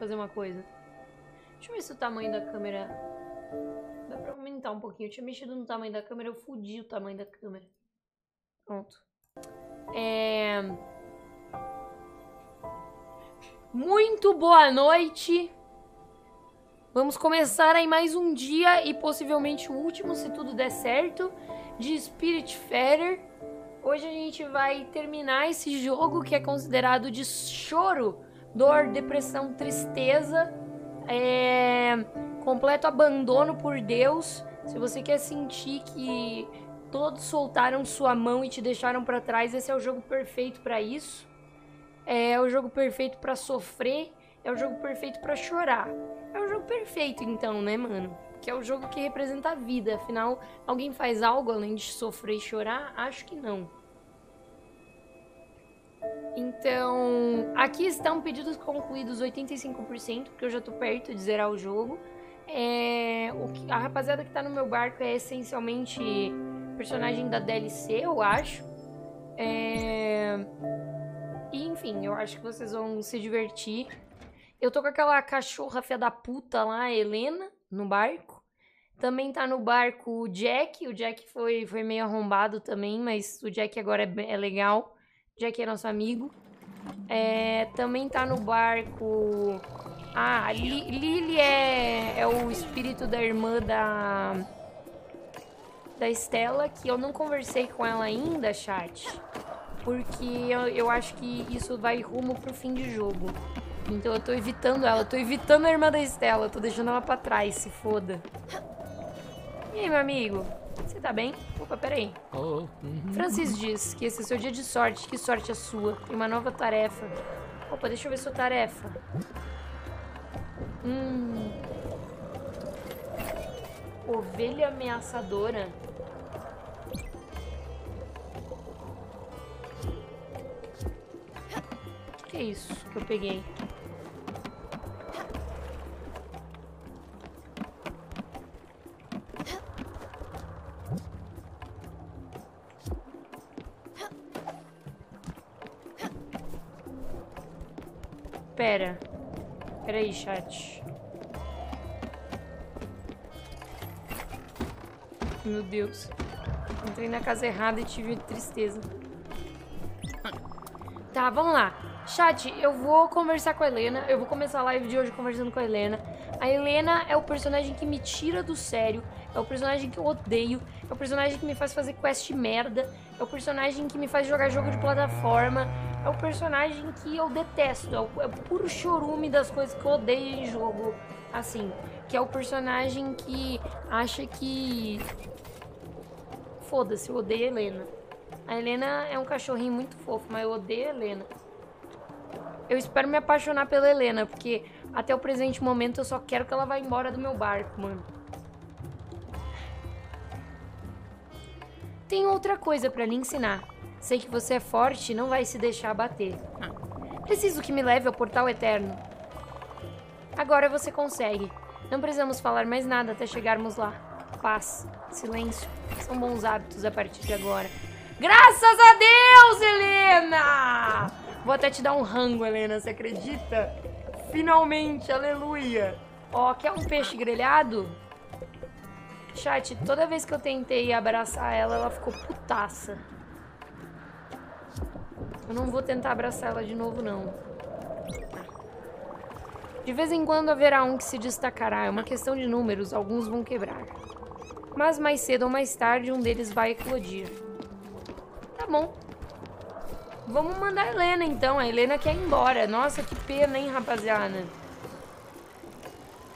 fazer uma coisa. Deixa eu ver se o tamanho da câmera... Dá pra aumentar um pouquinho. Eu tinha mexido no tamanho da câmera, eu fudi o tamanho da câmera. Pronto. É... Muito boa noite. Vamos começar aí mais um dia e possivelmente o último, se tudo der certo, de Spirit Feather. Hoje a gente vai terminar esse jogo que é considerado de choro, dor, depressão, tristeza, é... completo abandono por Deus. Se você quer sentir que todos soltaram sua mão e te deixaram para trás, esse é o jogo perfeito para isso. É o jogo perfeito para sofrer, é o jogo perfeito para chorar. É o jogo perfeito então, né, mano? Que é o jogo que representa a vida. Afinal, alguém faz algo além de sofrer e chorar? Acho que não. Então, aqui estão pedidos concluídos 85%, porque eu já tô perto de zerar o jogo. É, o que, a rapaziada que tá no meu barco é essencialmente personagem da DLC, eu acho. É, e enfim, eu acho que vocês vão se divertir. Eu tô com aquela cachorra fia da puta lá, Helena, no barco. Também tá no barco o Jack. O Jack foi, foi meio arrombado também, mas o Jack agora é, é legal. O Jack é nosso amigo. É, também tá no barco. Ah, Li Lily é, é o espírito da irmã da. Da Estela, que eu não conversei com ela ainda, chat porque eu, eu acho que isso vai rumo pro fim de jogo. Então eu tô evitando ela, tô evitando a irmã da Estela, tô deixando ela pra trás, se foda. E aí, meu amigo? Você tá bem? Opa, peraí. Oh, uhum. Francis diz que esse é seu dia de sorte, que sorte é sua. Tem uma nova tarefa. Opa, deixa eu ver sua tarefa. Hum. Ovelha ameaçadora. que é isso que eu peguei? Pera. Pera aí, chat. Meu Deus. Entrei na casa errada e tive tristeza. Tá, vamos lá. Chat, eu vou conversar com a Helena. Eu vou começar a live de hoje conversando com a Helena. A Helena é o personagem que me tira do sério. É o personagem que eu odeio. É o personagem que me faz fazer quest merda. É o personagem que me faz jogar jogo de plataforma. É o personagem que eu detesto. É o, é o puro chorume das coisas que eu odeio em jogo. Assim, que é o personagem que acha que. Foda-se, eu odeio a Helena. A Helena é um cachorrinho muito fofo, mas eu odeio a Helena. Eu espero me apaixonar pela Helena, porque até o presente momento eu só quero que ela vá embora do meu barco, mano. Tem outra coisa para lhe ensinar. Sei que você é forte e não vai se deixar abater. Preciso que me leve ao portal eterno. Agora você consegue. Não precisamos falar mais nada até chegarmos lá. Paz, silêncio, são bons hábitos a partir de agora. Graças a Deus, Helena! Vou até te dar um rango, Helena, você acredita? Finalmente, aleluia. Ó, quer um peixe grelhado? Chat, toda vez que eu tentei abraçar ela, ela ficou putaça. Eu não vou tentar abraçar ela de novo, não. De vez em quando haverá um que se destacará. É uma questão de números, alguns vão quebrar. Mas mais cedo ou mais tarde, um deles vai eclodir. Tá bom. Vamos mandar a Helena, então. A Helena quer ir embora. Nossa, que pena, hein, rapaziada.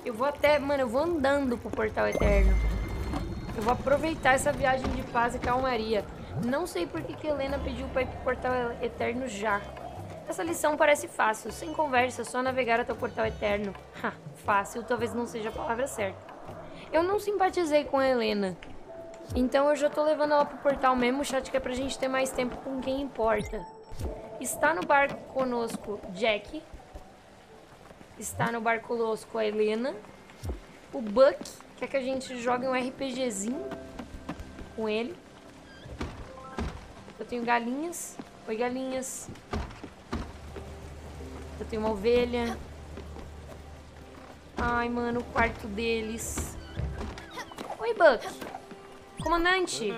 Eu vou até... Mano, eu vou andando pro Portal Eterno. Eu vou aproveitar essa viagem de paz e calmaria. Não sei por que, que Helena pediu pra ir pro Portal Eterno já. Essa lição parece fácil. Sem conversa, só navegar até o Portal Eterno. Ha, fácil talvez não seja a palavra certa. Eu não simpatizei com a Helena. Então eu já tô levando ela pro portal mesmo, chat, que é pra gente ter mais tempo com quem importa. Está no barco conosco Jack. Está no barco conosco a Helena. O Buck quer que a gente jogue um RPGzinho com ele. Eu tenho galinhas. Oi, galinhas. Eu tenho uma ovelha. Ai, mano, o quarto deles. Oi, Buck. Comandante.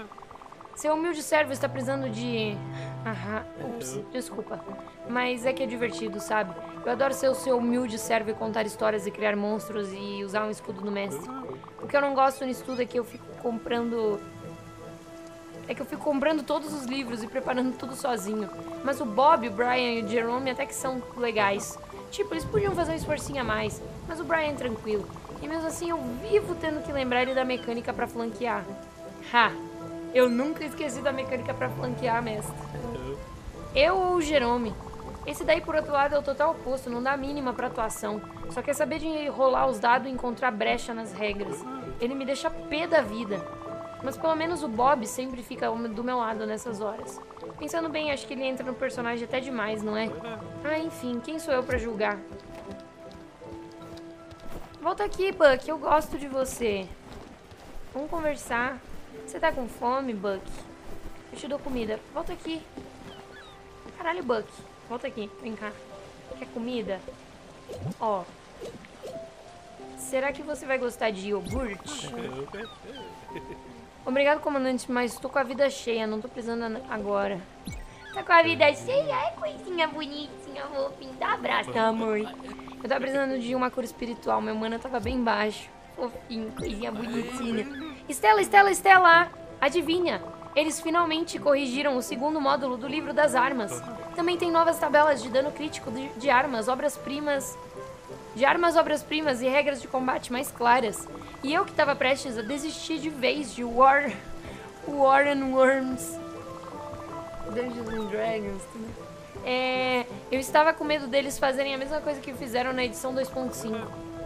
Seu humilde servo está precisando de... Aham, ups, desculpa. Mas é que é divertido, sabe? Eu adoro ser o seu humilde servo e contar histórias e criar monstros e usar um escudo do mestre. O que eu não gosto nisso tudo é que eu fico comprando... É que eu fico comprando todos os livros e preparando tudo sozinho. Mas o Bob, o Brian e o Jerome até que são legais. Tipo, eles podiam fazer um esforcinho a mais. Mas o Brian é tranquilo. E mesmo assim eu vivo tendo que lembrar ele da mecânica pra flanquear. Ha! Eu nunca esqueci da mecânica pra flanquear, mestre. Eu ou o Jerome. Esse daí, por outro lado, é o total oposto, não dá a mínima pra atuação. Só quer saber de rolar os dados e encontrar brecha nas regras. Ele me deixa pé da vida. Mas pelo menos o Bob sempre fica do meu lado nessas horas. Pensando bem, acho que ele entra no personagem até demais, não é? Ah, enfim, quem sou eu pra julgar? Volta aqui, Buck, eu gosto de você. Vamos conversar. Você tá com fome, Buck? Eu te dou comida. Volta aqui. Caralho, Buck. Volta aqui. Vem cá. Quer comida? Ó. Será que você vai gostar de iogurte? Obrigado, comandante, mas tô com a vida cheia. Não tô precisando agora. Tá com a vida cheia? Ai, coisinha bonitinha, fofinha. Dá abraço, tá, amor. Eu tava precisando de uma cura espiritual. Meu mana tava bem baixo. Fofinho, coisinha bonitinha. Estela, Estela, Estela! Adivinha? Eles finalmente corrigiram o segundo módulo do livro das armas. Também tem novas tabelas de dano crítico de, de armas, obras-primas... De armas, obras-primas e regras de combate mais claras. E eu que estava prestes a desistir de vez de War... War and Worms... Dungeons and Dragons... É, eu estava com medo deles fazerem a mesma coisa que fizeram na edição 2.5.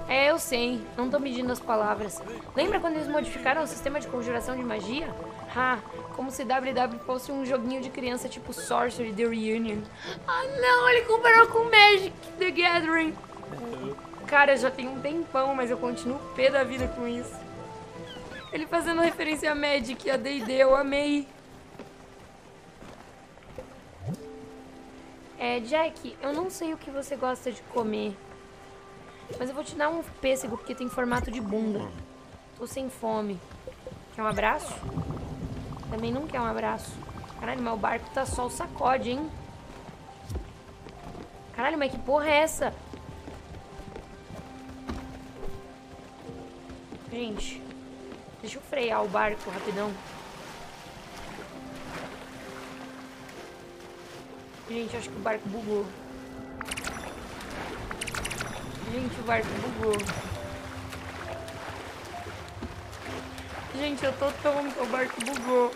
É, eu sei. Não tô medindo as palavras. Lembra quando eles modificaram o sistema de conjuração de magia? Ah, como se WW fosse um joguinho de criança tipo Sorcery The Reunion. Ah, não, ele comparou com Magic The Gathering. Cara, já tem um tempão, mas eu continuo pé da vida com isso. Ele fazendo referência a Magic e a D&D, eu amei. É, Jack, eu não sei o que você gosta de comer. Mas eu vou te dar um pêssego porque tem formato de bunda. Tô sem fome. Quer um abraço? Também não quer um abraço. Caralho, meu barco tá só o sacode, hein? Caralho, mas que porra é essa? Gente, deixa eu frear o barco rapidão. Gente, acho que o barco bugou. Gente, o barco bugou. Gente, eu tô tonto, o barco bugou.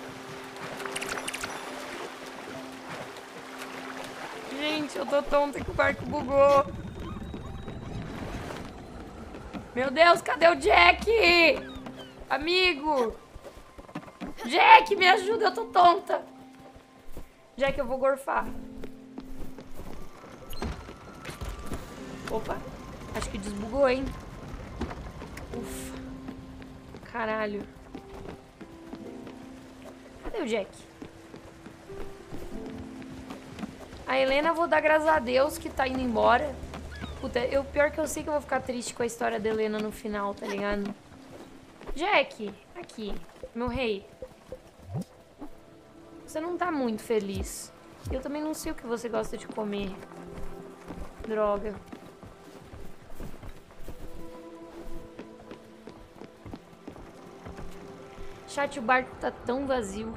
Gente, eu tô tonta que o barco bugou. Meu Deus, cadê o Jack? Amigo! Jack, me ajuda, eu tô tonta. Jack, eu vou gorfar. Opa. Acho que desbugou, hein? Ufa. Caralho. Cadê o Jack? A Helena, vou dar graças a Deus que tá indo embora. Puta, eu, pior que eu sei que eu vou ficar triste com a história da Helena no final, tá ligado? Jack, aqui, meu rei. Você não tá muito feliz. Eu também não sei o que você gosta de comer. Droga. Chat, o barco tá tão vazio.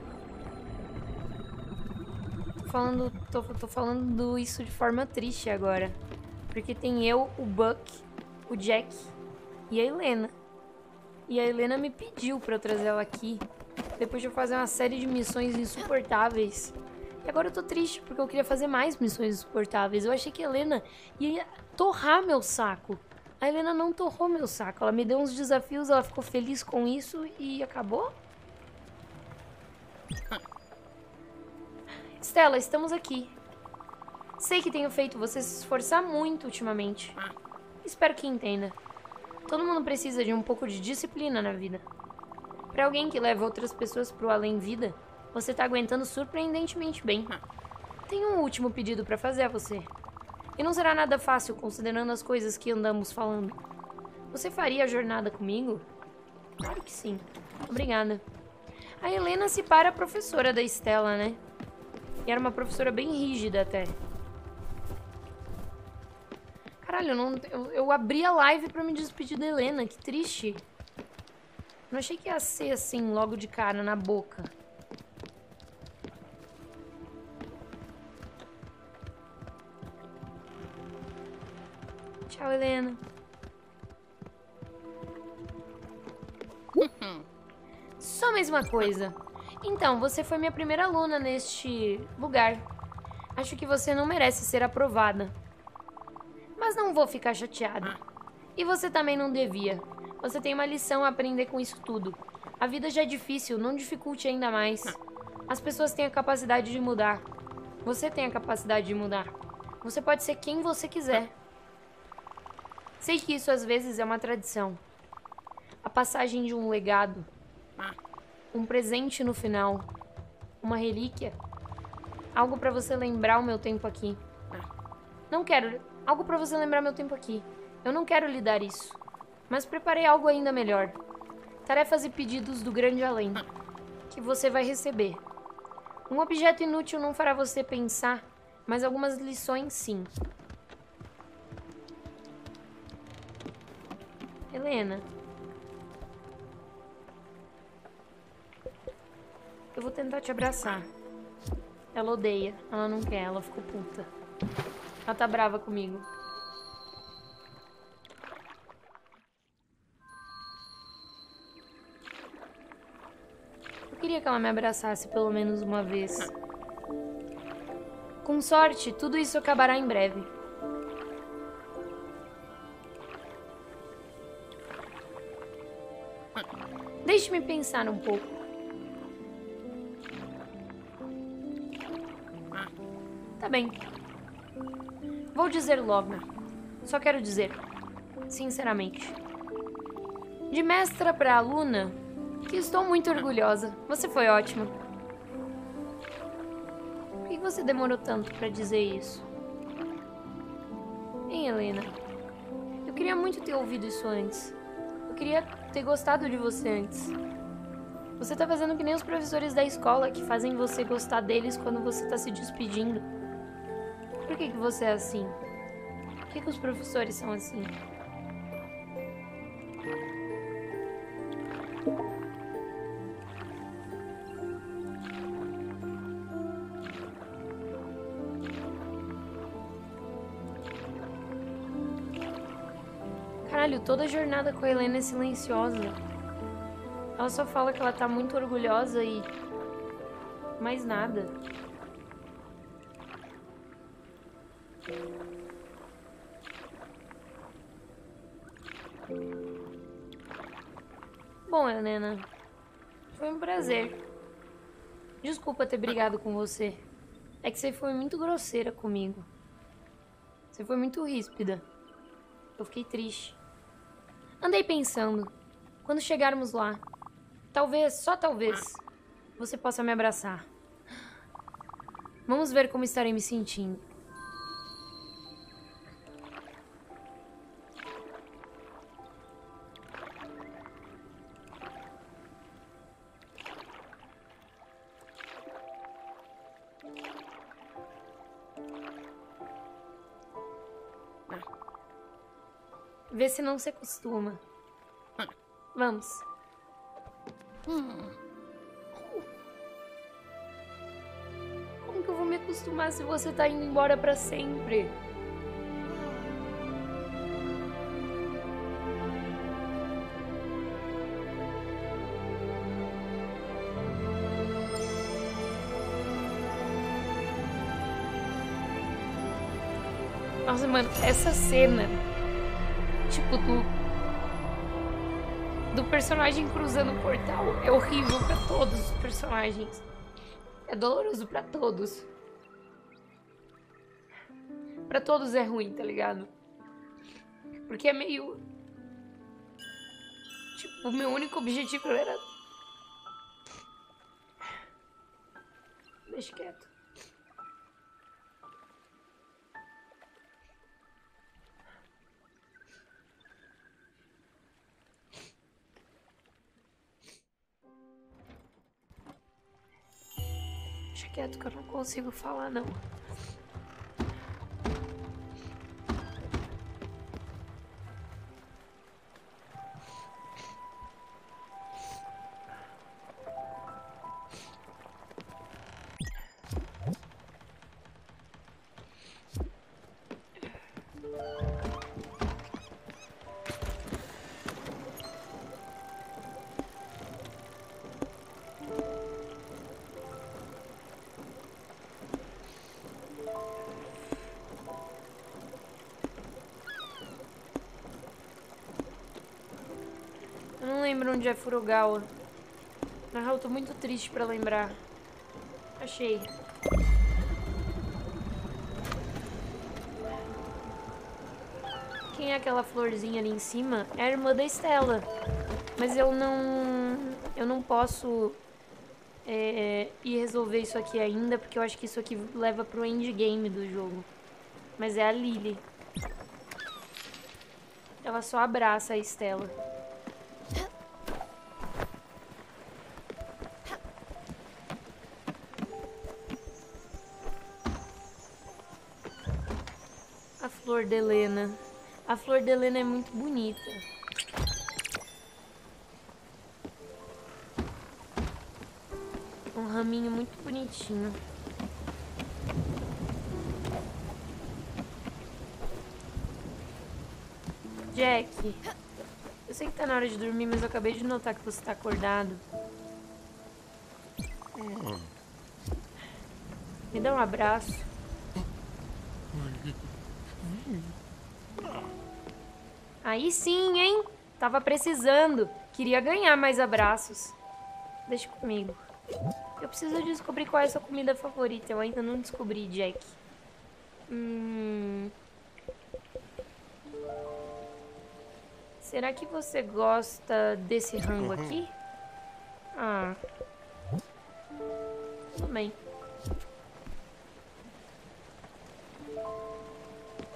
Tô falando, tô, tô falando isso de forma triste agora. Porque tem eu, o Buck, o Jack e a Helena. E a Helena me pediu pra eu trazer ela aqui. Depois de eu fazer uma série de missões insuportáveis. E agora eu tô triste porque eu queria fazer mais missões insuportáveis. Eu achei que a Helena ia torrar meu saco. A Helena não torrou meu saco. Ela me deu uns desafios, ela ficou feliz com isso e acabou? Stella, estamos aqui. Sei que tenho feito você se esforçar muito ultimamente. Espero que entenda. Todo mundo precisa de um pouco de disciplina na vida. Para alguém que leva outras pessoas pro além-vida, você tá aguentando surpreendentemente bem. Tenho um último pedido para fazer a você. E não será nada fácil considerando as coisas que andamos falando. Você faria a jornada comigo? Claro que sim. Obrigada. A Helena se para a professora da Estela, né? E era uma professora bem rígida até. Caralho, eu, não, eu, eu abri a live pra me despedir da Helena. Que triste. Não achei que ia ser assim, logo de cara, na boca. Tchau, Helena. Só mais uma coisa. Então, você foi minha primeira aluna neste lugar. Acho que você não merece ser aprovada. Mas não vou ficar chateada. E você também não devia. Você tem uma lição a aprender com isso tudo. A vida já é difícil, não dificulte ainda mais. As pessoas têm a capacidade de mudar. Você tem a capacidade de mudar. Você pode ser quem você quiser. Sei que isso às vezes é uma tradição. A passagem de um legado. Um presente no final. Uma relíquia. Algo para você lembrar o meu tempo aqui. Não quero. Algo para você lembrar meu tempo aqui. Eu não quero lhe dar isso. Mas preparei algo ainda melhor. Tarefas e pedidos do grande além. Que você vai receber. Um objeto inútil não fará você pensar, mas algumas lições sim. Helena. Eu vou tentar te abraçar. Ela odeia. Ela não quer. Ela ficou puta. Ela tá brava comigo. Eu queria que ela me abraçasse pelo menos uma vez. Com sorte, tudo isso acabará em breve. Deixe-me pensar um pouco. Tá bem. Vou dizer logo. Só quero dizer, sinceramente. De mestra para aluna, que estou muito orgulhosa. Você foi ótima. Por que você demorou tanto para dizer isso? Hein, Helena? Eu queria muito ter ouvido isso antes. Eu queria ter gostado de você antes. Você tá fazendo que nem os professores da escola que fazem você gostar deles quando você tá se despedindo. Por que, que você é assim? Por que, que os professores são assim? Caralho, toda a jornada com a Helena é silenciosa. Ela só fala que ela tá muito orgulhosa e. Mais nada. Bom, Helena, foi um prazer. Desculpa ter brigado com você. É que você foi muito grosseira comigo. Você foi muito ríspida. Eu fiquei triste. Andei pensando, quando chegarmos lá, talvez, só talvez, você possa me abraçar. Vamos ver como estarei me sentindo. Vê se não se acostuma. Vamos. Como que eu vou me acostumar se você tá indo embora pra sempre? Nossa, mano, essa cena tipo do do personagem cruzando o portal é horrível para todos os personagens. É doloroso para todos. Para todos é ruim, tá ligado? Porque é meio tipo, o meu único objetivo era Deixa quieto. Deixa quieto que eu não consigo falar, não. Onde é Furugawa. Na real, eu tô muito triste pra lembrar. Achei. Quem é aquela florzinha ali em cima? É a irmã da Estela. Mas eu não... Eu não posso é, ir resolver isso aqui ainda, porque eu acho que isso aqui leva pro endgame do jogo. Mas é a Lily. Ela só abraça a Estela. De Helena. A flor de Helena é muito bonita. Um raminho muito bonitinho. Jack, eu sei que tá na hora de dormir, mas eu acabei de notar que você tá acordado. Me dá um abraço. Aí sim, hein? Tava precisando. Queria ganhar mais abraços. Deixa comigo. Eu preciso descobrir qual é a sua comida favorita. Eu ainda não descobri, Jack. Hum... Será que você gosta desse rango uhum. aqui? Ah. Tudo bem.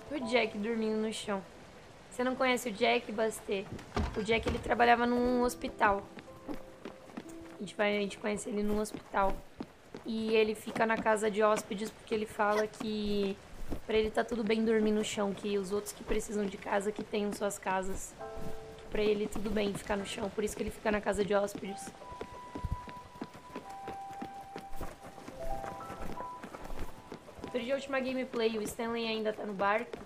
O Jack dormindo no chão. Você não conhece o Jack, Buster? O Jack, ele trabalhava num hospital. A gente, vai, a gente conhece ele num hospital. E ele fica na casa de hóspedes porque ele fala que pra ele tá tudo bem dormir no chão, que os outros que precisam de casa que tenham suas casas. Pra ele tudo bem ficar no chão, por isso que ele fica na casa de hóspedes. Perdi a última gameplay, o Stanley ainda tá no barco.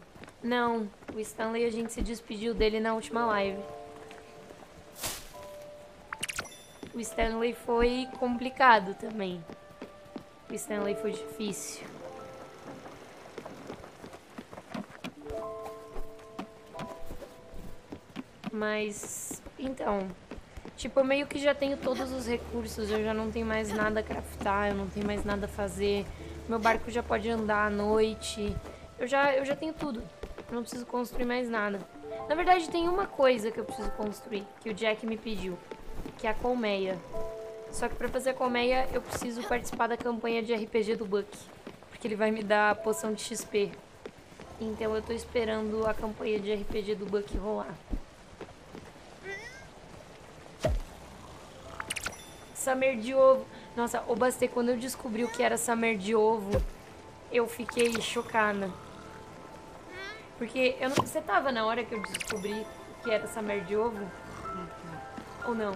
Não, o Stanley a gente se despediu dele na última live. O Stanley foi complicado também. O Stanley foi difícil. Mas, então, tipo, eu meio que já tenho todos os recursos, eu já não tenho mais nada a craftar, eu não tenho mais nada a fazer. Meu barco já pode andar à noite. Eu já, eu já tenho tudo. Não preciso construir mais nada. Na verdade, tem uma coisa que eu preciso construir, que o Jack me pediu, que é a colmeia. Só que pra fazer a colmeia, eu preciso participar da campanha de RPG do Buck, porque ele vai me dar a poção de XP. Então eu tô esperando a campanha de RPG do Buck rolar. Summer de ovo. Nossa, o Bastê, quando eu descobri o que era Summer de ovo, eu fiquei chocada. Porque eu não, você tava na hora que eu descobri que era Summer de ovo? Ou não?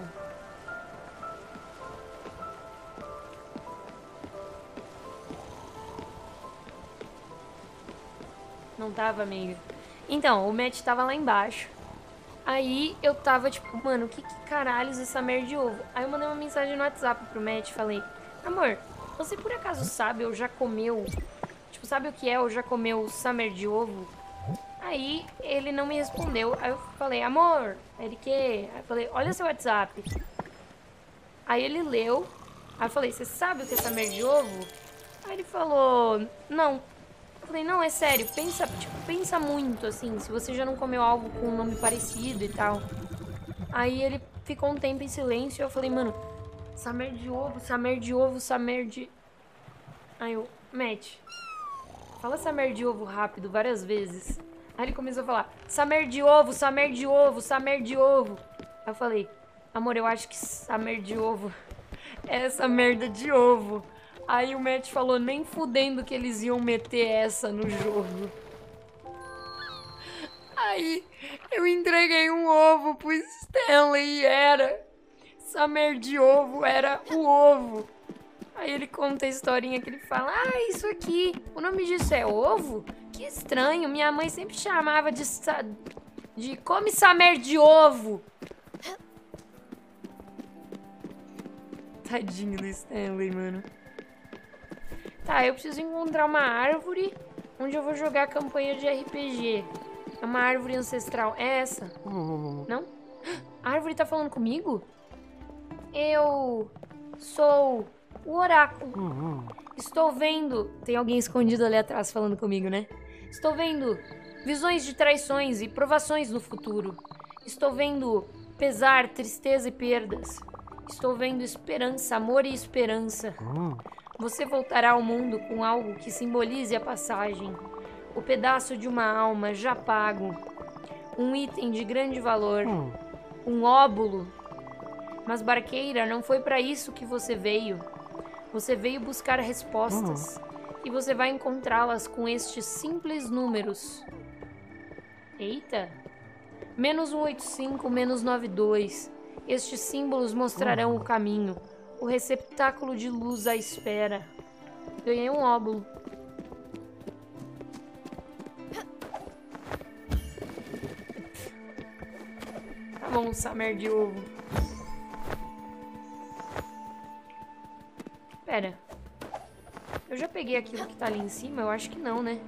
Não tava, amiga? Então, o Matt tava lá embaixo. Aí eu tava tipo, mano, que, que caralhos essa merda de ovo? Aí eu mandei uma mensagem no WhatsApp pro Matt e falei, amor, você por acaso sabe ou já comeu? Tipo, sabe o que é ou já comeu summer de ovo? Aí ele não me respondeu. Aí eu falei, amor, ele que? Aí eu falei, olha seu WhatsApp. Aí ele leu. Aí eu falei, você sabe o que é summer de ovo? Aí ele falou, não falei, não, é sério, pensa, tipo, pensa muito, assim, se você já não comeu algo com um nome parecido e tal. Aí ele ficou um tempo em silêncio e eu falei, mano, samer de ovo, samer de ovo, samer de... Aí eu, Matt, fala samer de ovo rápido várias vezes. Aí ele começou a falar, samer de ovo, samer de ovo, samer de ovo. Aí eu falei, amor, eu acho que samer de ovo é essa merda de ovo. Aí o Matt falou, nem fudendo que eles iam meter essa no jogo. Aí eu entreguei um ovo pro Stanley e era. Essa merda de ovo era o ovo. Aí ele conta a historinha que ele fala: Ah, isso aqui, o nome disso é ovo? Que estranho, minha mãe sempre chamava de. de come essa merda de ovo. Tadinho do Stanley, mano. Tá, eu preciso encontrar uma árvore onde eu vou jogar a campanha de RPG. É uma árvore ancestral. É essa? Não? A árvore tá falando comigo? Eu sou o oráculo. Estou vendo. Tem alguém escondido ali atrás falando comigo, né? Estou vendo visões de traições e provações no futuro. Estou vendo pesar, tristeza e perdas. Estou vendo esperança, amor e esperança. Você voltará ao mundo com algo que simbolize a passagem o pedaço de uma alma já pago, um item de grande valor, hum. um óbulo. Mas, barqueira, não foi para isso que você veio. Você veio buscar respostas hum. E você vai encontrá-las com estes simples números. Eita! Menos 185, menos 92. Estes símbolos mostrarão o caminho, o receptáculo de luz à espera. Ganhei um óbulo. Vamos Summer de ovo. Pera. Eu já peguei aquilo que tá ali em cima? Eu acho que não, né?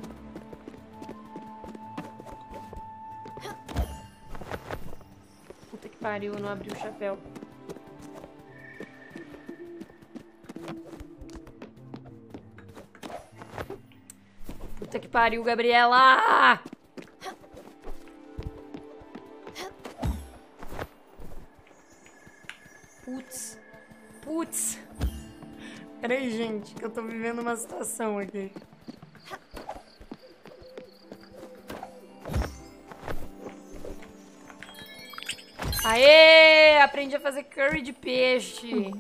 Puta que pariu, não abri o chapéu. Puta que pariu, Gabriela! Peraí, gente, que eu tô vivendo uma situação aqui. Aê! Aprendi a fazer curry de peixe.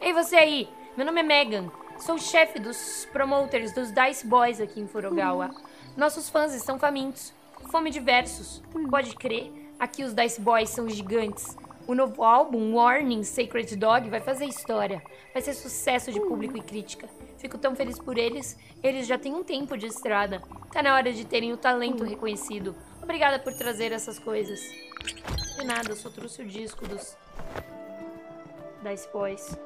Ei, você aí. Meu nome é Megan. Sou chefe dos promoters dos Dice Boys aqui em Furugawa. Nossos fãs estão famintos. Fome de versos. Pode crer. Aqui os Dice Boys são gigantes. O novo álbum, Warning Sacred Dog, vai fazer história. Vai ser sucesso de público e crítica. Fico tão feliz por eles. Eles já têm um tempo de estrada. Tá na hora de terem o talento reconhecido. Obrigada por trazer essas coisas. De nada, eu só trouxe o disco dos... Da Boys.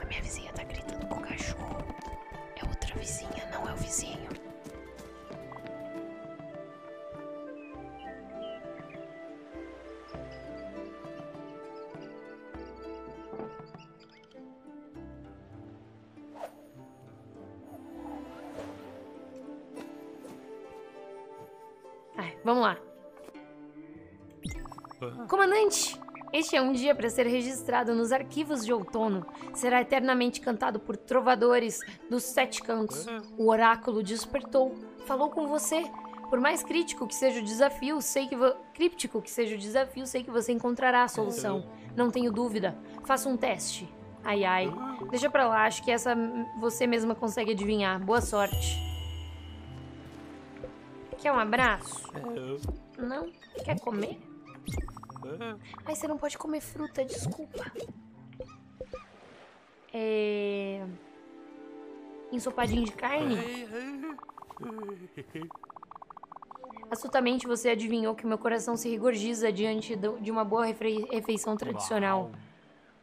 A minha vizinha tá gritando com o cachorro. É outra vizinha, não é o vizinho. Vamos lá. Comandante, este é um dia para ser registrado nos arquivos de outono. Será eternamente cantado por trovadores dos sete cantos. O oráculo despertou, falou com você. Por mais crítico que seja o desafio, sei que críptico que seja o desafio, sei que você encontrará a solução. Não tenho dúvida. Faça um teste. Ai ai. Deixa pra lá, acho que essa você mesma consegue adivinhar. Boa sorte. Quer um abraço? É. Não? Quer comer? É. Ai, você não pode comer fruta, desculpa. É... Ensopadinho de carne? Astutamente você adivinhou que meu coração se regorgiza diante de uma boa refeição tradicional.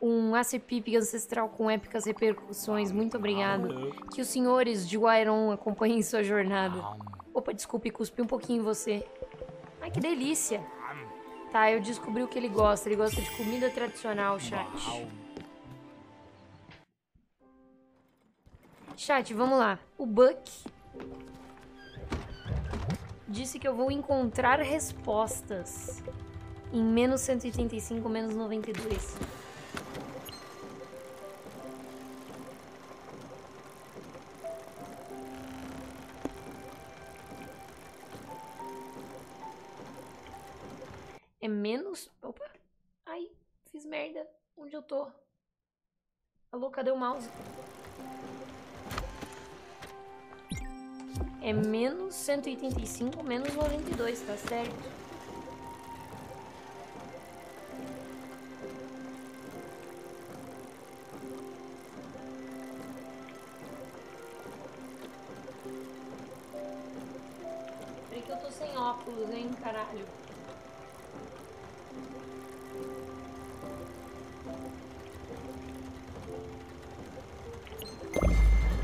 Um acepip ancestral com épicas repercussões. Muito obrigado. Que os senhores de Wairon acompanhem sua jornada. Opa, desculpe, cuspi um pouquinho em você. Ai, que delícia. Tá, eu descobri o que ele gosta. Ele gosta de comida tradicional, chat. Chat, vamos lá. O Buck disse que eu vou encontrar respostas em menos 185, menos 92. É menos. Opa! Ai, fiz merda. Onde eu tô? Alô, cadê o mouse? É menos 185, menos 92, tá certo? Peraí que eu tô sem óculos, hein, caralho.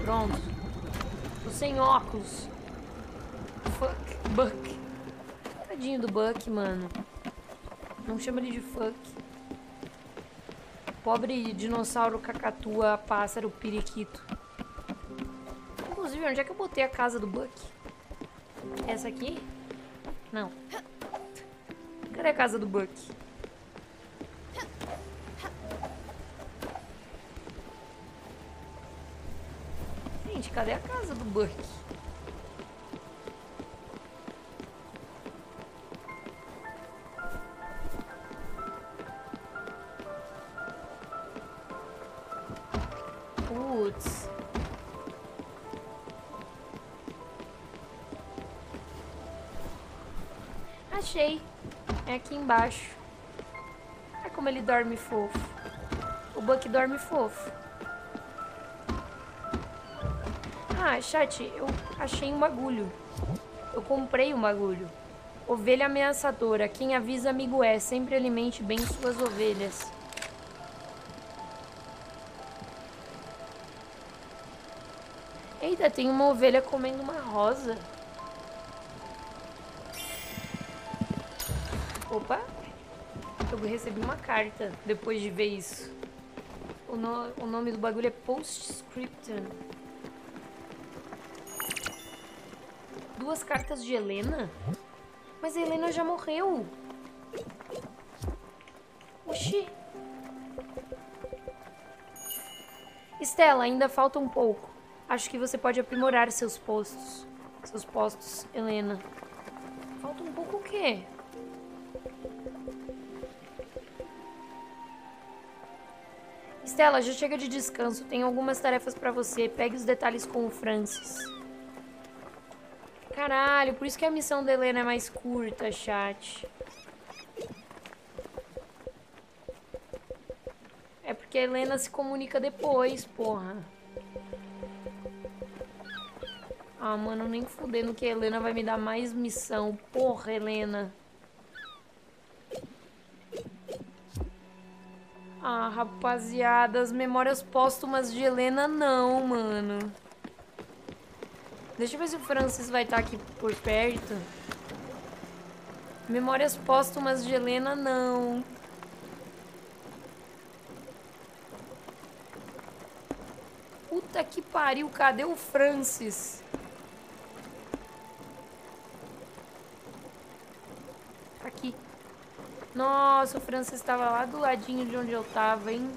Pronto. Tô sem óculos. Fuck. Buck. Tadinho do Buck, mano. Não chama ele de fuck. Pobre dinossauro cacatua, pássaro, periquito. Inclusive, onde é que eu botei a casa do Buck? Essa aqui? Não. Cadê a casa do Buck? Gente, cadê a casa do Buck? Putz. Achei. É aqui embaixo. Olha como ele dorme fofo. O Buck dorme fofo. Ah, chat, eu achei um bagulho. Eu comprei um bagulho. Ovelha ameaçadora. Quem avisa amigo é. Sempre alimente bem suas ovelhas. Eita, tem uma ovelha comendo uma rosa. Opa. Eu recebi uma carta depois de ver isso. O, no- o nome do bagulho é Postscriptum. Duas cartas de Helena? Mas a Helena já morreu. Oxi. Estela, ainda falta um pouco. Acho que você pode aprimorar seus postos. Seus postos, Helena. Falta um pouco o quê? Estela, já chega de descanso. Tenho algumas tarefas pra você. Pegue os detalhes com o Francis. Caralho, por isso que a missão da Helena é mais curta, chat. É porque a Helena se comunica depois, porra. Ah, mano, nem fudendo que a Helena vai me dar mais missão. Porra, Helena. Ah, rapaziada, as memórias póstumas de Helena não, mano. Deixa eu ver se o Francis vai estar aqui por perto. Memórias póstumas de Helena não. Puta que pariu, cadê o Francis? Aqui. Nossa, o Francis estava lá do ladinho de onde eu tava, hein?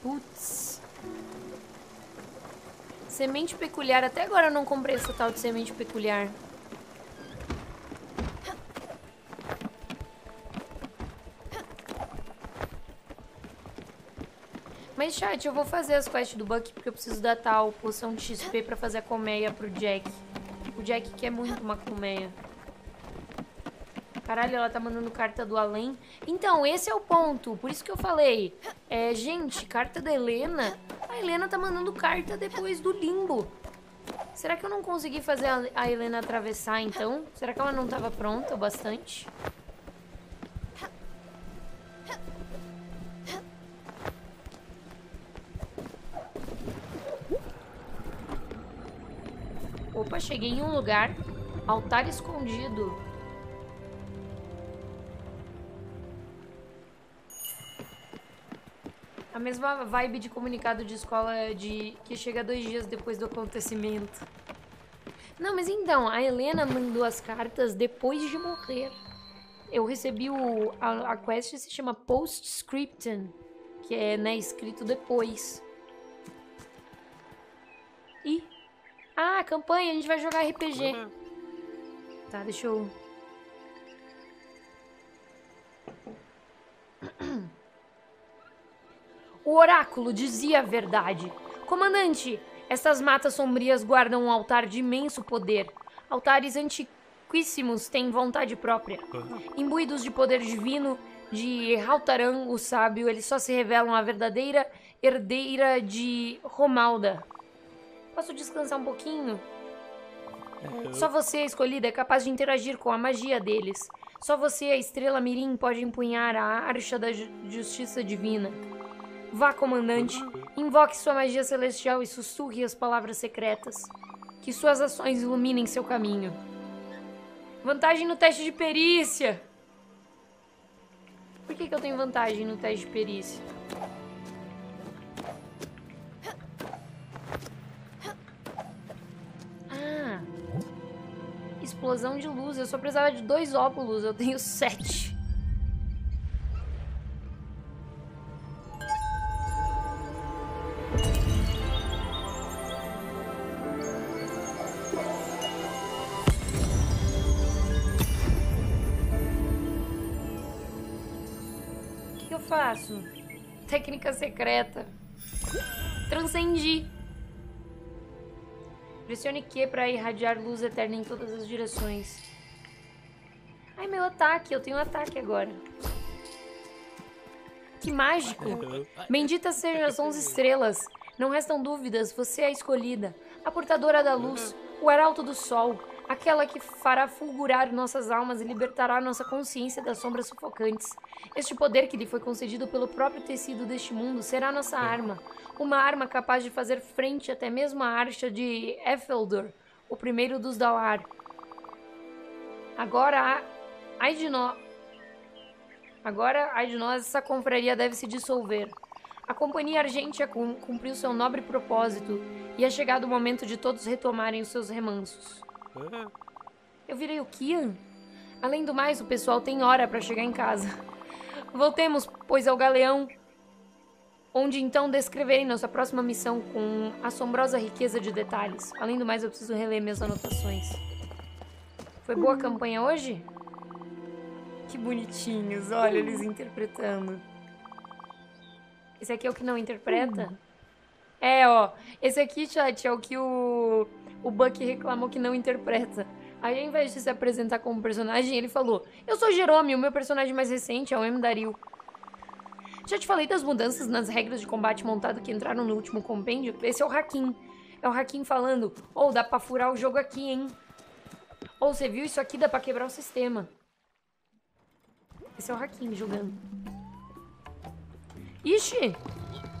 Putz. Semente peculiar. Até agora eu não comprei essa tal de semente peculiar. Mas, chat, eu vou fazer as quests do Buck porque eu preciso da tal poção de XP pra fazer a colmeia pro Jack. O Jack quer muito uma colmeia. Caralho, ela tá mandando carta do além. Então, esse é o ponto. Por isso que eu falei. É, gente, carta da Helena. A Helena tá mandando carta depois do limbo. Será que eu não consegui fazer a- Helena atravessar, então? Será que ela não tava pronta o bastante? Opa, cheguei em um lugar. Altar escondido. A mesma vibe de comunicado de escola de que chega dois dias depois do acontecimento. Não, mas então, a Helena mandou as cartas depois de morrer. Eu recebi o. A, a quest se chama Postscriptum, que é, né, escrito depois. Ih. Ah, campanha, a gente vai jogar RPG. Tá, deixa eu. O oráculo dizia a verdade. Comandante, estas matas sombrias guardam um altar de imenso poder. Altares antiquíssimos têm vontade própria. Imbuídos de poder divino de Haltaran, o sábio, eles só se revelam a verdadeira herdeira de Romalda. Posso descansar um pouquinho? Só você, escolhida, é capaz de interagir com a magia deles. Só você, a estrela Mirim, pode empunhar a archa da ju- justiça divina. Vá, comandante, invoque sua magia celestial e sussurre as palavras secretas. Que suas ações iluminem seu caminho. Vantagem no teste de perícia. Por que, que eu tenho vantagem no teste de perícia? Ah. Explosão de luz. Eu só precisava de dois óculos. Eu tenho sete. Técnica secreta. Transcendi. Pressione Q para irradiar luz eterna em todas as direções. Ai, meu ataque. Eu tenho um ataque agora. Que mágico. Benditas sejam as onze estrelas. Não restam dúvidas, você é a escolhida. A portadora da luz, o arauto do sol. Aquela que fará fulgurar nossas almas e libertará nossa consciência das sombras sufocantes. Este poder que lhe foi concedido pelo próprio tecido deste mundo será nossa arma. Uma arma capaz de fazer frente até mesmo à archa de Efeldor, o primeiro dos Dalar. Agora, ai de nós. Agora, ai de nós, essa confraria deve se dissolver. A Companhia Argentia cum- cumpriu seu nobre propósito e é chegado o momento de todos retomarem os seus remansos. Eu virei o Kian? Além do mais, o pessoal tem hora para chegar em casa. Voltemos, pois, ao galeão, onde então descreverei nossa próxima missão com assombrosa riqueza de detalhes. Além do mais, eu preciso reler minhas anotações. Foi boa a campanha hoje? Que bonitinhos, olha eles interpretando. Esse aqui é o que não interpreta? É, ó. Esse aqui, chat, é o que o, o Buck reclamou que não interpreta. Aí, ao invés de se apresentar como personagem, ele falou: Eu sou Jerome, o meu personagem mais recente é o M. Daryl. Já te falei das mudanças nas regras de combate montado que entraram no último compêndio? Esse é o Hakim. É o Hakim falando: Ou dá pra furar o jogo aqui, hein? Ou você viu isso aqui, dá pra quebrar o sistema. Esse é o Hakim jogando. Ixi!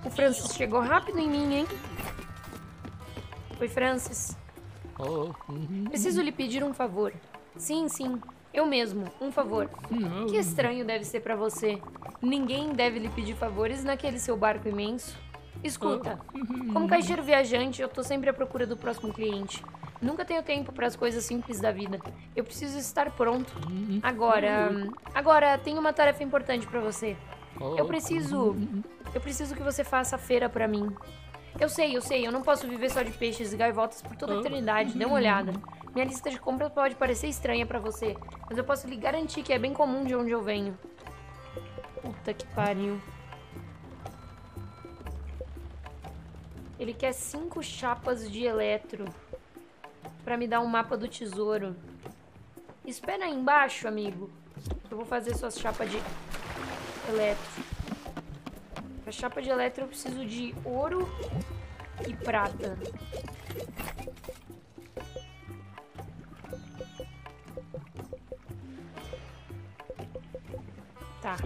O Francis chegou rápido em mim, hein? Oi, Francis. Oh, uhum. Preciso lhe pedir um favor. Sim, sim. Eu mesmo, um favor. Que estranho deve ser pra você. Ninguém deve lhe pedir favores naquele seu barco imenso. Escuta, como caixeiro viajante, eu tô sempre à procura do próximo cliente. Nunca tenho tempo para as coisas simples da vida. Eu preciso estar pronto. Agora, agora tenho uma tarefa importante pra você. Eu preciso, eu preciso que você faça a feira pra mim. Eu sei, eu sei, eu não posso viver só de peixes e gaivotas por toda a eternidade. Dê uma olhada. Minha lista de compras pode parecer estranha pra você, mas eu posso lhe garantir que é bem comum de onde eu venho. Puta que pariu. Ele quer cinco chapas de eletro pra me dar um mapa do tesouro. Espera aí embaixo, amigo. Eu vou fazer suas chapas de eletro. Pra chapa de eletro eu preciso de ouro e prata. Tá.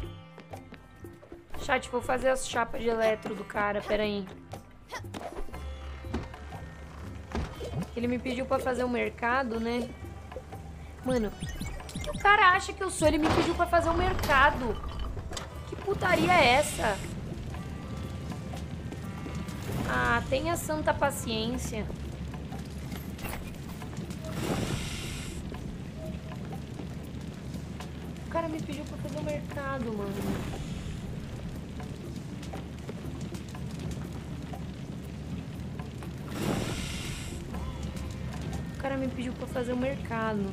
Chat, vou fazer as chapas de eletro do cara, peraí. Ele me pediu pra fazer um mercado, né? Mano, o que, que o cara acha que eu sou? Ele me pediu pra fazer um mercado. Que putaria é essa? Ah, tenha santa paciência. O cara me pediu pra fazer um mercado, mano. O cara me pediu pra fazer um mercado.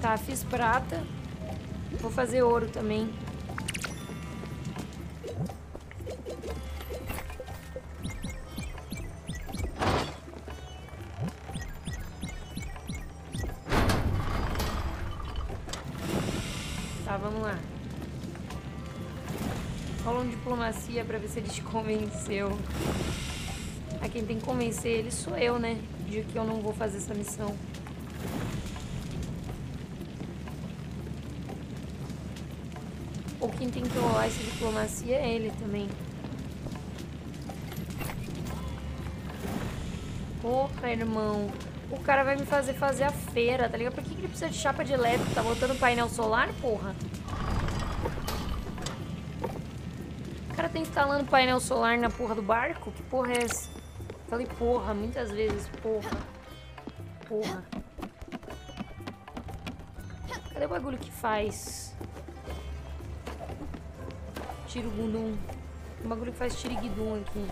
Tá, fiz prata. Vou fazer ouro também. Tá, vamos lá. Rola um diplomacia pra ver se ele te convenceu. A quem tem que convencer ele sou eu, né? De que eu não vou fazer essa missão. Quem rolar essa diplomacia é ele também. Porra, irmão. O cara vai me fazer fazer a feira, tá ligado? Por que, que ele precisa de chapa de elétrico? Tá botando painel solar, porra? O cara tá instalando painel solar na porra do barco? Que porra é essa? Falei porra muitas vezes, porra. Porra. Cadê o bagulho que faz? Tiro gundum. O bagulho faz tiriguidum aqui.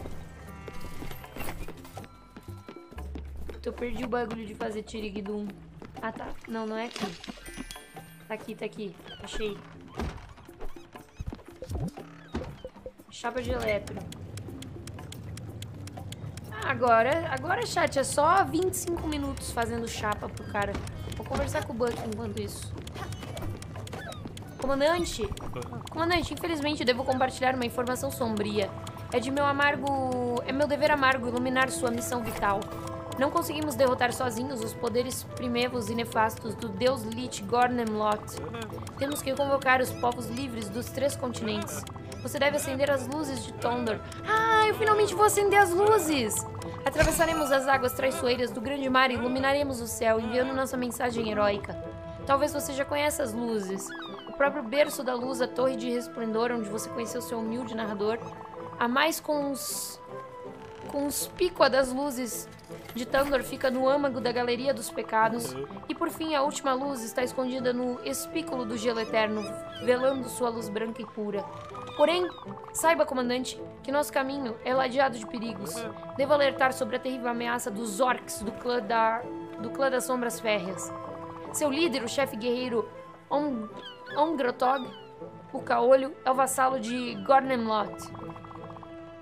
Eu perdi o bagulho de fazer tiriguidum. Ah, tá. Não, não é aqui. Tá aqui, tá aqui. Achei. Chapa de eletro. Ah, agora, agora, chat, é só 25 minutos fazendo chapa pro cara. Vou conversar com o Buck enquanto isso. Comandante! Comandante, infelizmente devo compartilhar uma informação sombria. É de meu amargo... É meu dever amargo iluminar sua missão vital. Não conseguimos derrotar sozinhos os poderes primevos e nefastos do deus Lich Gornemlot. Temos que convocar os povos livres dos três continentes. Você deve acender as luzes de Tondor. Ah, eu finalmente vou acender as luzes! Atravessaremos as águas traiçoeiras do grande mar e iluminaremos o céu, enviando nossa mensagem heróica. Talvez você já conheça as luzes. Próprio berço da luz, a torre de resplendor, onde você conheceu seu humilde narrador. A mais cons... conspícua das luzes de Tandor fica no âmago da Galeria dos Pecados. E por fim, a última luz está escondida no espículo do gelo eterno, velando sua luz branca e pura. Porém, saiba, comandante, que nosso caminho é ladeado de perigos. Devo alertar sobre a terrível ameaça dos orcs do clã, da, do clã das Sombras Férreas. Seu líder, o chefe guerreiro Om, Omgrotog, o caolho, é o vassalo de Gornemlot.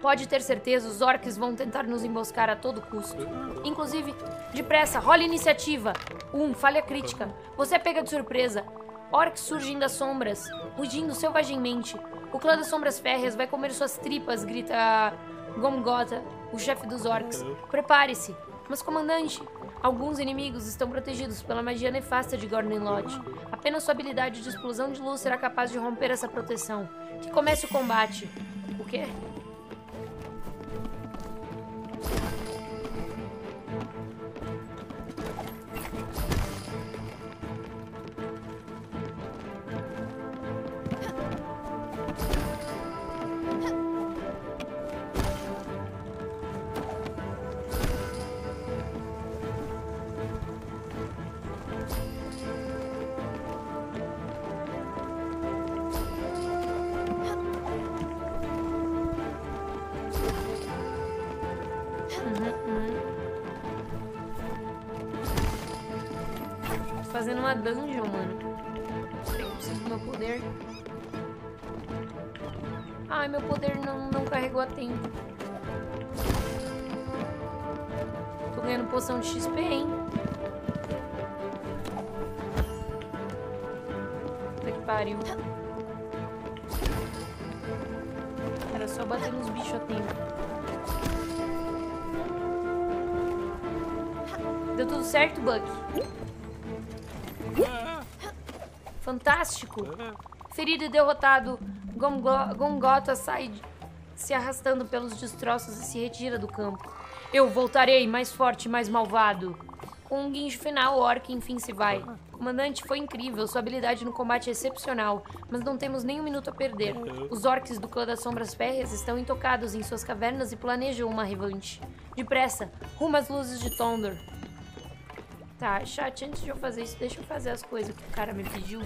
Pode ter certeza, os orcs vão tentar nos emboscar a todo custo. Inclusive, depressa, role iniciativa. 1. Um, falha crítica. Você é pega de surpresa. Orcs surgem das sombras, rugindo selvagemmente. O clã das sombras férreas vai comer suas tripas, grita Gomgota, o chefe dos orcs. Prepare-se. Mas, comandante, alguns inimigos estão protegidos pela magia nefasta de Gornenlot. Apenas sua habilidade de explosão de luz será capaz de romper essa proteção. Que comece o combate. O quê? De XP, hein? Puta que pariu. Era só bater nos bichos a tempo. Deu tudo certo, Buck? Fantástico! Ferido e derrotado, Gongo Gongota sai se arrastando pelos destroços e se retira do campo. Eu voltarei, mais forte e mais malvado. Com um guincho final, o orc enfim se vai. Comandante, foi incrível, sua habilidade no combate é excepcional, mas não temos nem um minuto a perder. Os orcs do clã das sombras férreas estão intocados em suas cavernas e planejam uma revanche. Depressa, rumo às luzes de Tondor. Tá, chat, antes de eu fazer isso, deixa eu fazer as coisas que o cara me pediu.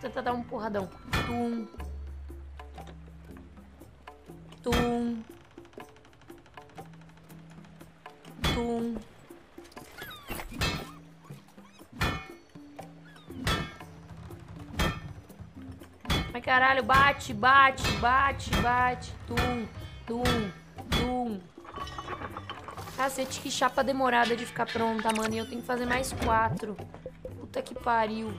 Tenta dar um porradão. Tum. Tum. Tum. Caralho, bate, bate, bate, bate. Tum, tum, tum. Cacete, que chapa demorada de ficar pronta, mano. E eu tenho que fazer mais quatro. Puta que pariu.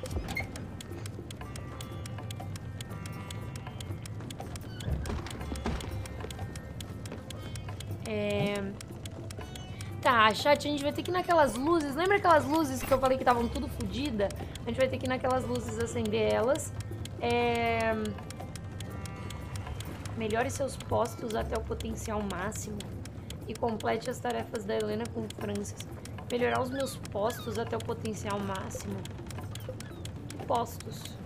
É... Tá, chat, a gente vai ter que ir naquelas luzes. Lembra aquelas luzes que eu falei que estavam tudo fodida? A gente vai ter que ir naquelas luzes acender elas. É... Melhore seus postos até o potencial máximo. E complete as tarefas da Helena com Francis. Melhorar os meus postos até o potencial máximo. Postos.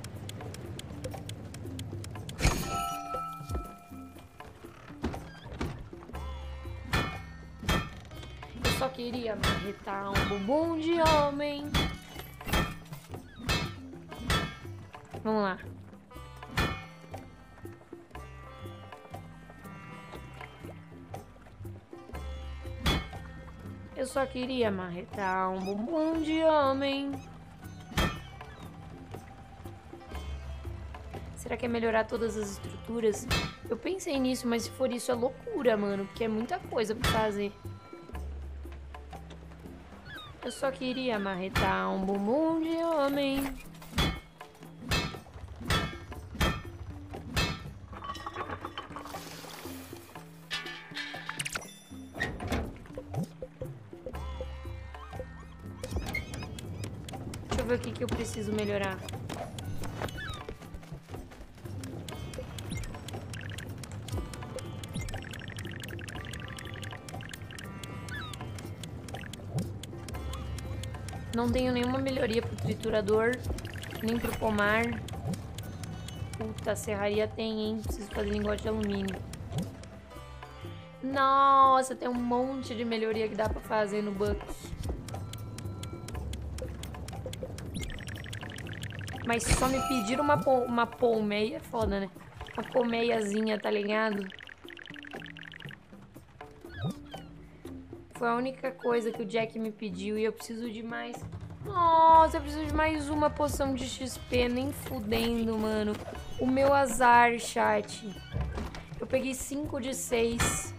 Eu só queria marretar um bumbum de homem. Vamos lá. Só queria marretar um bumbum de homem. Será que é melhorar todas as estruturas? Eu pensei nisso, mas se for isso é loucura, mano. Porque é muita coisa pra fazer. Eu só queria marretar um bumbum de homem. Que, eu preciso melhorar. Não tenho nenhuma melhoria pro triturador, nem pro pomar. Puta, a serraria tem, hein? Preciso fazer lingote de alumínio. Nossa, tem um monte de melhoria que dá pra fazer no Bucks. Mas só me pediram uma, pol uma polmeia, foda, né? Uma colmeiazinha, tá ligado? Foi a única coisa que o Jack me pediu e eu preciso de mais. Nossa, eu preciso de mais uma poção de XP, nem fudendo, mano. O meu azar, chat. Eu peguei 5 de 6.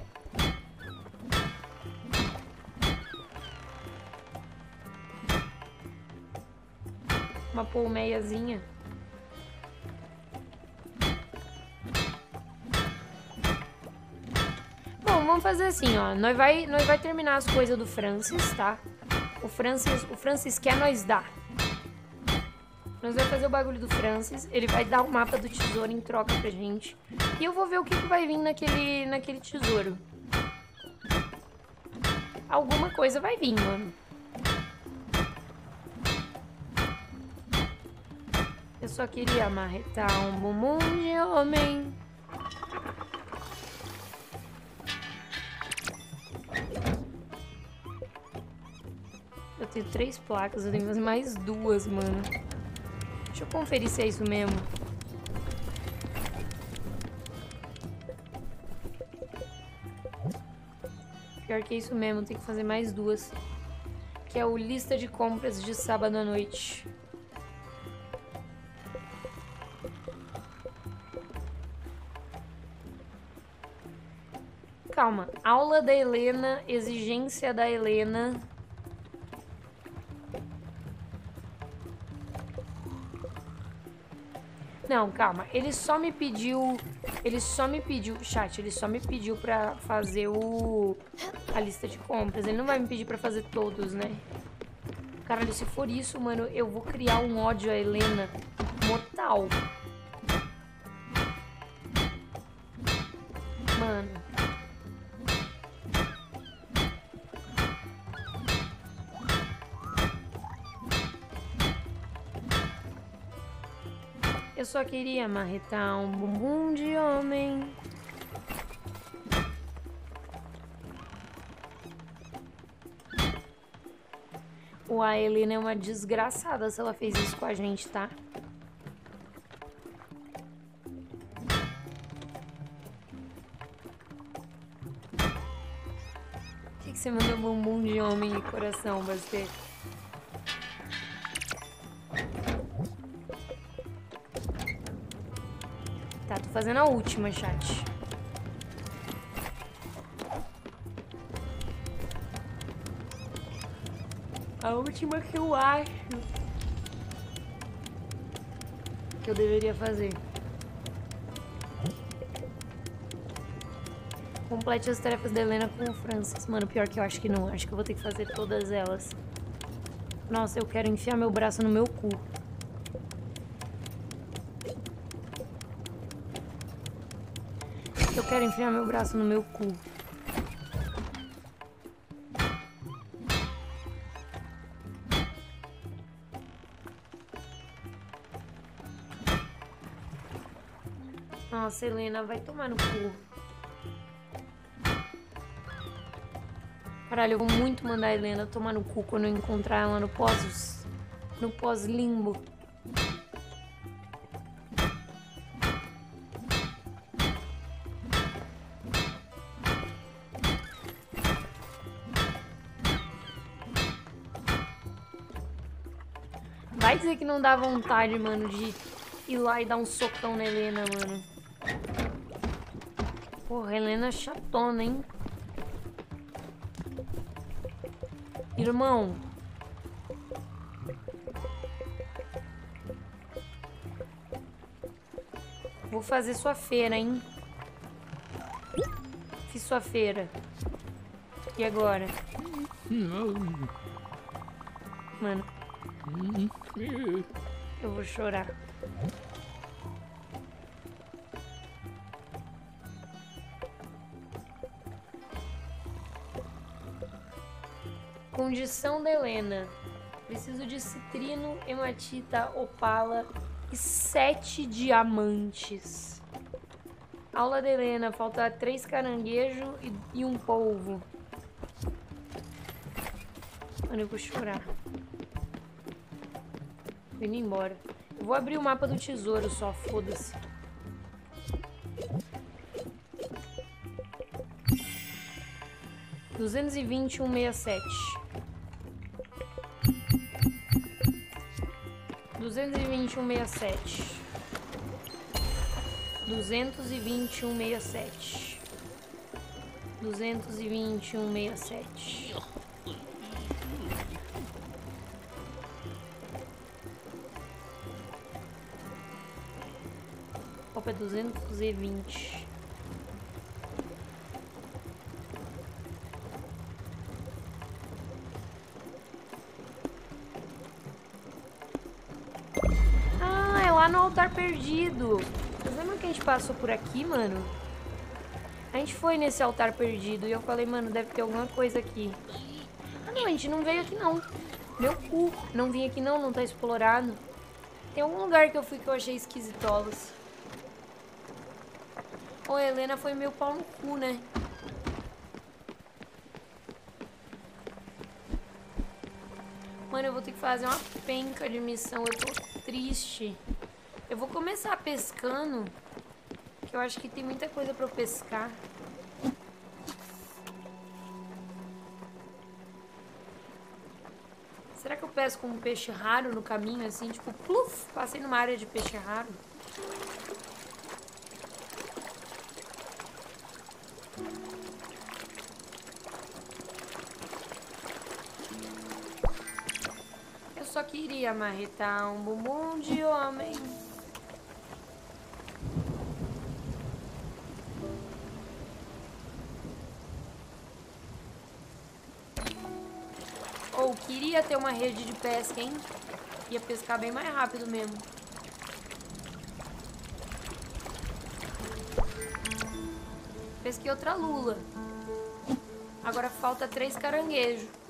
Uma polmeiazinha. Bom, vamos fazer assim, ó. Nós vai, nós vai terminar as coisas do Francis, tá? O Francis, o Francis quer nós dar. Nós vamos fazer o bagulho do Francis. Ele vai dar o mapa do tesouro em troca pra gente. E eu vou ver o que, que vai vir naquele, naquele tesouro. Alguma coisa vai vir, mano. Só queria marretar um bumbum de homem. Eu tenho três placas, eu tenho que fazer mais duas, mano. Deixa eu conferir se é isso mesmo. Pior que é isso mesmo, tem que fazer mais duas. Que é o lista de compras de sábado à noite. Calma. Aula da Helena, exigência da Helena. Não, calma. Ele só me pediu. Ele só me pediu. Chat, ele só me pediu pra fazer o. A lista de compras. Ele não vai me pedir pra fazer todos, né? Caralho, se for isso, mano, eu vou criar um ódio a Helena mortal. Mano. só queria marretar um bumbum de homem. O a Helena é uma desgraçada se ela fez isso com a gente, tá? Por que, que você manda bumbum de homem e coração, você? Fazendo a última, chat. A última que eu acho que eu deveria fazer. Complete as tarefas da Helena com o Francis. Mano, pior que eu acho que não. Acho que eu vou ter que fazer todas elas. Nossa, eu quero enfiar meu braço no meu cu. Quero enfiar meu braço no meu cu. Nossa, Helena, vai tomar no cu. Caralho, eu vou muito mandar a Helena tomar no cu quando eu encontrar ela no pós... No pós-limbo. Não dá vontade, mano, de ir lá e dar um socão na Helena, mano. Porra, Helena é chatona, hein? Irmão. Vou fazer sua feira, hein? Fiz sua feira. E agora? Mano. Eu vou chorar. Condição da Helena. Preciso de citrino, hematita, opala e sete diamantes. Aula da Helena. Falta três caranguejos e, e um polvo. Mano, eu vou chorar. Indo embora. Vou abrir o mapa do tesouro só, foda-se. Duzentos e vinte um meia sete. Duzentos e vinte um meia sete. Duzentos e vinte um meia sete. Duzentos e vinte um meia sete. Opa, é duzentos e vinte. Ah, é lá no altar perdido. Vocês lembram que a gente passou por aqui, mano? A gente foi nesse altar perdido e eu falei, mano, deve ter alguma coisa aqui. Ah, não, a gente não veio aqui, não. Meu cu. Não vim aqui, não. Não tá explorado. Tem algum lugar que eu fui que eu achei esquisitolos. Ô, Helena foi meio pau no cu, né? Mano, eu vou ter que fazer uma penca de missão. Eu tô triste. Eu vou começar pescando. Que eu acho que tem muita coisa pra eu pescar. Será que eu pesco um peixe raro no caminho, assim? Tipo, pluf, passei numa área de peixe raro. Só queria marretar um bumbum de homem. Ou queria ter uma rede de pesca, hein? Ia pescar bem mais rápido mesmo. Pesquei outra lula. Agora falta três caranguejos.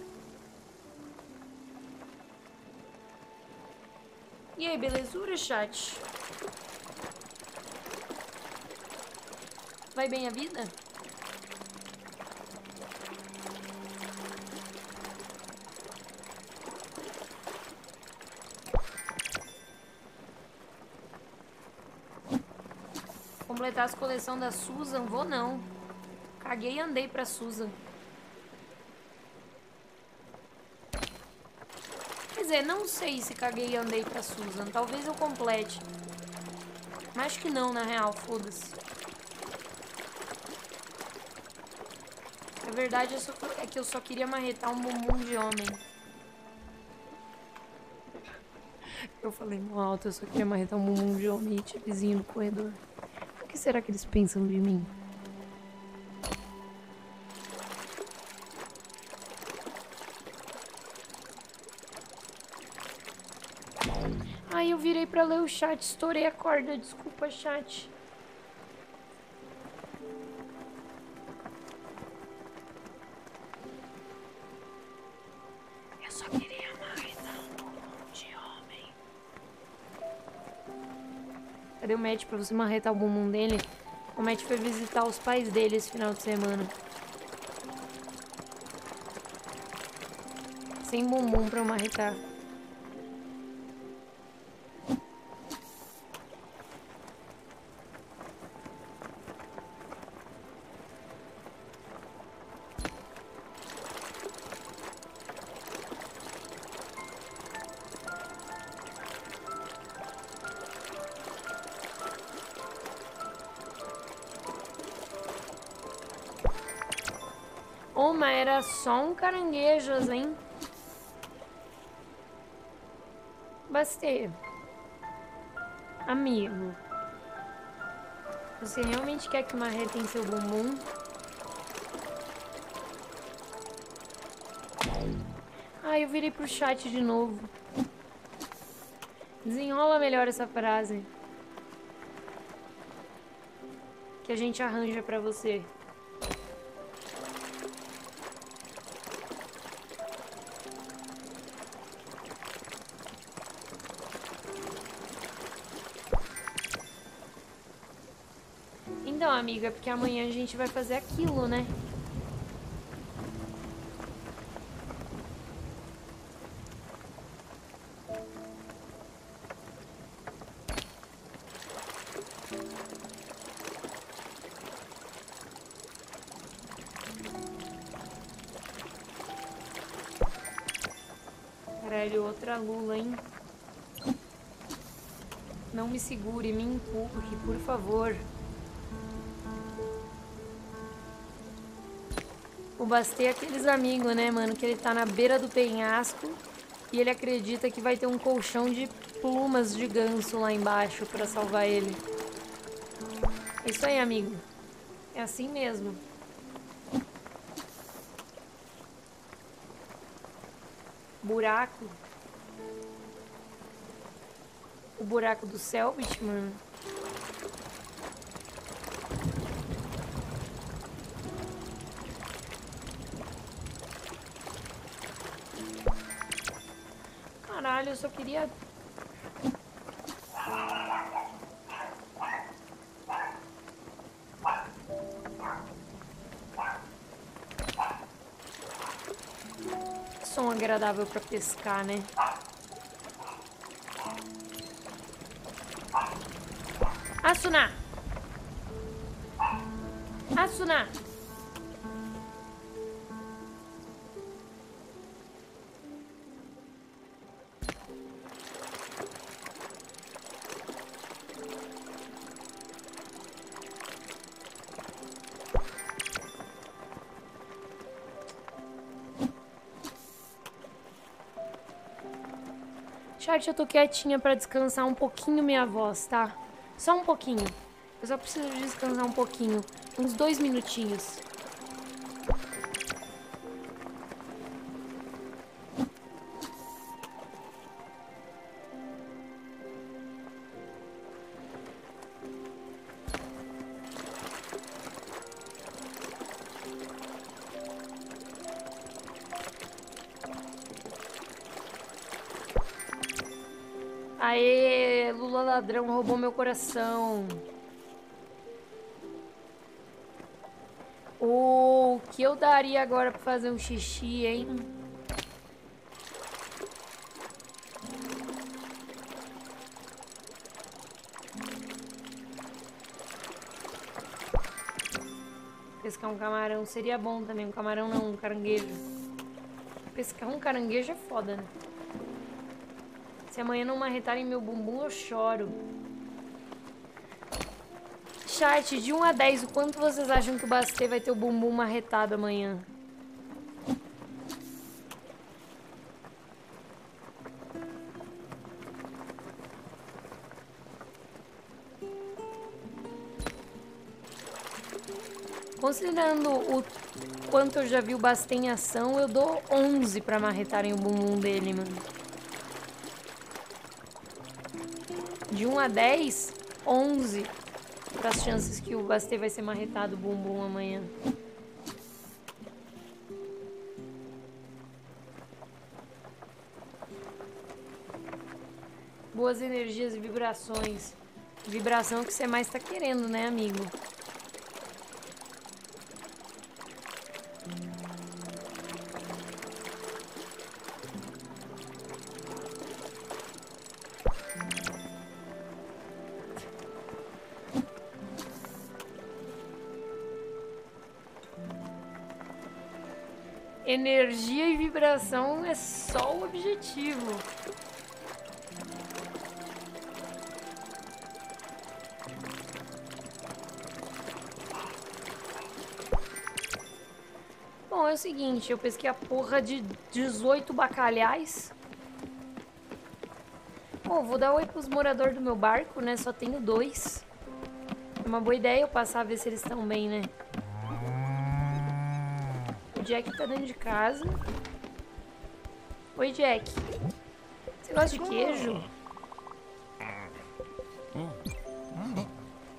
Belezura, chat? Vai bem a vida? Completar as coleção da Susan? Vou não. Caguei e andei pra Susan. Dizer, não sei se caguei e andei pra Susan. Talvez eu complete. Mas acho que não, na real. Foda-se. A verdade é, só, é que eu só queria marretar um bumbum de homem. Eu falei no alto, eu só queria marretar um bumbum de homem e tinha vizinho no corredor. O que será que eles pensam de mim? Virei pra ler o chat, estourei a corda, desculpa, chat. Eu só queria marretar um bumbum de homem. Cadê o Matt pra você marretar o bumbum dele? O Matt foi visitar os pais dele esse final de semana. Sem bumbum pra eu marretar. Caranguejos, hein? Bastei. Amigo. Você realmente quer que marretem seu bumbum? Ai, eu virei pro chat de novo. Desenrola melhor essa frase. Que a gente arranja pra você. Amiga, porque amanhã a gente vai fazer aquilo, né? Caralho, outra lula, hein? Não me segure, me empurre, por favor. Bastei é aqueles amigos, né, mano? Que ele tá na beira do penhasco e ele acredita que vai ter um colchão de plumas de ganso lá embaixo pra salvar ele. É isso aí, amigo. É assim mesmo. Buraco. O buraco do Selbit, mano. Eu só queria. Som agradável pra pescar, né? Asuna! Asuna! Chat, eu tô quietinha pra descansar um pouquinho minha voz, tá? Só um pouquinho. Eu só preciso descansar um pouquinho. Uns dois minutinhos. Ladrão roubou meu coração. O que eu daria agora pra fazer um xixi, hein? Pescar um camarão seria bom também. Um camarão não, um caranguejo. Pescar um caranguejo é foda, né? Se amanhã não marretarem meu bumbum, eu choro. Chat, de 1 a 10, o quanto vocês acham que o Bastê vai ter o bumbum marretado amanhã? Considerando o quanto eu já vi o Bastê em ação, eu dou 11 pra marretarem o bumbum dele, mano. De 1 a 10, 11 para as chances que o Bastê vai ser marretado bumbum amanhã. Boas energias e vibrações. Vibração que você mais tá querendo, né, amigo? Vibração é só o objetivo. Bom, é o seguinte, eu pesquei a porra de 18 bacalhais. Bom, vou dar oi pros moradores do meu barco, né? Só tenho dois. É uma boa ideia eu passar a ver se eles estão bem, né? Jack tá dentro de casa. Oi, Jack. Você gosta de queijo?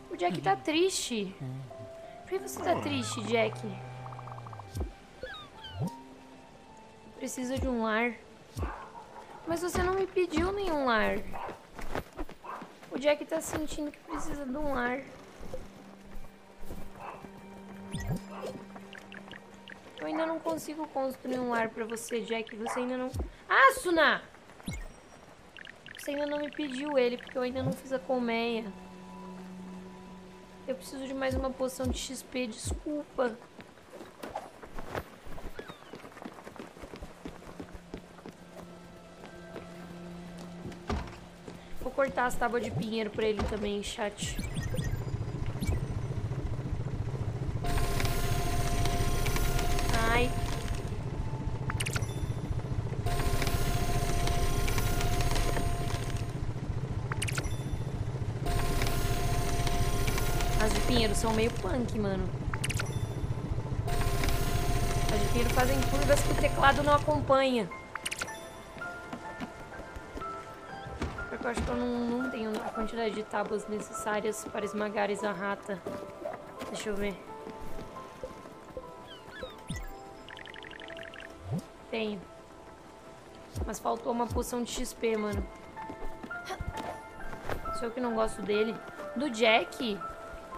O Jack tá triste. Por que você tá triste, Jack? Precisa de um lar. Mas você não me pediu nenhum lar. O Jack tá sentindo que precisa de um lar. Eu ainda não consigo construir um lar pra você, Jack. Você ainda não... Ah, Suna! Você ainda não me pediu ele, porque eu ainda não fiz a colmeia. Eu preciso de mais uma poção de XP, desculpa. Vou cortar as tábuas de pinheiro pra ele também, chat. São meio punk, mano. As de fazem curvas que o teclado não acompanha. Porque eu acho que eu não, não tenho a quantidade de tábuas necessárias para esmagar essa rata. Deixa eu ver. Tenho. Mas faltou uma poção de XP, mano. Sou eu que não gosto dele. Do Jack.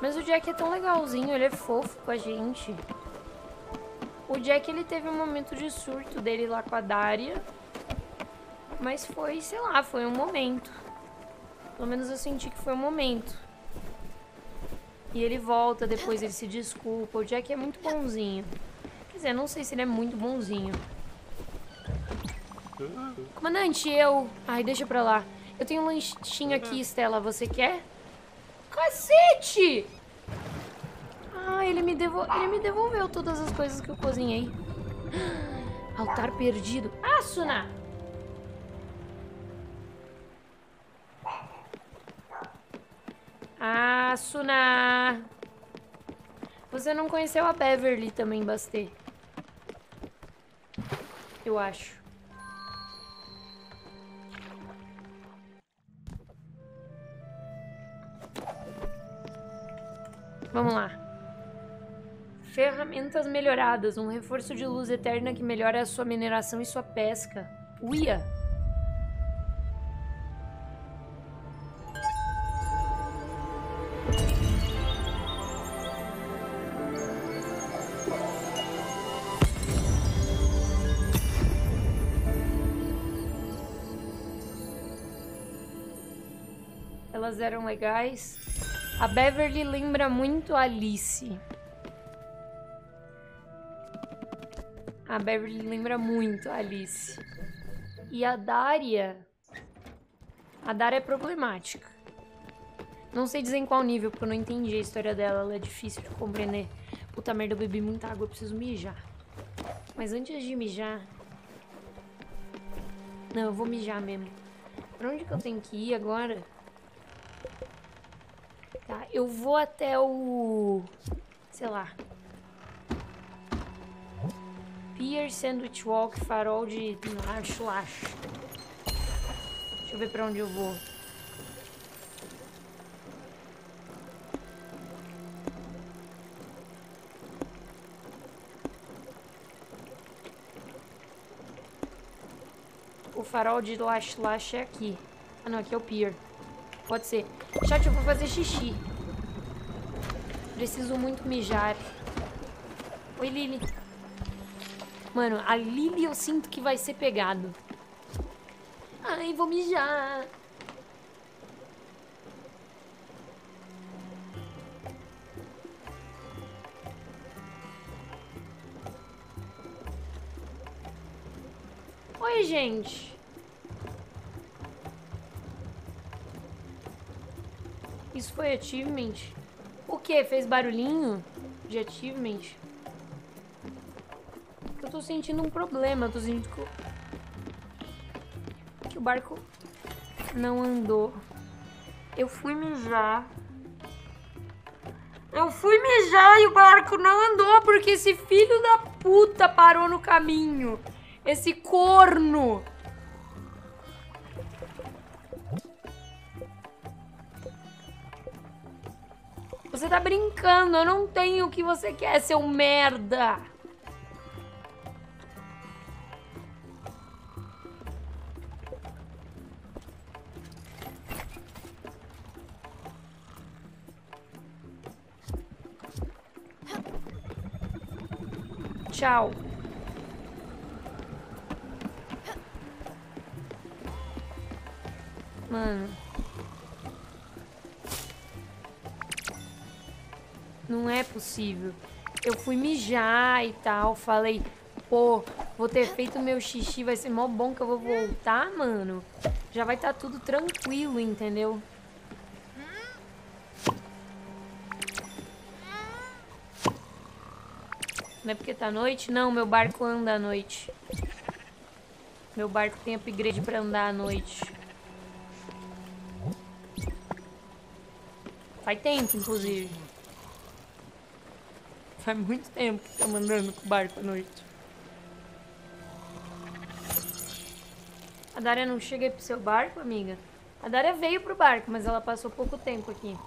Mas o Jack é tão legalzinho, ele é fofo com a gente. O Jack, ele teve um momento de surto dele lá com a Daria. Mas foi, sei lá, foi um momento. Pelo menos eu senti que foi um momento. E ele volta, depois ele se desculpa. O Jack é muito bonzinho. Quer dizer, não sei se ele é muito bonzinho. Comandante, eu... Ai, deixa pra lá. Eu tenho um lanchinho aqui, Estela. Você quer? Cacete! Ah, ele me, ele me devolveu todas as coisas que eu cozinhei. Altar perdido. Ah, Suna! Ah! Você não conheceu a Beverly também, Bastê. Eu acho. Vamos lá. Ferramentas melhoradas. Um reforço de luz eterna que melhora a sua mineração e sua pesca. Uia! Elas eram legais. A Beverly lembra muito Alice. A Beverly lembra muito Alice. E a Daria... A Dara é problemática. Não sei dizer em qual nível, porque eu não entendi a história dela. Ela é difícil de compreender. Puta merda, eu bebi muita água, eu preciso mijar. Mas antes de mijar... Não, eu vou mijar mesmo. Pra onde que eu tenho que ir agora? Eu vou até o... Sei lá. Pier, Sandwich Walk, farol de lacho, lacho. Deixa eu ver pra onde eu vou. O farol de Lash é aqui. Ah, não, aqui é o Pier. Pode ser. Chat, eu vou fazer xixi. Preciso muito mijar. Oi, Lily. Mano, a Lily eu sinto que vai ser pegado. Ai, vou mijar. Oi, gente. Isso foi achievement? O que? Fez barulhinho de achievement? Eu tô sentindo um problema. Eu tô sentindo que, que o barco não andou. Eu fui mijar. Eu fui mijar e o barco não andou porque esse filho da puta parou no caminho. Esse corno. Tá brincando, eu não tenho o que você quer, seu merda. Tchau. Mano. Possível. Eu fui mijar e tal. Falei, pô, vou ter feito meu xixi. Vai ser mó bom que eu vou voltar, mano. Já vai estar tá tudo tranquilo, entendeu? Não é porque tá noite? Não, meu barco anda à noite. Meu barco tem upgrade pra andar à noite. Faz tempo, inclusive. Faz muito tempo que estamos andando com o barco à noite. A Daria não chega pro seu barco, amiga? A Daria veio pro barco, mas ela passou pouco tempo aqui.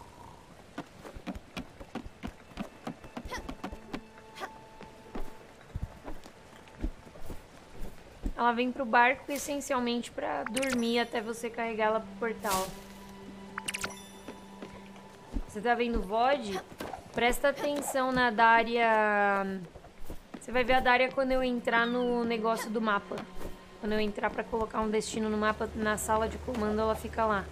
Ela vem pro barco essencialmente pra dormir até você carregá-la pro portal. Você tá vendo o VOD? Presta atenção na Dária. Você vai ver a Dária quando eu entrar no negócio do mapa. Quando eu entrar pra colocar um destino no mapa, na sala de comando, ela fica lá.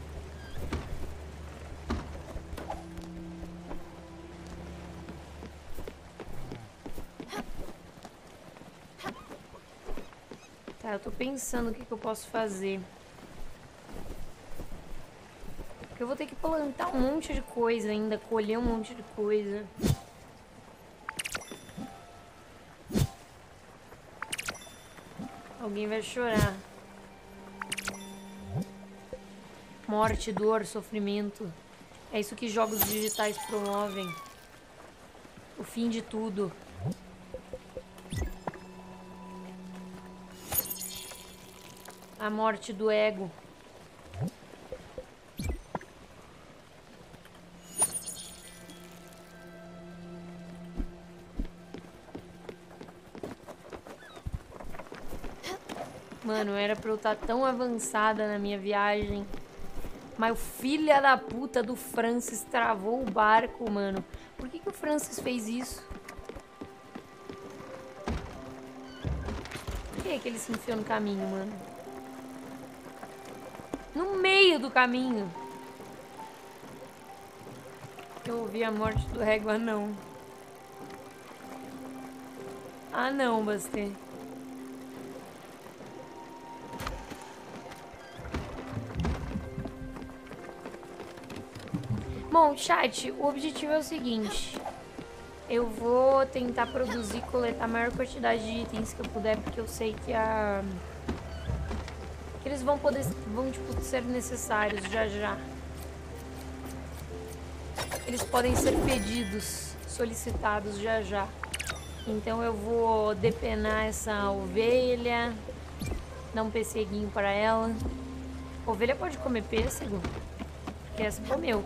Tá, eu tô pensando o que, que eu posso fazer. Eu vou ter que plantar um monte de coisa ainda, colher um monte de coisa. Alguém vai chorar. Morte, dor, sofrimento. É isso que jogos digitais promovem. O fim de tudo. A morte do ego. Mano, era pra eu estar tá tão avançada na minha viagem. Mas o filho da puta do Francis travou o barco, mano. Por que, que o Francis fez isso? Por que, que ele se enfiou no caminho, mano? No meio do caminho. Eu ouvi a morte do régua, não. Ah, não, Bastê. Bom, chat, o objetivo é o seguinte. Eu vou tentar produzir, coletar a maior quantidade de itens que eu puder, porque eu sei que a... Que eles vão poder, vão, tipo, ser necessários já já. Eles podem ser pedidos, solicitados já já. Então eu vou depenar essa ovelha, dar um pesseguinho para ela. Ovelha pode comer pêssego? Porque essa comeu.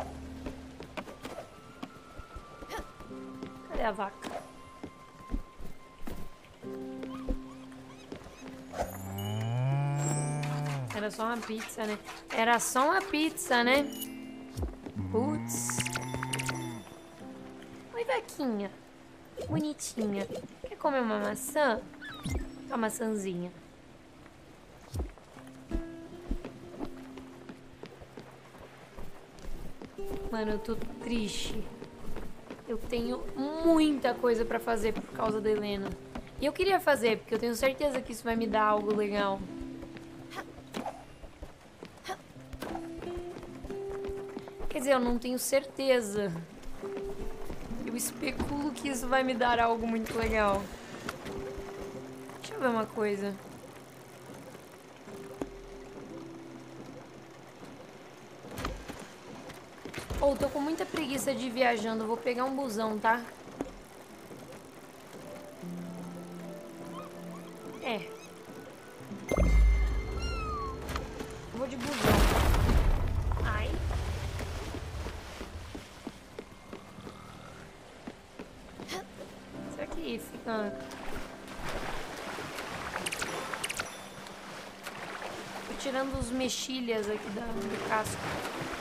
A vaca? Era só uma pizza, né? Era só uma pizza, né? Putz. Oi, vaquinha. Bonitinha. Quer comer uma maçã? Uma maçãzinha. Mano, eu tô triste. Eu tenho muita coisa pra fazer por causa da Helena. E eu queria fazer, porque eu tenho certeza que isso vai me dar algo legal. Quer dizer, eu não tenho certeza. Eu especulo que isso vai me dar algo muito legal. Deixa eu ver uma coisa. Oh, tô com muita preguiça de ir viajando. Vou pegar um busão, tá? É. Vou de busão. Ai. Será que fica... Tô tirando os mexilhas aqui do casco.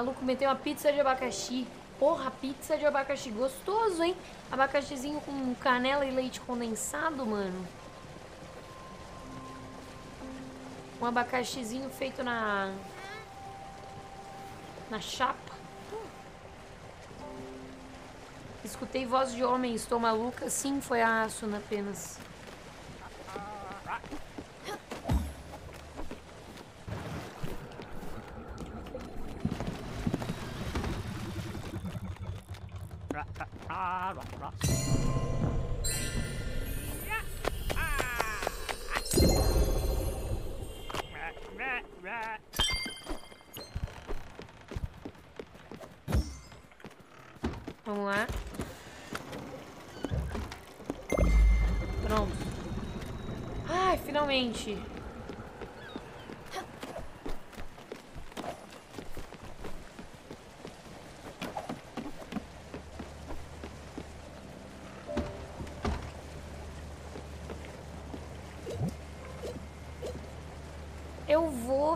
Maluco meteu uma pizza de abacaxi. Porra, pizza de abacaxi gostoso, hein? Abacaxizinho com canela e leite condensado, mano. Um abacaxizinho feito na... Na chapa. Escutei voz de homem, estou maluca. Sim, foi a Asuna apenas.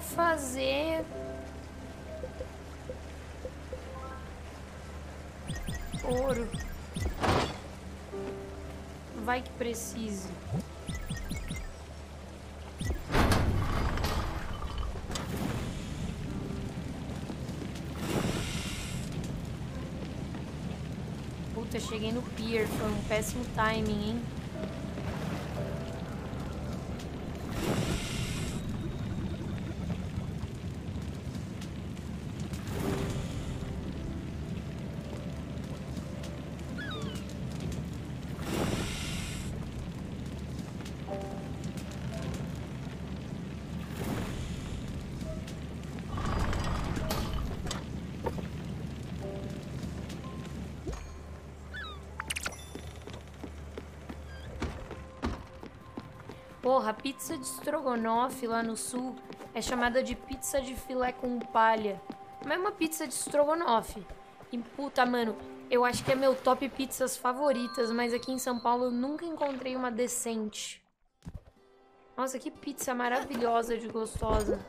Fazer ouro. Vai que precise. Puta, cheguei no pier. Foi um péssimo timing, hein? Porra, pizza de estrogonofe lá no sul é chamada de pizza de filé com palha. Mas é uma pizza de estrogonofe. E puta, mano, eu acho que é meu top pizzas favoritas, mas aqui em São Paulo eu nunca encontrei uma decente. Nossa, que pizza maravilhosa de gostosa.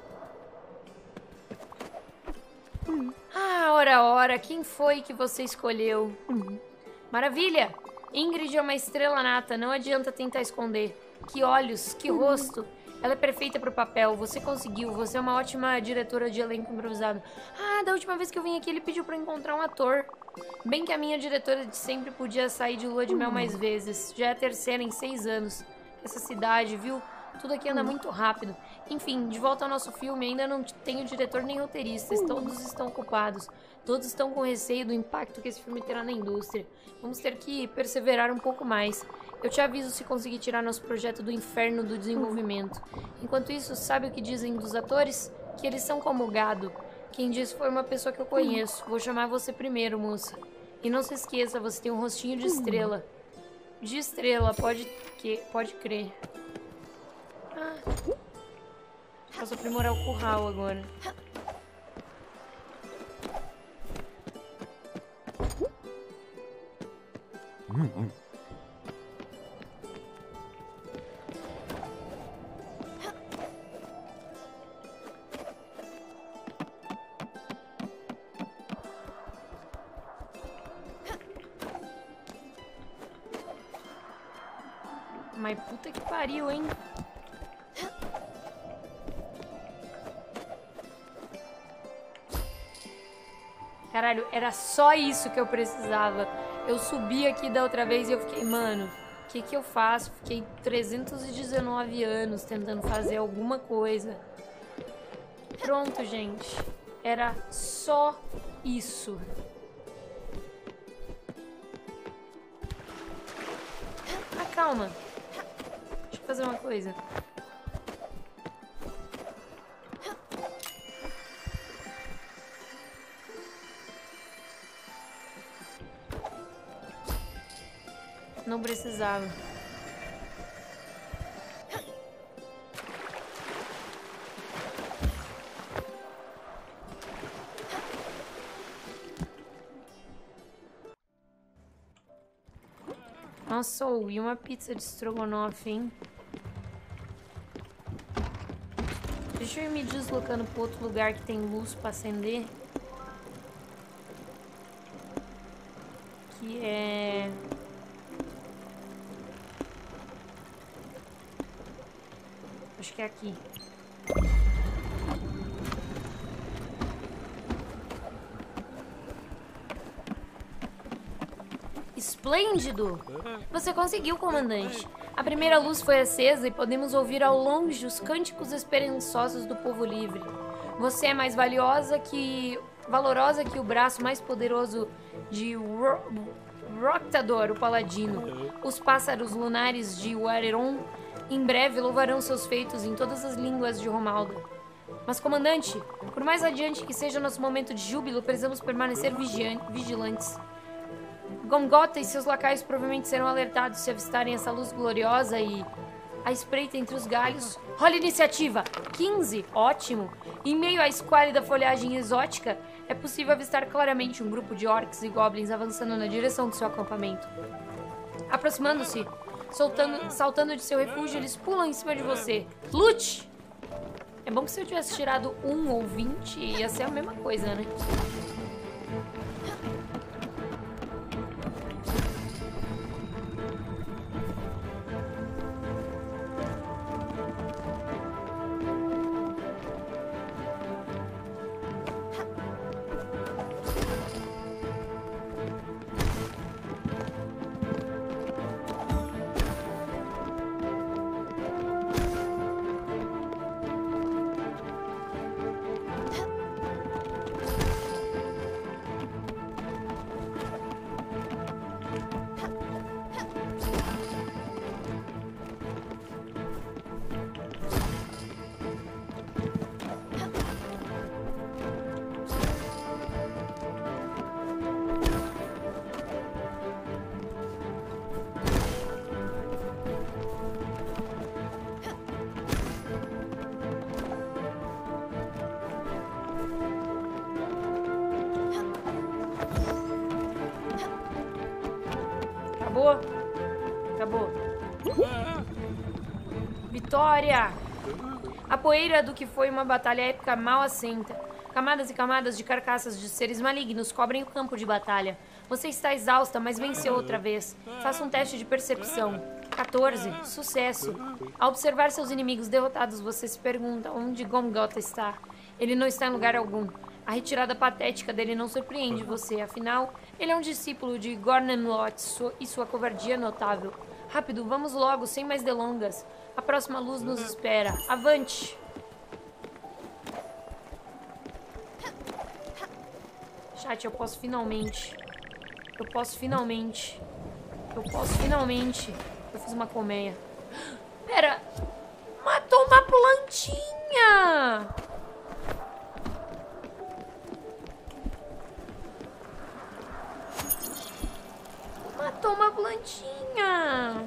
Ah, ora, ora, quem foi que você escolheu? Maravilha! Ingrid é uma estrela nata, não adianta tentar esconder. Que olhos, que rosto. Ela é perfeita pro papel, você conseguiu, você é uma ótima diretora de elenco improvisado. Ah, da última vez que eu vim aqui ele pediu pra encontrar um ator. Bem que a minha diretora de sempre podia sair de lua de mel mais vezes. Já é a terceira em seis anos. Essa cidade, viu? Tudo aqui anda muito rápido. Enfim, de volta ao nosso filme, ainda não tenho diretor nem roteiristas. Todos estão ocupados. Todos estão com receio do impacto que esse filme terá na indústria. Vamos ter que perseverar um pouco mais. Eu te aviso se conseguir tirar nosso projeto do inferno do desenvolvimento. Enquanto isso, sabe o que dizem dos atores? Que eles são como gado. Quem disse foi uma pessoa que eu conheço. Vou chamar você primeiro, moça. E não se esqueça, você tem um rostinho de estrela. De estrela, pode que pode crer. Ah. Posso aprimorar o curral agora. Mas pariu, hein? Caralho, era só isso que eu precisava. Eu subi aqui da outra vez e eu fiquei, mano, o que que eu faço? Fiquei 319 anos tentando fazer alguma coisa. Pronto, gente. Era só isso. Ah, calma. Fazer uma coisa. Não precisava. Nossa, e uma pizza de estrogonofe, hein? Deixa eu ir me deslocando para outro lugar que tem luz para acender. Que é... Acho que é aqui. Esplêndido! Você conseguiu, comandante. A primeira luz foi acesa e podemos ouvir ao longe os cânticos esperançosos do povo livre. Você é mais valiosa que. valorosa que o braço mais poderoso de Ro Roctador, o paladino. Os pássaros lunares de Wareron em breve louvarão seus feitos em todas as línguas de Romaldo. Mas, comandante, por mais adiante que seja nosso momento de júbilo, precisamos permanecer vigilantes. Gomgota e seus lacaios provavelmente serão alertados se avistarem essa luz gloriosa e. A espreita entre os galhos. Rola iniciativa! 15! Ótimo! Em meio à esquálida folhagem exótica, é possível avistar claramente um grupo de orcs e goblins avançando na direção do seu acampamento. Aproximando-se, soltando, saltando de seu refúgio, eles pulam em cima de você. Lute! É bom que se eu tivesse tirado um ou vinte, ia ser a mesma coisa, né? Acabou? Vitória! A poeira do que foi uma batalha épica mal assenta. Camadas e camadas de carcaças de seres malignos cobrem o campo de batalha. Você está exausta, mas venceu outra vez. Faça um teste de percepção. 14. Sucesso. Ao observar seus inimigos derrotados, você se pergunta onde Gomgota está. Ele não está em lugar algum. A retirada patética dele não surpreende você, afinal, ele é um discípulo de Gornemlot e sua covardia é notável. Rápido, vamos logo, sem mais delongas. A próxima luz nos espera. Avante! Chat, eu posso finalmente. Eu posso finalmente. Eu posso finalmente. Eu fiz uma colmeia. Pera! Matou uma plantinha! Matou uma plantinha!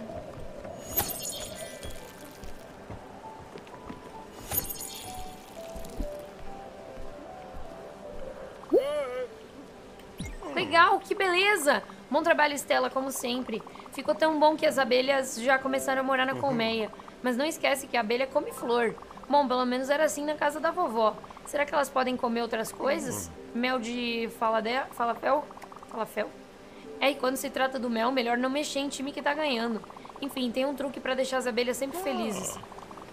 Legal, que beleza! Bom trabalho, Estela, como sempre. Ficou tão bom que as abelhas já começaram a morar na colmeia. Mas não esquece que a abelha come flor. Bom, pelo menos era assim na casa da vovó. Será que elas podem comer outras coisas? Mel de falade... falafel? Falafel? É, e quando se trata do mel, melhor não mexer em time que tá ganhando. Enfim, tem um truque para deixar as abelhas sempre felizes.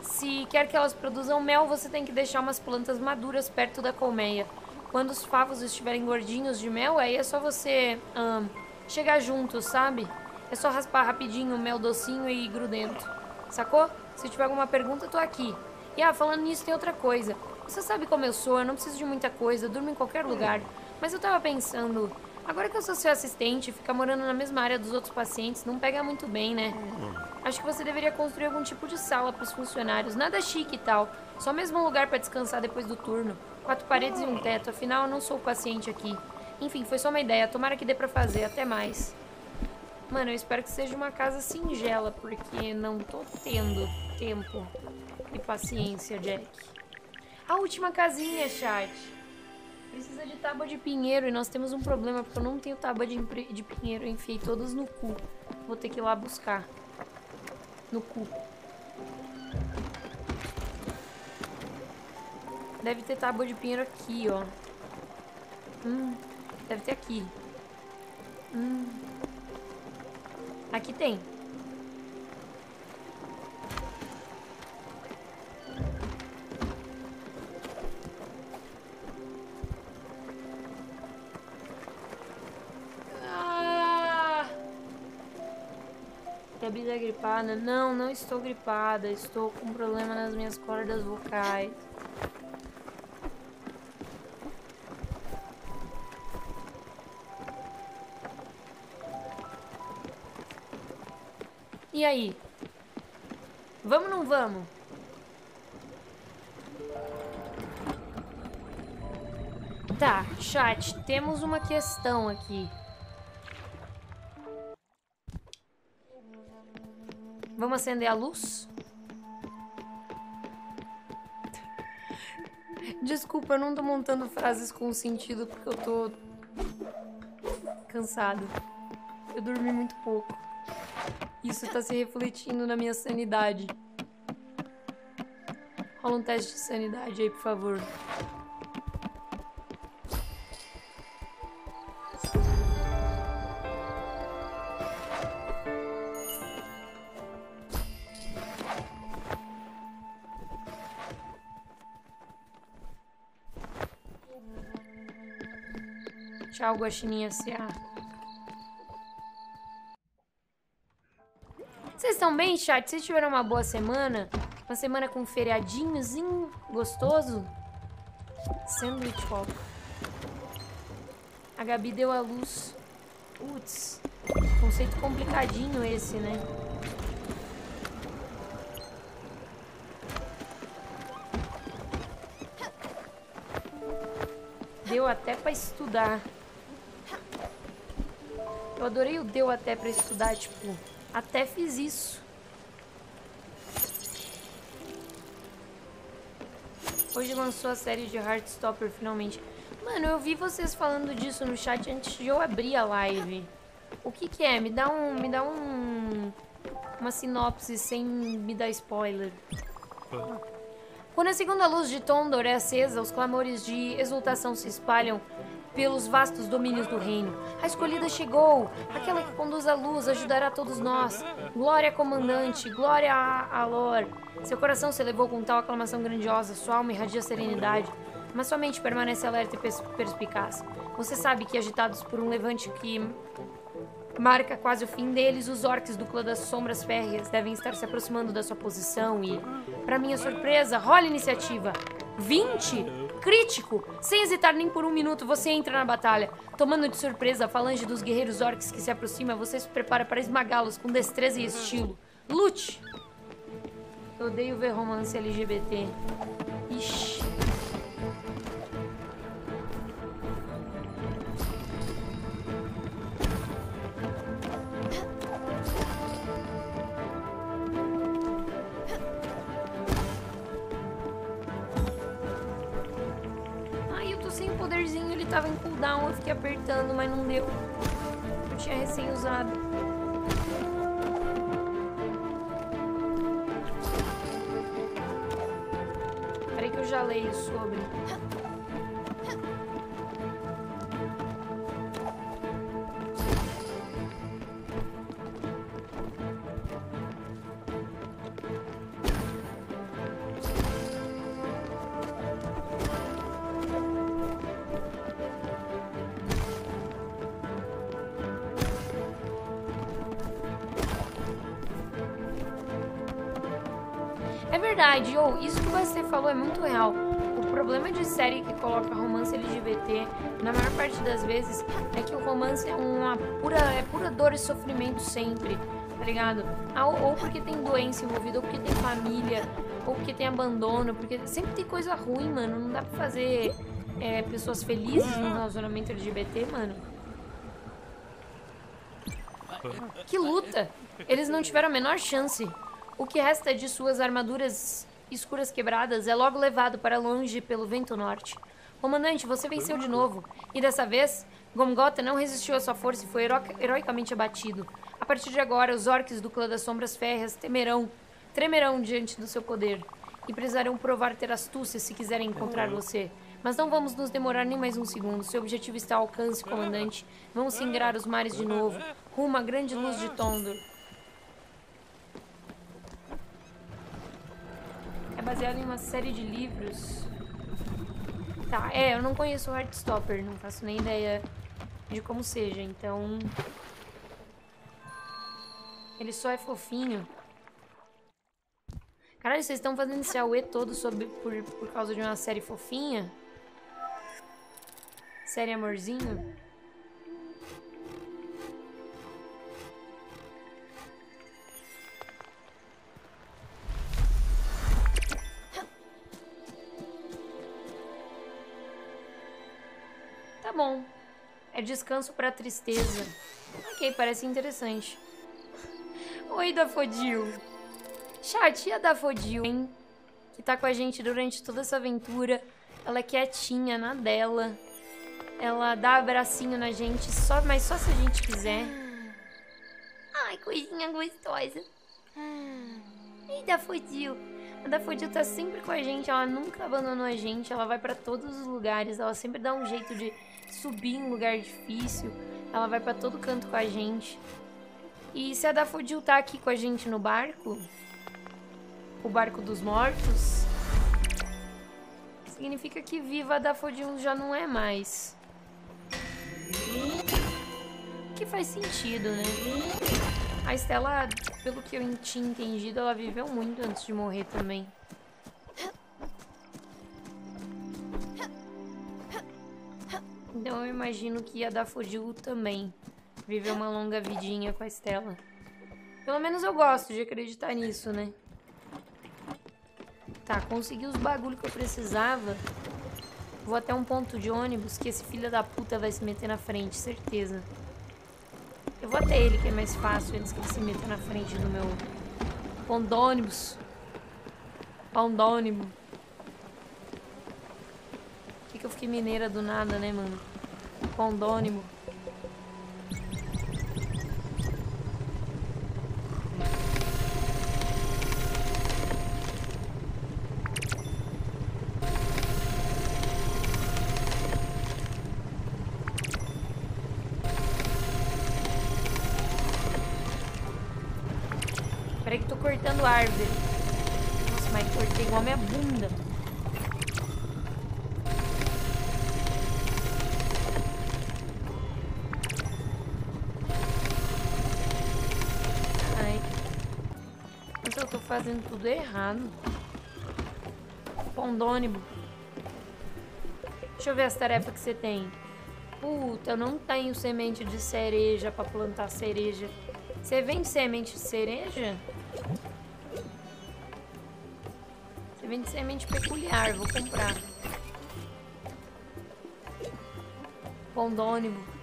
Se quer que elas produzam mel, você tem que deixar umas plantas maduras perto da colmeia. Quando os favos estiverem gordinhos de mel, aí é só você hum, chegar junto, sabe? É só raspar rapidinho o mel docinho e grudento. Sacou? Se tiver alguma pergunta, tô aqui. E ah, falando nisso, tem outra coisa. Você sabe como eu sou, eu não preciso de muita coisa, durmo em qualquer lugar. Mas eu tava pensando, agora que eu sou seu assistente, ficar morando na mesma área dos outros pacientes não pega muito bem, né? Acho que você deveria construir algum tipo de sala para os funcionários, nada chique e tal. Só mesmo um lugar para descansar depois do turno. Quatro paredes e um teto, afinal eu não sou o paciente aqui. Enfim, foi só uma ideia, tomara que dê pra fazer, até mais. Mano, eu espero que seja uma casa singela, porque não tô tendo tempo e paciência, Jack. A última casinha, chat. Precisa de tábua de pinheiro e nós temos um problema, porque eu não tenho tábua de, de pinheiro. Eu enfiei todas no cu. Vou ter que ir lá buscar. No cu. Deve ter tábua de pinheiro aqui, ó. Hum, deve ter aqui. Hum. Aqui tem. Gabi tá gripada? Não, não estou gripada. Estou com problema nas minhas cordas vocais. E aí? Vamos ou não vamos? Tá, chat, temos uma questão aqui. Vamos acender a luz? Desculpa, eu não tô montando frases com sentido porque eu tô cansado. Eu dormi muito pouco. Isso tá se refletindo na minha sanidade. Rola um teste de sanidade aí, por favor. Tchau, Guaxininha S.A. Vocês estão bem, chat? Vocês tiveram uma boa semana? Uma semana com um feriadinhozinho gostoso? Sandwich Hop. A Gabi deu a luz. Putz, conceito complicadinho esse, né? Deu até pra estudar. Eu adorei o deu até pra estudar, tipo, até fiz isso. Hoje lançou a série de Heartstopper finalmente. Mano, eu vi vocês falando disso no chat antes de eu abrir a live. O que que é? Me dá um... Me dá um... uma sinopse sem me dar spoiler. Quando a segunda luz de Tondor é acesa, os clamores de exultação se espalham pelos vastos domínios do reino. A escolhida chegou, aquela que conduz a luz ajudará todos nós. Glória, comandante, glória a Alor. Seu coração se elevou com tal aclamação grandiosa, sua alma irradia serenidade, mas sua mente permanece alerta e pers- perspicaz. Você sabe que, agitados por um levante que marca quase o fim deles, os orcs do clã das sombras férreas devem estar se aproximando da sua posição e, para minha surpresa, rola iniciativa. 20? Crítico! Sem hesitar nem por um minuto, você entra na batalha. Tomando de surpresa a falange dos guerreiros orcs que se aproxima, você se prepara para esmagá-los com destreza e estilo. Lute! Eu odeio ver romance LGBT. Ixi. Ele tava em cooldown, eu fiquei apertando, mas não deu. Eu tinha recém usado. Peraí que eu já leio sobre. Falou é muito real. O problema de série que coloca romance LGBT, na maior parte das vezes, é que o romance é uma pura, é pura dor e sofrimento sempre, tá ligado? Ah, Ou, ou porque tem doença envolvida, ou porque tem família, ou porque tem abandono, porque sempre tem coisa ruim, mano. Não dá pra fazer é, pessoas felizes no relacionamento LGBT, mano. Que luta! Eles não tiveram a menor chance. O que resta de suas armaduras escuras quebradas é logo levado para longe pelo vento norte. Comandante, você venceu de novo. E dessa vez, Gomgota não resistiu à sua força e foi hero- heroicamente abatido. A partir de agora, os orcs do clã das sombras férreas temerão, tremerão diante do seu poder. E precisarão provar ter astúcia se quiserem encontrar você. Mas não vamos nos demorar nem mais um segundo. Seu objetivo está ao alcance, comandante. Vamos singrar os mares de novo, rumo à grande luz de Tondor. É baseado em uma série de livros. Tá, é, eu não conheço o Heartstopper, não faço nem ideia de como seja, então. Ele só é fofinho. Caralho, vocês estão fazendo esse AUE todo sobre, por, por causa de uma série fofinha? Série amorzinho? Bom. É descanso pra tristeza. Ok, parece interessante. Oi, Dafodil. Chat, e a Dafodil, hein? Que tá com a gente durante toda essa aventura. Ela é quietinha na dela. Ela dá abracinho na gente, só, mas só se a gente quiser. Ai, coisinha gostosa. E Dafodil? A Dafodil tá sempre com a gente, ela nunca abandonou a gente, ela vai pra todos os lugares, ela sempre dá um jeito de subir em lugar difícil, ela vai pra todo canto com a gente. E se a Dafodil tá aqui com a gente no barco, o barco dos mortos, significa que viva a Dafodil já não é mais. Que faz sentido, né? A Estela, pelo que eu tinha entendido, ela viveu muito antes de morrer também. Então eu imagino que a Dafodil também viveu uma longa vidinha com a Estela. Pelo menos eu gosto de acreditar nisso, né? Tá, consegui os bagulho que eu precisava. Vou até um ponto de ônibus que esse filho da puta vai se meter na frente, certeza. Eu vou até ele, que é mais fácil, antes que ele se meta na frente do meu ponto de ônibus. Pondônimo. Por que, que eu fiquei mineira do nada, né, mano? Condônimo. Peraí que tô cortando árvore. Nossa, mas cortei igual a minha bunda. Fazendo tudo errado. Pondônimo. Deixa eu ver as tarefas que você tem. Puta, eu não tenho semente de cereja pra plantar cereja. Você vende semente de cereja? Você vende semente peculiar, vou comprar. Pondônimo.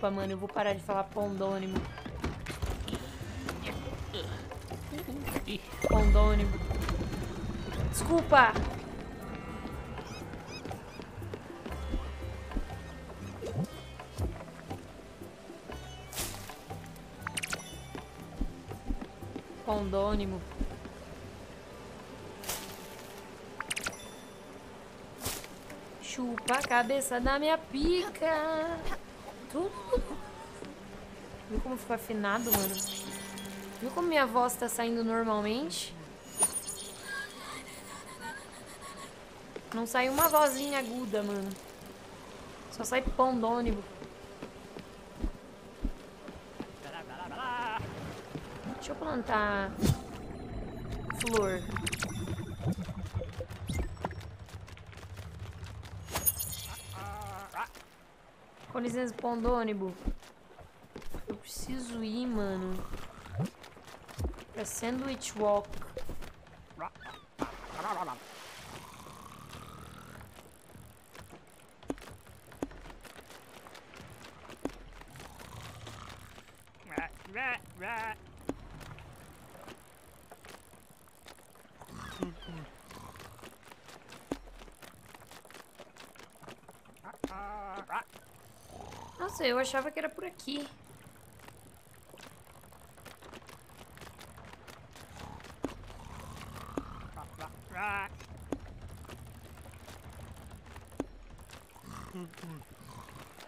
Desculpa, mano, eu vou parar de falar pondônimo. Pondônimo. Desculpa! Pondônimo. Chupa a cabeça da minha pica. Tudo. Viu como ficou afinado, mano? Viu como minha voz tá saindo normalmente? Não sai uma vozinha aguda, mano. Só sai pondônimo. Deixa eu plantar flor. Com Eu preciso ir, mano. Pra Sandwich Walk. Nossa, eu achava que era por aqui.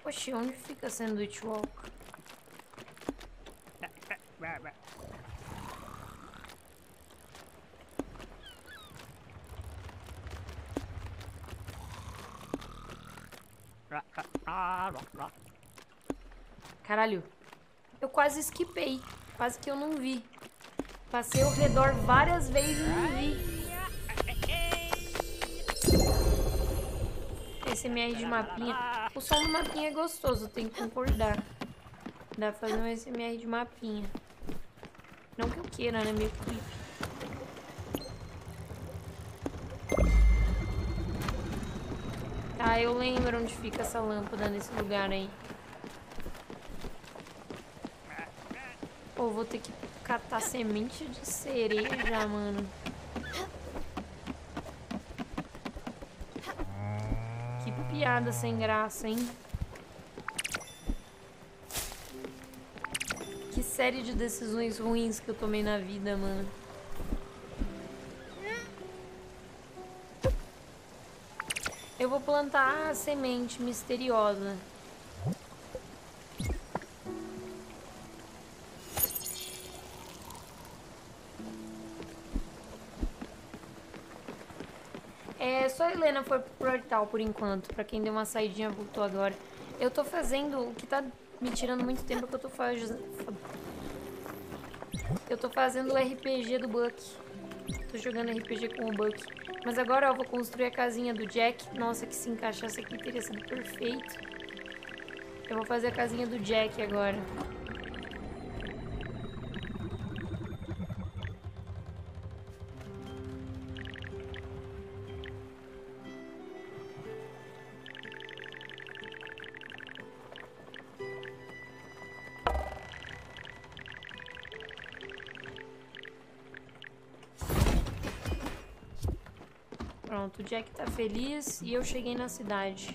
Oxi, onde fica Sandwich Walk? Caralho. Eu quase esquipei. Quase que eu não vi. Passei ao redor várias vezes e não vi. Esse SMR de mapinha. O som do mapinha é gostoso, tem que concordar. Dá pra fazer um SMR de mapinha. Não que eu queira, né? Meio creepy. Tá, eu lembro onde fica essa lâmpada nesse lugar aí. Pô, vou ter que catar semente de cereja, mano. Que piada sem graça, hein? Que série de decisões ruins que eu tomei na vida, mano. Eu vou plantar a semente misteriosa. Por enquanto. Pra quem deu uma saidinha, voltou agora. Eu tô fazendo o que tá me tirando muito tempo que eu tô fazendo. Eu tô fazendo o RPG do Buck. Tô jogando RPG com o Buck. Mas agora eu vou construir a casinha do Jack. Nossa, que se encaixasse aqui teria sido perfeito. Eu vou fazer a casinha do Jack agora. Pronto, o Jack tá feliz e eu cheguei na cidade.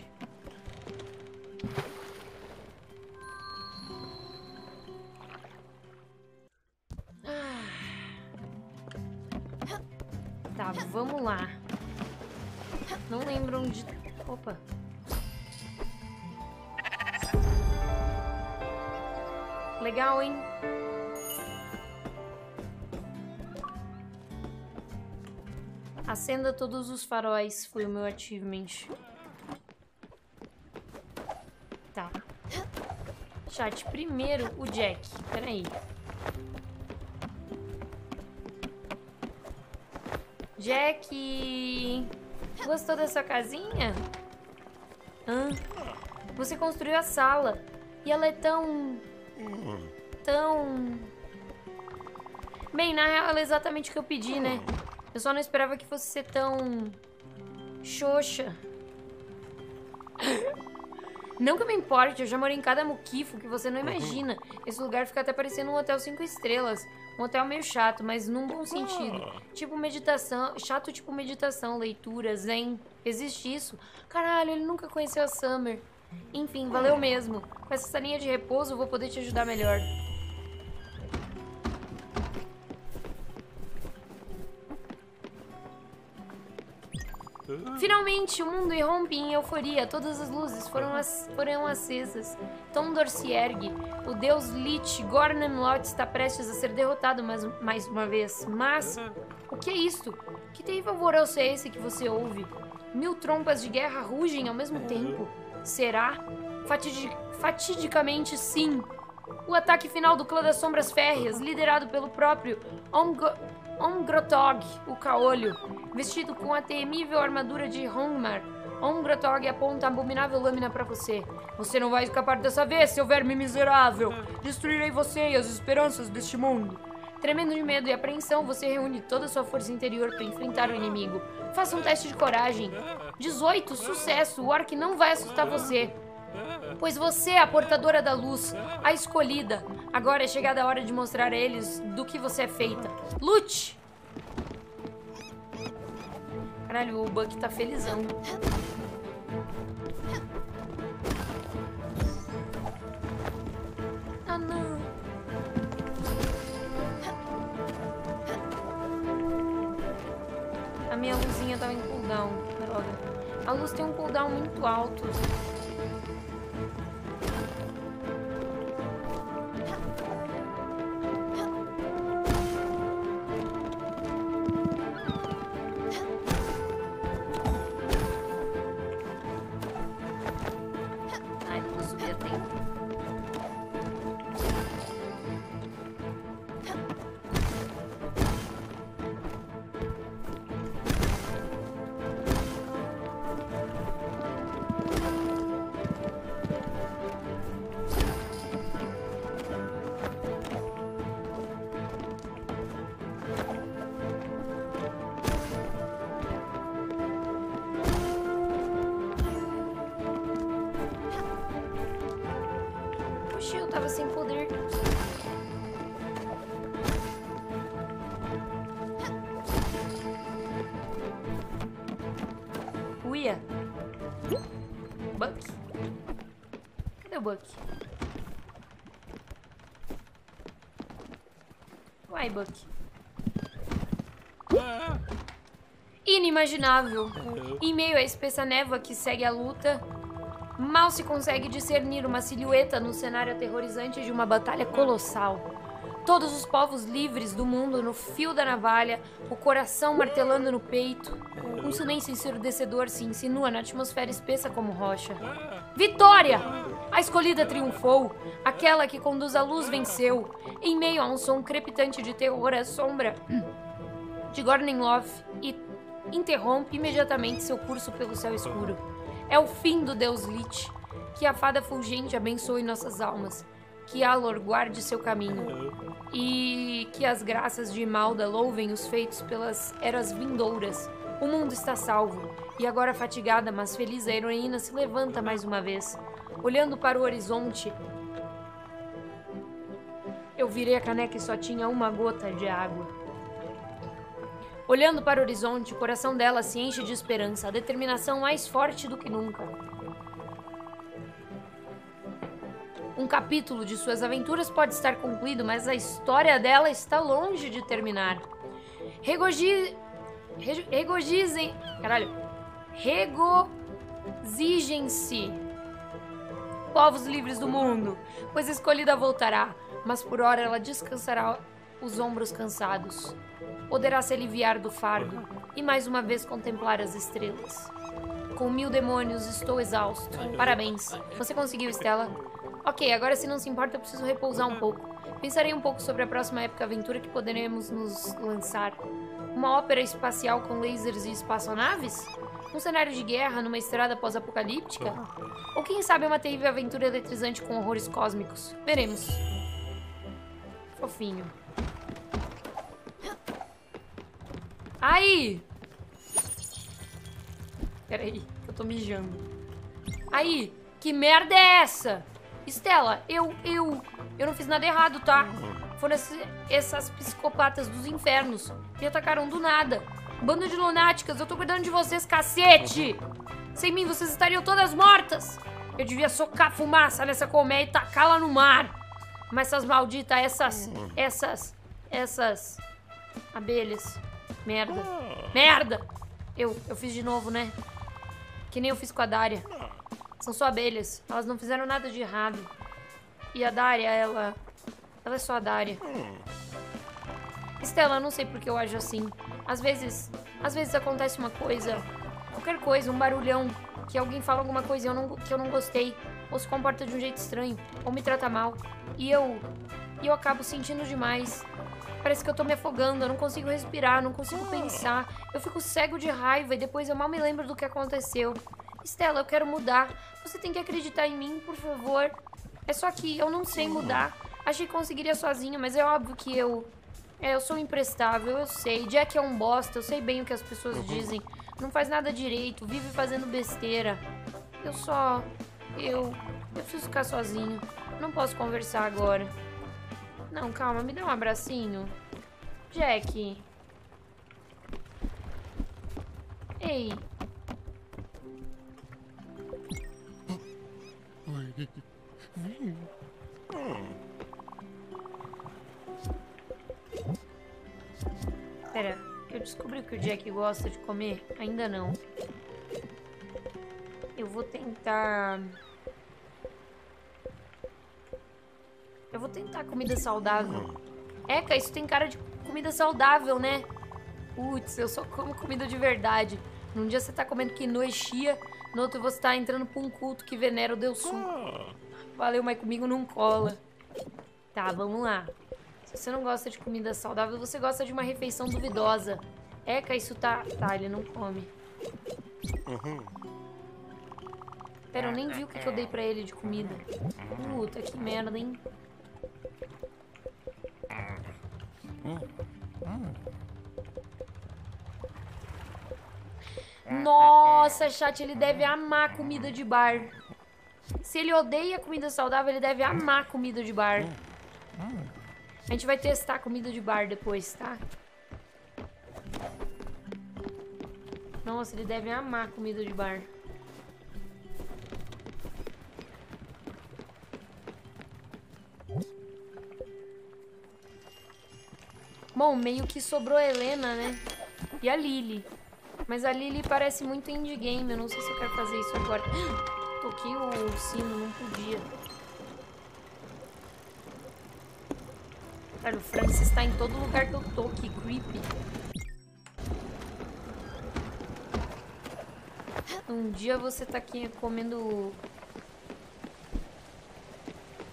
Acenda todos os faróis foi o meu achievement. Tá. Chat, primeiro o Jack. Peraí. Jack! Gostou da sua casinha? Hã? Você construiu a sala. E ela é tão... Tão... Bem, na real, ela é exatamente o que eu pedi, né? Eu só não esperava que fosse ser tão... Xoxa. Não que eu me importe, eu já morei em cada muquifo que você não imagina. Esse lugar fica até parecendo um hotel cinco estrelas. Um hotel meio chato, mas num bom sentido. Tipo meditação, chato tipo meditação, leitura, zen. Existe isso? Caralho, ele nunca conheceu a Summer. Enfim, valeu mesmo. Com essa salinha de repouso eu vou poder te ajudar melhor. Finalmente, o mundo irrompe em euforia. Todas as luzes foram, foram acesas. Tondor se ergue. O deus Lich Gornemlot está prestes a ser derrotado mais, mais uma vez. Mas, o que é isto? Que terrível alvoroço é esse que você ouve? Mil trompas de guerra rugem ao mesmo tempo. Será? Fatidi fatidicamente, sim. O ataque final do clã das sombras férreas, liderado pelo próprio Omgo Omgrotog, o caolho, vestido com a temível armadura de Hongmar. Omgrotog aponta a abominável lâmina para você. Você não vai escapar dessa vez, seu verme miserável! Destruirei você e as esperanças deste mundo. Tremendo de medo e apreensão, você reúne toda a sua força interior para enfrentar o inimigo. Faça um teste de coragem. 18, sucesso! O Orc não vai assustar você. Pois você é a portadora da luz, a escolhida. Agora é chegada a hora de mostrar a eles do que você é feita. Lute! Caralho, o Buck tá felizão. Ah, não. A minha luzinha tava em cooldown. Droga. A luz tem um cooldown muito alto. Buck. Inimaginável. Em meio à espessa névoa que segue a luta, Mal se consegue discernir uma silhueta no cenário aterrorizante de uma batalha colossal. Todos os povos livres do mundo no fio da navalha, o coração martelando no peito. Um silêncio ensurdecedor se insinua na atmosfera espessa como rocha. Vitória! A escolhida triunfou. Aquela que conduz a luz venceu. Em meio a um som crepitante de terror, a sombra de Gornenloth e interrompe imediatamente seu curso pelo céu escuro. É o fim do Deus Lich. Que a fada fulgente abençoe nossas almas. Que Alor guarde seu caminho. E que as graças de Malda louvem os feitos pelas eras vindouras. O mundo está salvo. E agora fatigada, mas feliz, a heroína se levanta mais uma vez. Olhando para o horizonte, eu virei a caneca e só tinha uma gota de água. Olhando para o horizonte, o coração dela se enche de esperança, a determinação mais forte do que nunca. Um capítulo de suas aventuras pode estar concluído, mas a história dela está longe de terminar. Regoji... Rego- Regozijem... Caralho. Regozijem-se, povos livres do mundo, pois a escolhida voltará, mas por hora ela descansará os ombros cansados. Poderá se aliviar do fardo e mais uma vez contemplar as estrelas. Com mil demônios, estou exausto. Parabéns. Você conseguiu, Stella. Ok, agora se não se importa, eu preciso repousar um pouco. Pensarei um pouco sobre a próxima época aventura que poderemos nos lançar. Uma ópera espacial com lasers e espaçonaves? Um cenário de guerra numa estrada pós-apocalíptica? Ou quem sabe uma terrível aventura eletrizante com horrores cósmicos? Veremos. Fofinho. Aí! Peraí, eu tô mijando. Aí, que merda é essa? Estela, eu, eu, eu não fiz nada errado, tá? Foram esse- essas psicopatas dos infernos. Me atacaram do nada. Bando de lunáticas, eu tô cuidando de vocês, cacete! Sem mim, vocês estariam todas mortas! Eu devia socar fumaça nessa colmeia e tacá-la no mar. Mas essas malditas, essas, essas, essas abelhas. Merda. Merda! Eu, eu fiz de novo, né? Que nem eu fiz com a Dária. São só abelhas. Elas não fizeram nada de errado. E a Dária, ela. Ela é só a Dária. Estela, eu não sei por que eu ajo assim. Às vezes. Às vezes acontece uma coisa. Qualquer coisa, um barulhão. Que alguém fala alguma coisa eu não, que eu não gostei. Ou se comporta de um jeito estranho. Ou me trata mal. E eu. Eu acabo sentindo demais. Parece que eu tô me afogando, eu não consigo respirar, não consigo pensar. Eu fico cego de raiva e depois eu mal me lembro do que aconteceu. Estela, eu quero mudar. Você tem que acreditar em mim, por favor. É só que eu não sei mudar. Achei que conseguiria sozinha, mas é óbvio que eu. É, eu sou imprestável, eu sei. Jack é um bosta, eu sei bem o que as pessoas dizem. Não faz nada direito, vive fazendo besteira. Eu só. Eu. Eu preciso ficar sozinho. Não posso conversar agora. Não, calma, me dá um abracinho. Jack. Ei, pera. Eu descobri o que o Jack gosta de comer? Ainda não. Eu vou tentar. Eu vou tentar comida saudável. Eca, isso tem cara de comida saudável, né? Putz, eu só como comida de verdade. Num dia você tá comendo quinoa e chia, no outro você tá entrando pra um culto que venera o Deus Sul. Valeu, mas comigo não cola. Tá, vamos lá. Se você não gosta de comida saudável, você gosta de uma refeição duvidosa. Eca, isso tá... Tá, ele não come. Pera, eu nem vi o que, que eu dei pra ele de comida. Puta, que merda, hein? Nossa, chat, ele deve amar comida de bar. Se ele odeia comida saudável, ele deve amar comida de bar. A gente vai testar comida de bar depois, tá? Nossa, ele deve amar comida de bar. Bom, meio que sobrou Helena, né? E a Lily. Mas a Lily parece muito indie game. Eu não sei se eu quero fazer isso agora. Toquei o sino, não podia. Cara, o Francis está em todo lugar que eu tô. Que creepy. Um dia você tá aqui comendo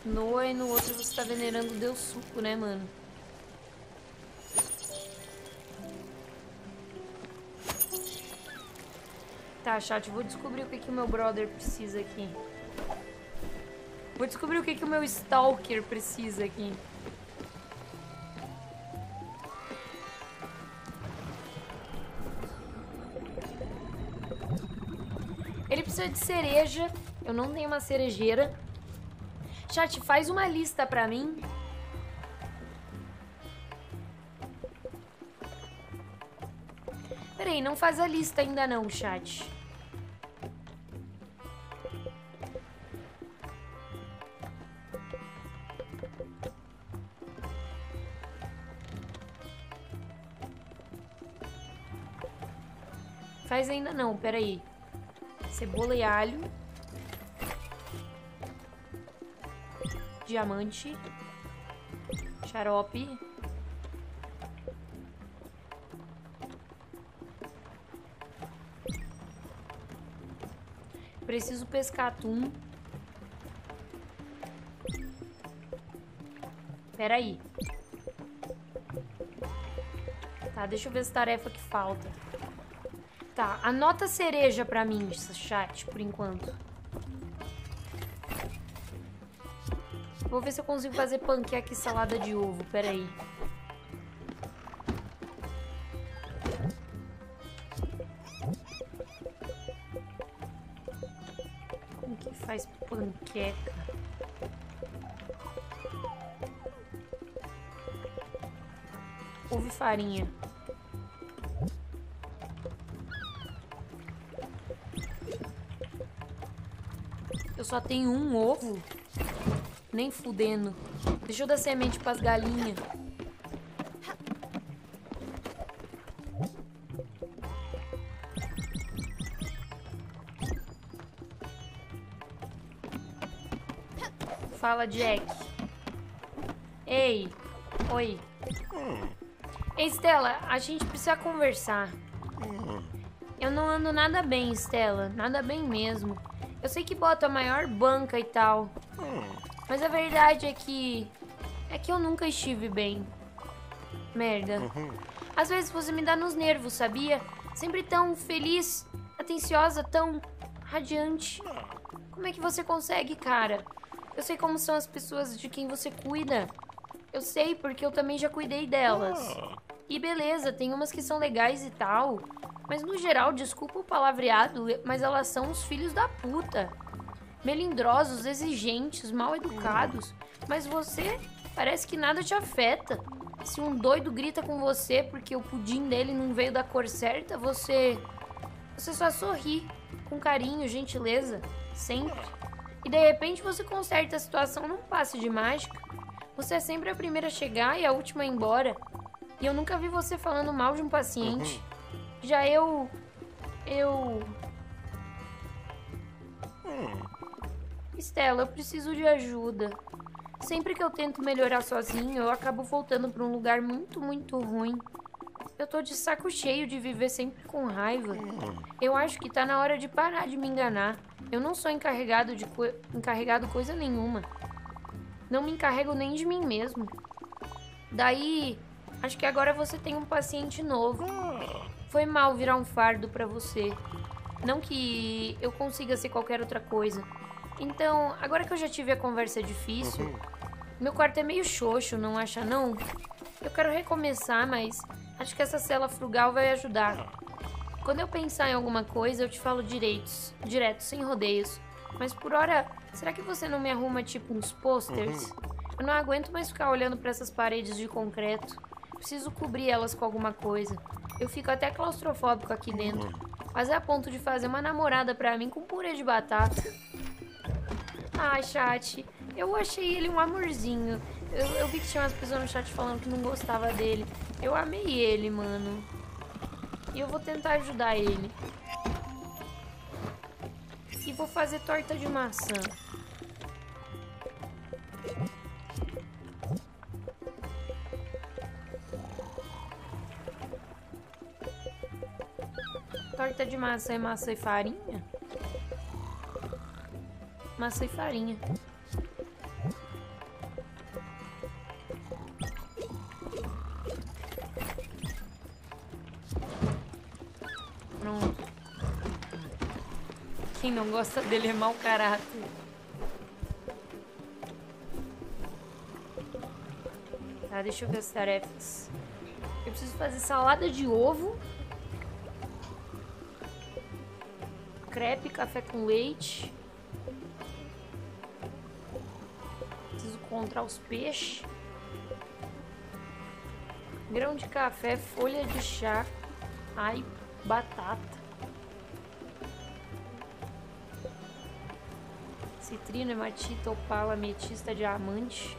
Noa e no outro você tá venerando Deus Suco, né, mano? Tá, chat, vou descobrir o que que o meu brother precisa aqui. Vou descobrir o que que o meu stalker precisa aqui. Ele precisa de cereja. Eu não tenho uma cerejeira. Chat, faz uma lista pra mim. Peraí, não faz a lista ainda não, chat. Faz ainda não, peraí. Cebola e alho. Diamante. Xarope. Preciso pescar atum. Peraí. Tá, deixa eu ver as tarefas que falta. Tá, anota cereja pra mim, chat, por enquanto. Vou ver se eu consigo fazer panqueca e salada de ovo, peraí. Como que faz panqueca? Ovo e farinha. Só tenho um ovo? Nem fudendo. Deixa eu dar semente pras galinhas. Fala, Jack. Ei. Oi. Ei, Stella, a gente precisa conversar. Eu não ando nada bem, Stella. Nada bem mesmo. Eu sei que bota a maior banca e tal. Mas a verdade é que. É que eu nunca estive bem. Merda. Às vezes você me dá nos nervos, sabia? Sempre tão feliz, atenciosa, tão radiante. Como é que você consegue, cara? Eu sei como são as pessoas de quem você cuida. Eu sei porque eu também já cuidei delas. E beleza, tem umas que são legais e tal. Mas no geral, desculpa o palavreado, mas elas são os filhos da puta. Melindrosos, exigentes, mal educados. Mas você parece que nada te afeta. Se um doido grita com você porque o pudim dele não veio da cor certa, você. Você só sorri, com carinho, gentileza, sempre. E de repente você conserta a situação num passe de mágica. Você é sempre a primeira a chegar e a última a ir embora. E eu nunca vi você falando mal de um paciente. Já eu. Eu. Estela, eu preciso de ajuda. Sempre que eu tento melhorar sozinho, eu acabo voltando para um lugar muito, muito ruim. Eu tô de saco cheio de viver sempre com raiva. Eu acho que tá na hora de parar de me enganar. Eu não sou encarregado de co encarregado coisa nenhuma. Não me encarrego nem de mim mesmo. Daí, acho que agora você tem um paciente novo. Foi mal virar um fardo para você. Não que eu consiga ser qualquer outra coisa. Então, agora que eu já tive a conversa difícil, meu quarto é meio xoxo, não acha não? Eu quero recomeçar, mas acho que essa cela frugal vai ajudar. Quando eu pensar em alguma coisa, eu te falo direitos, direto, sem rodeios. Mas por hora, será que você não me arruma tipo uns posters? Eu não aguento mais ficar olhando para essas paredes de concreto. Preciso cobrir elas com alguma coisa. Eu fico até claustrofóbico aqui dentro. Mas é a ponto de fazer uma namorada pra mim com purê de batata. Ah, chat, eu achei ele um amorzinho. Eu, eu vi que tinha umas pessoas no chat falando que não gostava dele. Eu amei ele, mano. E eu vou tentar ajudar ele. E vou fazer torta de maçã. Torta de maçã é maçã e farinha? Maçã e farinha. Pronto. Quem não gosta dele é mau caráter. Tá, deixa eu ver as tarefas. Eu preciso fazer salada de ovo. Crepe, café com leite. Preciso encontrar os peixes. Grão de café, folha de chá. Ai, batata. Citrino, hematita, opala, ametista, diamante.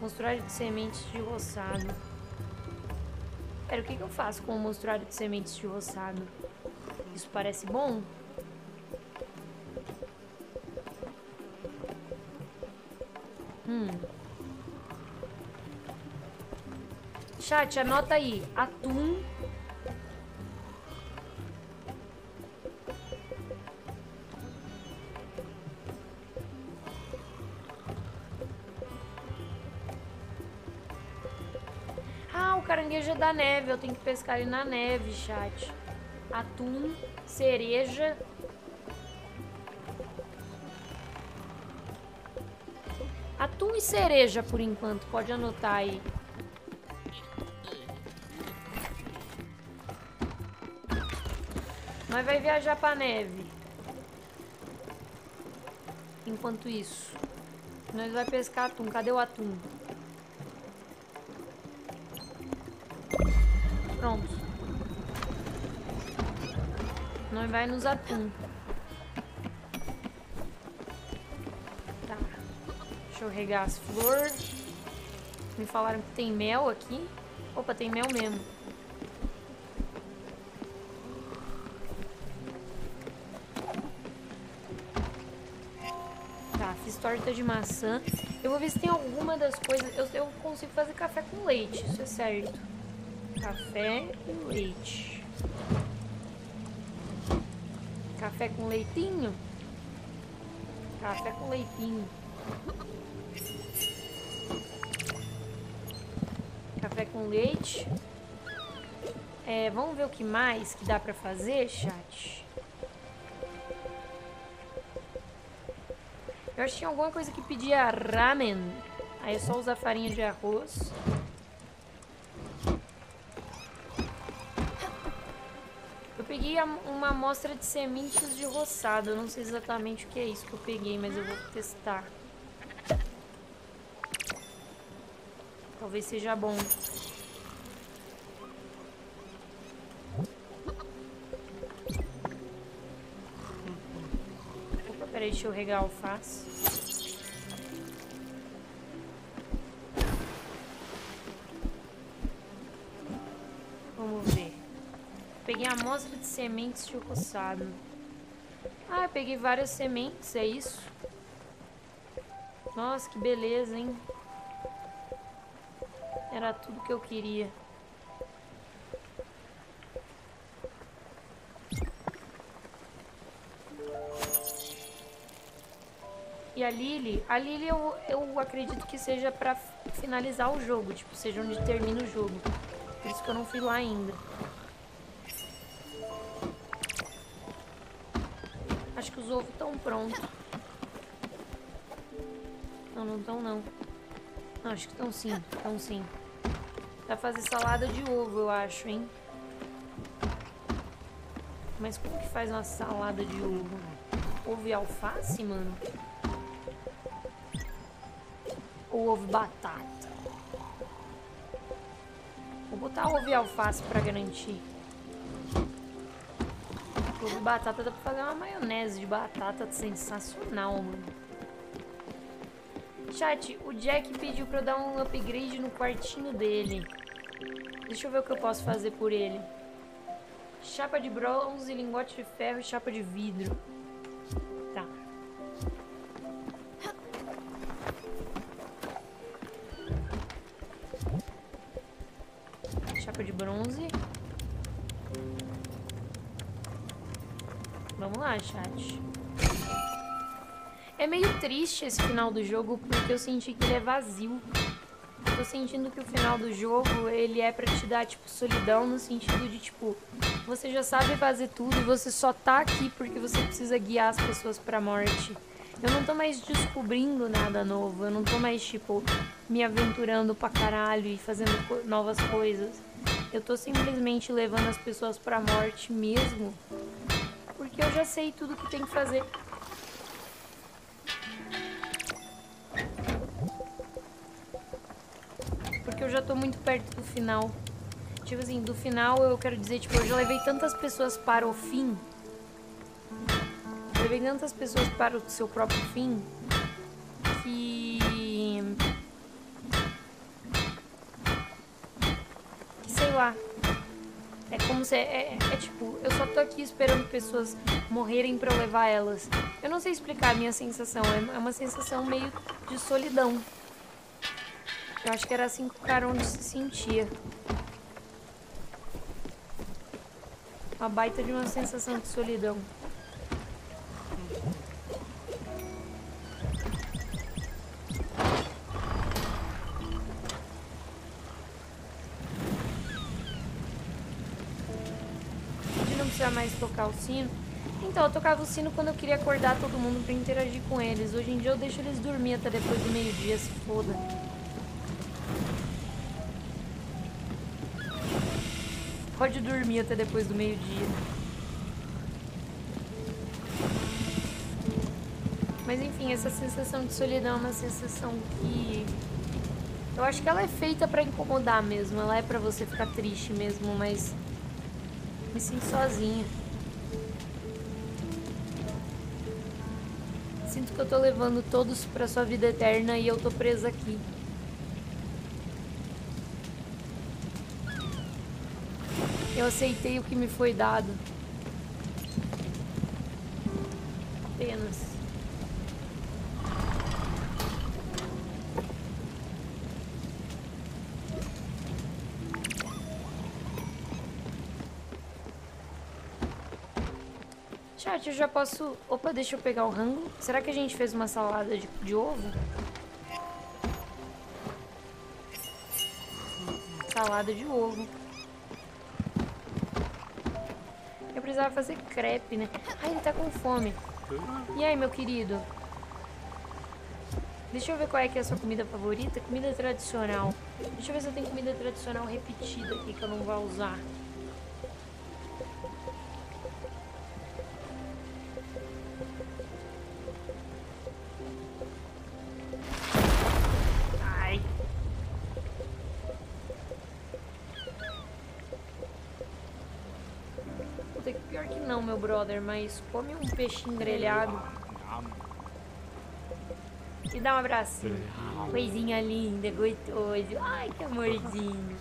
Mostruário de sementes de roçado. Pera, o que, que eu faço com o mostruário de sementes de roçado? Isso parece bom? Hum. Chat, anota aí. Atum. Da neve. Eu tenho que pescar ele na neve, chat. Atum, cereja. Atum e cereja por enquanto. Pode anotar aí. Nós vai viajar pra neve. Enquanto isso. Nós vai pescar atum. Cadê o atum? Nós vai nos atum. Tá. Deixa eu regar as flores. Me falaram que tem mel aqui. Opa, tem mel mesmo. Tá, fiz torta de maçã. Eu vou ver se tem alguma das coisas... Eu, eu consigo fazer café com leite, isso é certo. Café e leite. Café com leitinho? Café com leitinho. Café com leite. É, vamos ver o que mais que dá pra fazer, chat. Eu acho que tinha alguma coisa que pedia ramen. Aí é só usar farinha de arroz. Uma amostra de sementes de roçado. Eu não sei exatamente o que é isso que eu peguei, mas eu vou testar. Talvez seja bom. Peraí, deixa eu regar a alface. Sementes de roçado. Ah, eu peguei várias sementes, é isso? Nossa, que beleza, hein? Era tudo que eu queria. E a Lily, a Lily eu, eu acredito que seja pra finalizar o jogo, tipo, seja onde termina o jogo. Por isso que eu não fui lá ainda. Acho que estão sim, estão sim. Vai fazer salada de ovo, eu acho, hein? Mas como que faz uma salada de ovo? Ovo e alface, mano? Ou ovo e batata? Vou botar ovo e alface pra garantir. Ovo e batata dá pra fazer uma maionese de batata sensacional, mano. Chat, o Jack pediu pra eu dar um upgrade no quartinho dele. Deixa eu ver o que eu posso fazer por ele. Chapa de bronze, lingote de ferro e chapa de vidro. Triste esse final do jogo porque eu senti que ele é vazio. Tô sentindo que o final do jogo ele é pra te dar, tipo, solidão no sentido de, tipo, você já sabe fazer tudo e você só tá aqui porque você precisa guiar as pessoas pra morte. Eu não tô mais descobrindo nada novo, eu não tô mais, tipo, me aventurando pra caralho e fazendo co- novas coisas. Eu tô simplesmente levando as pessoas pra morte mesmo porque eu já sei tudo que tem que fazer. Tô muito perto do final. Tipo assim, do final eu quero dizer, tipo, eu já levei tantas pessoas para o fim. Eu levei tantas pessoas para o seu próprio fim que. que sei lá. É como se. É, é- é tipo, eu só tô aqui esperando pessoas morrerem pra eu levar elas. Eu não sei explicar a minha sensação. É é uma sensação meio de solidão. Eu acho que era assim que o Caronte se sentia. Uma baita de uma sensação de solidão. De não precisar mais tocar o sino. Então, eu tocava o sino quando eu queria acordar todo mundo pra interagir com eles. Hoje em dia eu deixo eles dormir até depois do meio-dia, se foda. Pode dormir até depois do meio-dia. Mas enfim, essa sensação de solidão é uma sensação que. Eu acho que ela é feita pra incomodar mesmo. Ela é pra você ficar triste mesmo, mas. Me sinto sozinha. Sinto que eu tô levando todos pra sua vida eterna e eu tô presa aqui. Eu aceitei o que me foi dado. Apenas. Chat, eu já posso. Opa, deixa eu pegar o rango. Será que a gente fez uma salada de, de ovo? Salada de ovo. Fazer crepe, né? Ai, ele tá com fome. E aí, meu querido? Deixa eu ver qual é que é a sua comida favorita. Comida tradicional. Deixa eu ver se eu tenho comida tradicional repetida aqui que eu não vou usar. Brother, mas come um peixinho grelhado e dá um abracinho. Coisinha linda, gostoso. Ai, que amorzinho.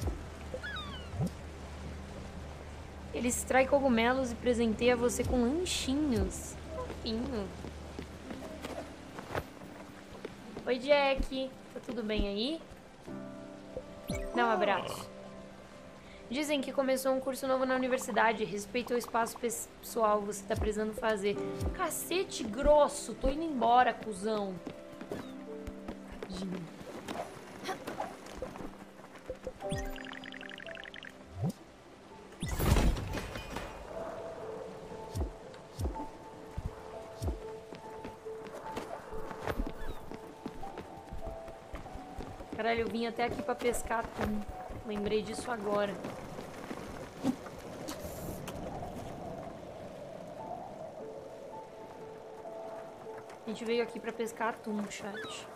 Ele extrai cogumelos e presenteia você com lanchinhos. Fofinho. Oi, Jack. Tá tudo bem aí? Dá um abraço. Dizem que começou um curso novo na universidade. Respeita o espaço pessoal você tá precisando fazer. Cacete grosso. Tô indo embora, cuzão. Tadinho. Caralho, eu vim até aqui pra pescar atum. Lembrei disso agora. A gente veio aqui pra pescar atum, chat.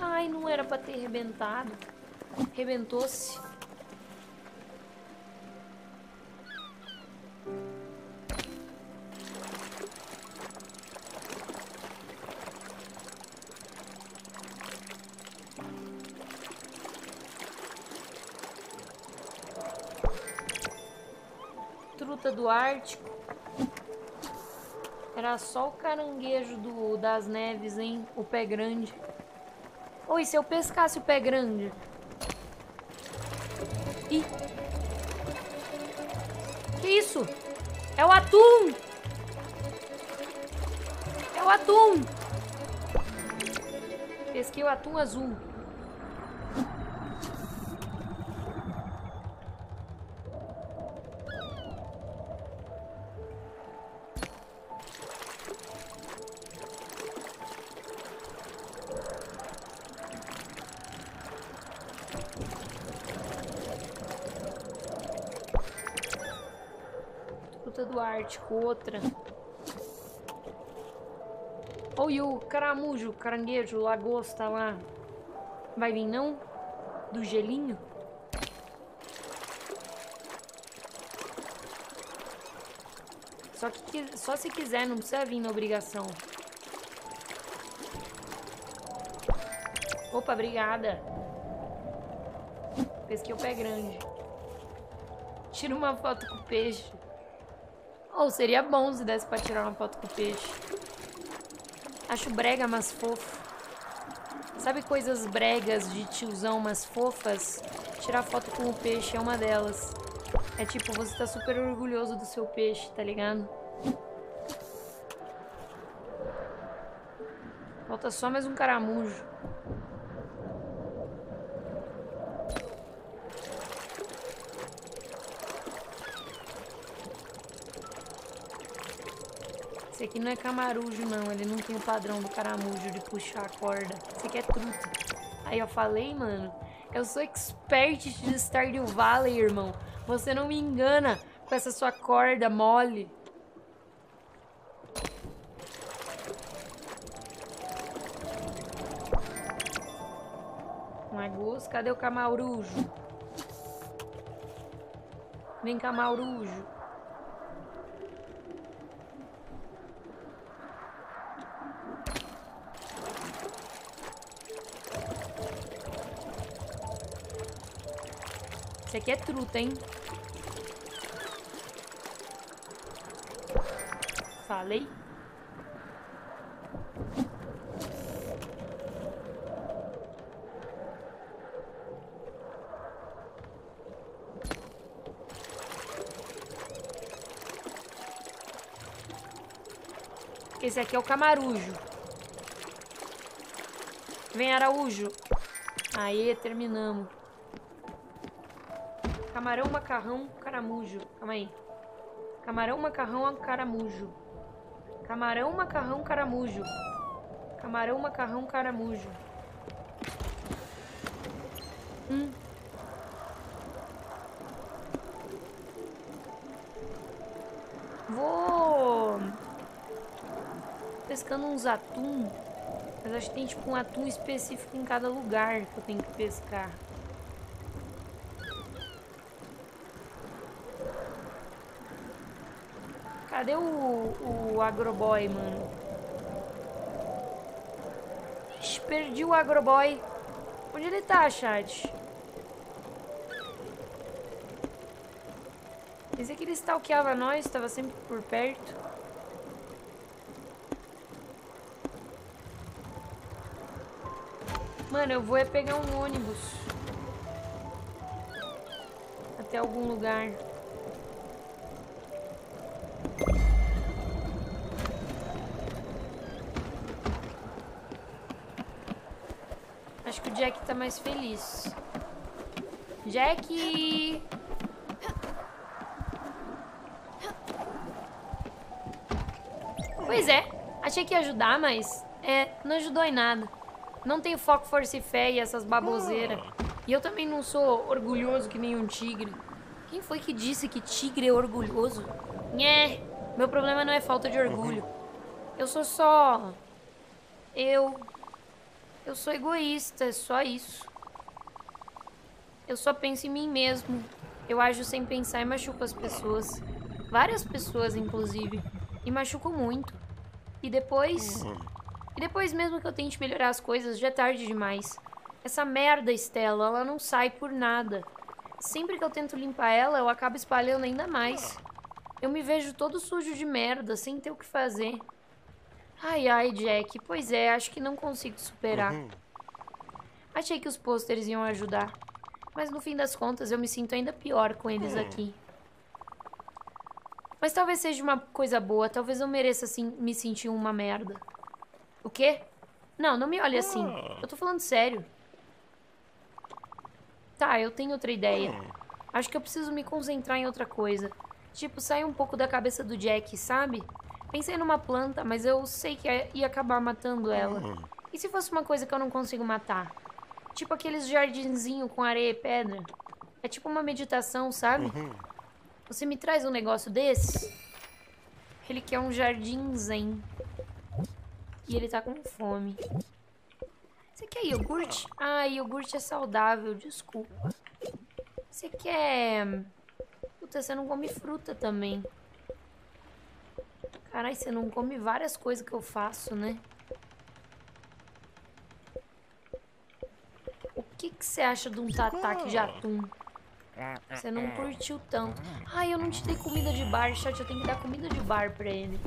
Ai, não era pra ter rebentado. Rebentou-se. Só o caranguejo do, das neves, hein? O pé grande. Oi, se eu pescasse o pé grande? Ih. Que isso? É o atum! É o atum! Pesquei o atum azul. Fruta do Ártico, outra. Oi, o caramujo, caranguejo, lagosta lá. Vai vir não? Do gelinho? Só, que, só se quiser, não precisa vir na obrigação. Opa, obrigada. Pesquei o pé grande. Tira uma foto com o peixe. Ou seria bom se desse pra tirar uma foto com o peixe. Acho brega, mas fofo. Sabe coisas bregas de tiozão, mas fofas? Tirar foto com o peixe é uma delas. É tipo, você tá super orgulhoso do seu peixe, tá ligado? Falta só mais um caramujo. Aqui não é camarujo, não. Ele não tem o padrão do caramujo de puxar a corda. Esse aqui é truta. Aí eu falei, mano. Eu sou expert de Stardew Valley, irmão. Você não me engana com essa sua corda mole. Magus, cadê o camarujo? Vem camarujo. Esse aqui é truta, hein? Falei. Esse aqui é o camarujo. Vem, Araújo. Aí, terminamos. Camarão, macarrão, caramujo. Calma aí. Camarão, macarrão, caramujo. Camarão, macarrão, caramujo. Camarão, macarrão, caramujo. Hum. Vou pescando uns atum. Mas acho que tem tipo um atum específico em cada lugar que eu tenho que pescar. Cadê o, o agroboy, mano? Ixi, perdi o agroboy. Onde ele tá, chat? Pensei que ele stalkeava nós, estava sempre por perto. Mano, eu vou é pegar um ônibus. Até algum lugar. Jack tá mais feliz. Jack! Pois é, achei que ia ajudar, mas é, não ajudou em nada. Não tenho foco, força e fé e essas baboseiras. E eu também não sou orgulhoso que nem um tigre. Quem foi que disse que tigre é orgulhoso? Nhé, meu problema não é falta de orgulho. Eu sou só... Eu eu sou egoísta, é só isso. Eu só penso em mim mesmo. Eu ajo sem pensar e machuco as pessoas. Várias pessoas, inclusive. E machuco muito. E depois. E depois, mesmo que eu tente melhorar as coisas, já é tarde demais. Essa merda, Estela, ela não sai por nada. Sempre que eu tento limpar ela, eu acabo espalhando ainda mais. Eu me vejo todo sujo de merda, sem ter o que fazer. Ai, ai, Jack. Pois é, acho que não consigo superar. Uhum. Achei que os pôsteres iam ajudar. Mas no fim das contas, eu me sinto ainda pior com eles uhum. aqui. Mas talvez seja uma coisa boa. Talvez eu mereça assim, me sentir uma merda. O quê? Não, não me olhe assim. Ah. Eu tô falando sério. Tá, eu tenho outra ideia. Hum. Acho que eu preciso me concentrar em outra coisa. Tipo, sair um pouco da cabeça do Jack, sabe? Pensei numa planta, mas eu sei que ia acabar matando ela. Uhum. E se fosse uma coisa que eu não consigo matar? Tipo aqueles jardinzinho com areia e pedra. É tipo uma meditação, sabe? Uhum. Você me traz um negócio desse? Ele quer um jardim zen. E ele tá com fome. Você quer iogurte? Ah, iogurte é saudável, desculpa. Você quer... Puta, você não come fruta também. Caralho, você não come várias coisas que eu faço, né? que que você acha de um ataque de atum? Você não curtiu tanto. Ai, eu não te dei comida de bar, chat. Eu tenho que dar comida de bar pra ele.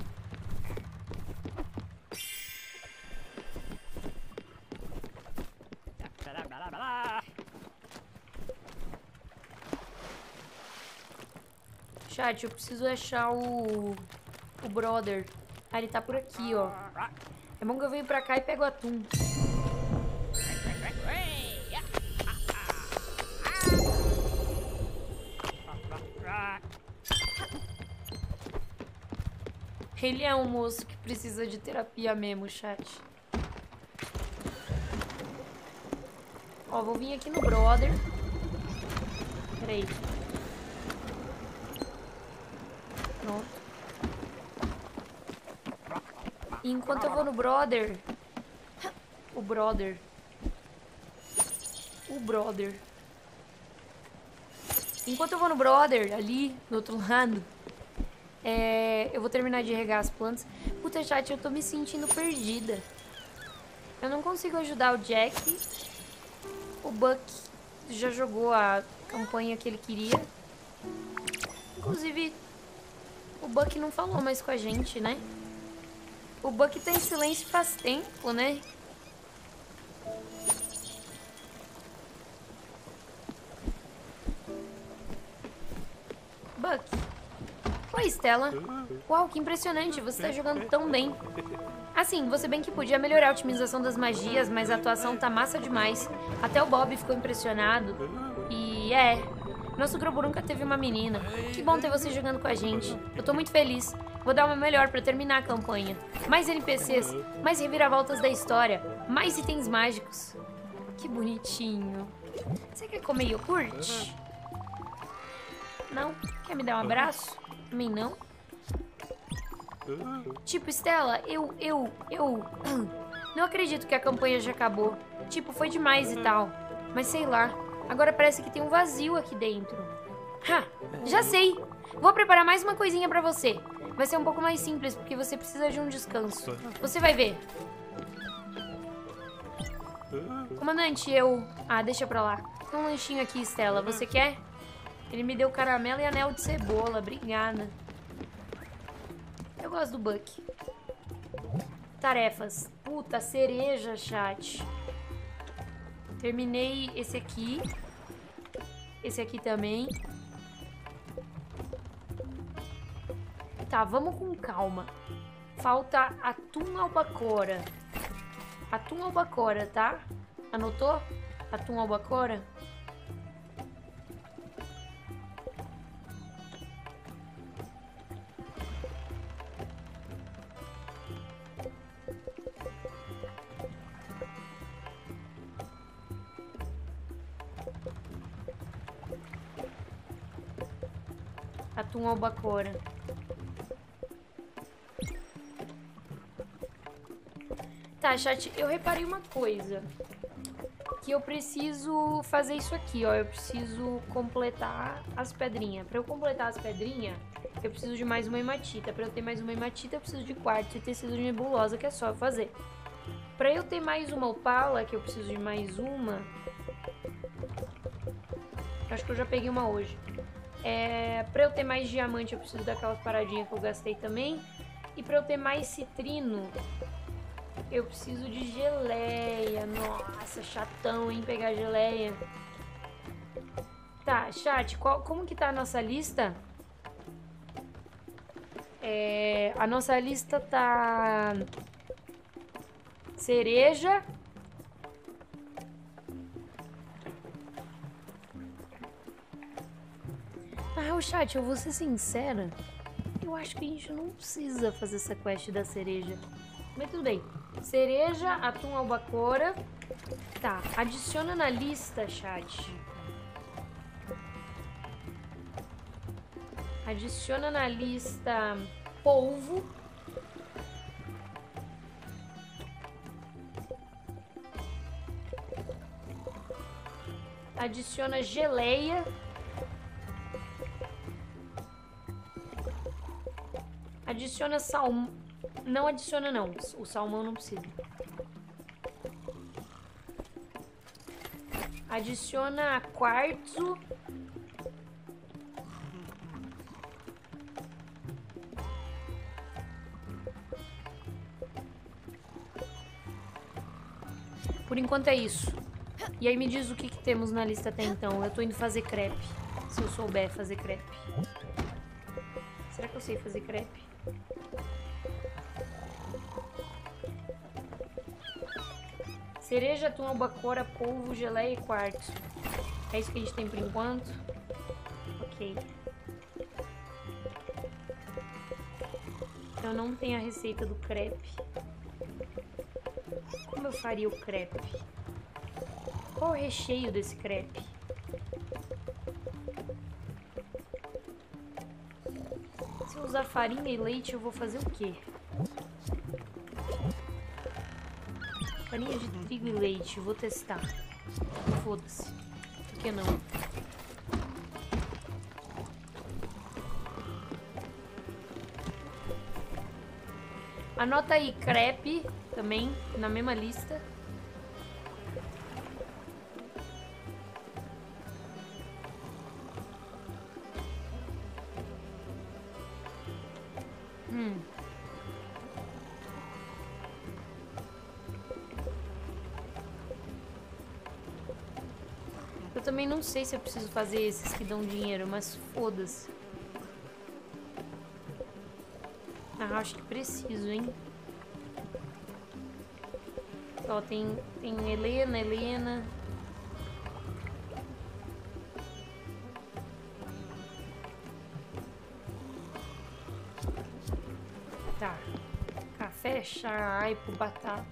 Chat, eu preciso achar o... O brother. Ah, ele tá por aqui, ó. É bom que eu venho pra cá e pego atum. Ele é um moço que precisa de terapia mesmo, chat. Ó, vou vir aqui no brother. Peraí. Pronto. Enquanto eu vou no brother... O brother. O brother. Enquanto eu vou no brother, ali, do outro lado... É, eu vou terminar de regar as plantas. Puta, chat, eu tô me sentindo perdida. Eu não consigo ajudar o Jack. O Buck já jogou a campanha que ele queria. Inclusive, o Buck não falou mais com a gente, né? O Buck tá em silêncio faz tempo, né? Buck. Oi, Stella. Uau, que impressionante, você tá jogando tão bem. Assim, você bem que podia melhorar a otimização das magias, mas a atuação tá massa demais. Até o Bob ficou impressionado. E é, nosso grupo nunca teve uma menina. Que bom ter você jogando com a gente. Eu tô muito feliz. Vou dar uma melhor pra terminar a campanha. Mais NPCs, mais reviravoltas da história, mais itens mágicos. Que bonitinho. Você quer comer iogurte? Não? Quer me dar um abraço? Também não? Tipo, Stella, eu, eu, eu... Não acredito que a campanha já acabou. Tipo, foi demais e tal. Mas sei lá, agora parece que tem um vazio aqui dentro. Ha! Já sei! Vou preparar mais uma coisinha pra você. Vai ser um pouco mais simples, porque você precisa de um descanso. Você vai ver. Comandante, eu... Ah, deixa pra lá. Um lanchinho aqui, Stella. Você quer? Ele me deu caramelo e anel de cebola. Obrigada. Eu gosto do Buck. Tarefas. Puta, cereja, chat. Terminei esse aqui. Esse aqui também. Tá, vamos com calma. Falta atum albacora. Atum albacora, tá? Anotou? Atum albacora? Atum albacora. Tá, chat, eu reparei uma coisa. Que eu preciso fazer isso aqui, ó. Eu preciso completar as pedrinhas. Pra eu completar as pedrinhas, eu preciso de mais uma hematita. Pra eu ter mais uma hematita, eu preciso de quartzo e tecido de nebulosa, que é só fazer. Pra eu ter mais uma opala, que eu preciso de mais uma... Acho que eu já peguei uma hoje. É, pra eu ter mais diamante, eu preciso daquelas paradinhas que eu gastei também. E pra eu ter mais citrino, eu preciso de geleia. Nossa, chatão, hein, pegar geleia. Tá, chat, qual, como que tá a nossa lista? É, a nossa lista tá... Cereja. Ah, o chat, eu vou ser sincera. Eu acho que a gente não precisa fazer essa quest da cereja. Mas tudo bem. Cereja, atum albacora. Tá, adiciona na lista, chat. Adiciona na lista polvo. Adiciona geleia. Adiciona salmão. Não adiciona não. O salmão não precisa. Adiciona quartzo. Por enquanto é isso. E aí me diz o que, que temos na lista até então. Eu tô indo fazer crepe. Se eu souber fazer crepe. Será que eu sei fazer crepe? Cereja, atum, albacora, polvo, geleia e quartzo. É isso que a gente tem por enquanto? Ok. Eu não tenho a receita do crepe. Como eu faria o crepe? Qual o recheio desse crepe? Se eu usar farinha e leite, eu vou fazer o quê? Farinha de trigo e leite, vou testar. Foda-se. Por que não? Anota aí crepe também na mesma lista. Não sei se eu preciso fazer esses que dão dinheiro, mas foda-se. Ah, acho que preciso, hein? Ó, tem, tem Helena, Helena. Tá. Café, chá, aipo, batata.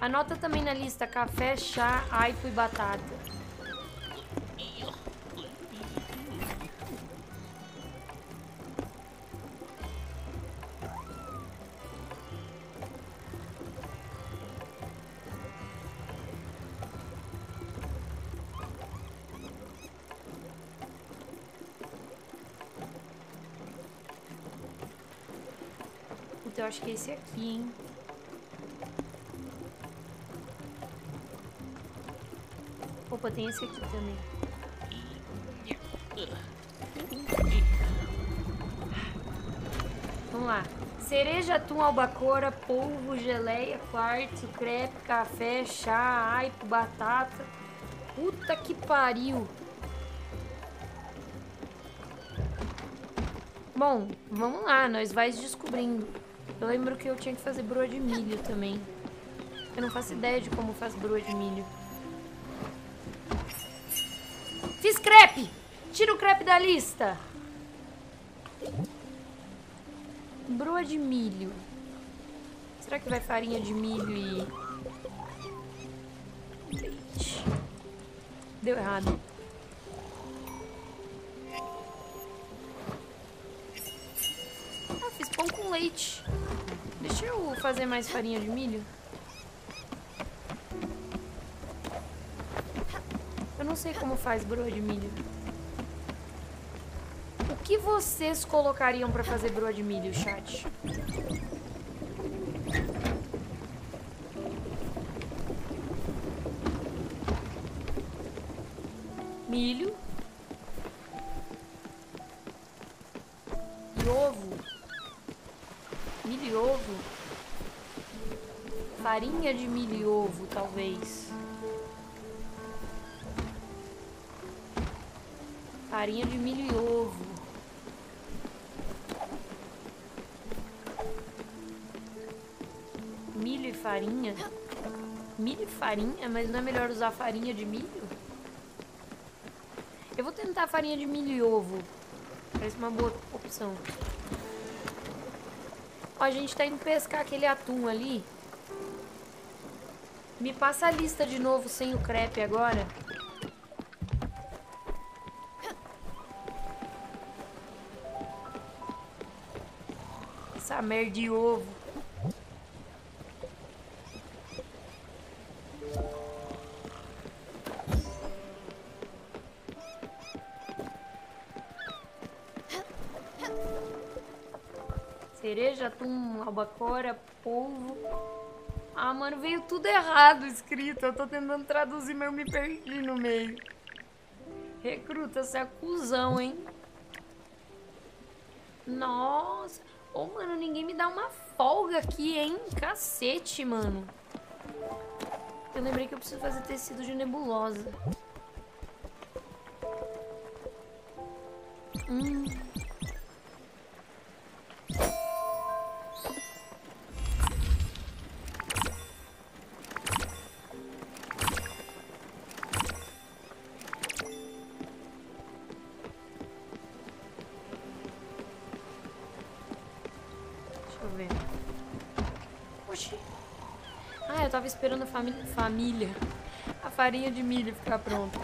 Anota também na lista café, chá, aipo e batata. Acho que é esse aqui, hein? Opa, tem esse aqui também. Vamos lá. Cereja, atum, albacora, polvo, geleia, quartzo, crepe, café, chá, aipo, batata. Puta que pariu. Bom, vamos lá, nós vais descobrindo. Eu lembro que eu tinha que fazer broa de milho também. Eu não faço ideia de como faz broa de milho. Fiz crepe! Tira o crepe da lista! Broa de milho. Será que vai farinha de milho e... Leite. Deu errado. Fazer mais farinha de milho. Eu não sei como faz broa de milho. O que vocês colocariam pra fazer broa de milho, chat? Milho. Farinha de milho e ovo, talvez. Farinha de milho e ovo. Milho e farinha? Milho e farinha? Mas não é melhor usar farinha de milho? Eu vou tentar farinha de milho e ovo. Parece uma boa opção. Ó, a gente tá indo pescar aquele atum ali. Me passa a lista de novo sem o crepe agora. Essa merda de ovo. Cereja, atum, albacora, polvo. Ah, mano, veio tudo errado escrito. Eu tô tentando traduzir, mas eu me perdi no meio. Recruta, você é cuzão, hein? Nossa. Ô, oh, mano, ninguém me dá uma folga aqui, hein? Cacete, mano. Eu lembrei que eu preciso fazer tecido de nebulosa. Hum. Família. A farinha de milho ficar pronta.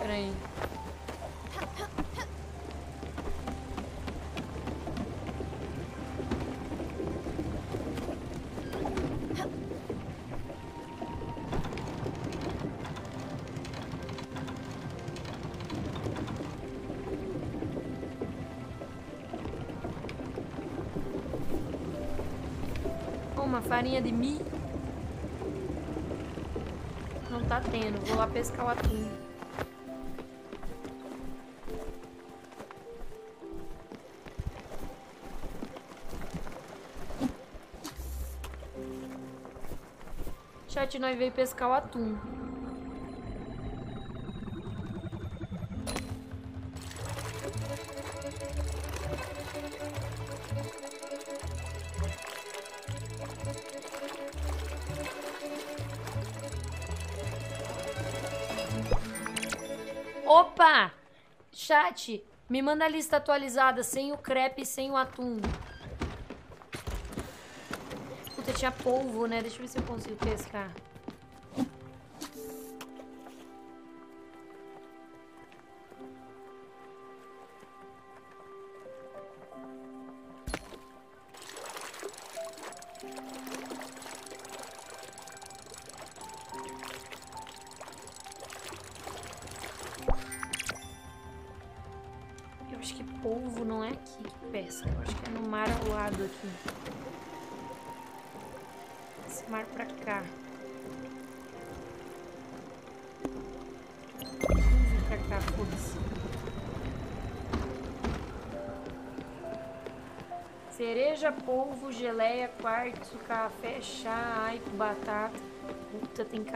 Uma farinha de milho. tá tendo. Vou lá pescar o atum. Chat, nós veio pescar o atum. Me manda a lista atualizada, sem o crepe e sem o atum. Puta, tinha polvo, né? Deixa eu ver se eu consigo pescar.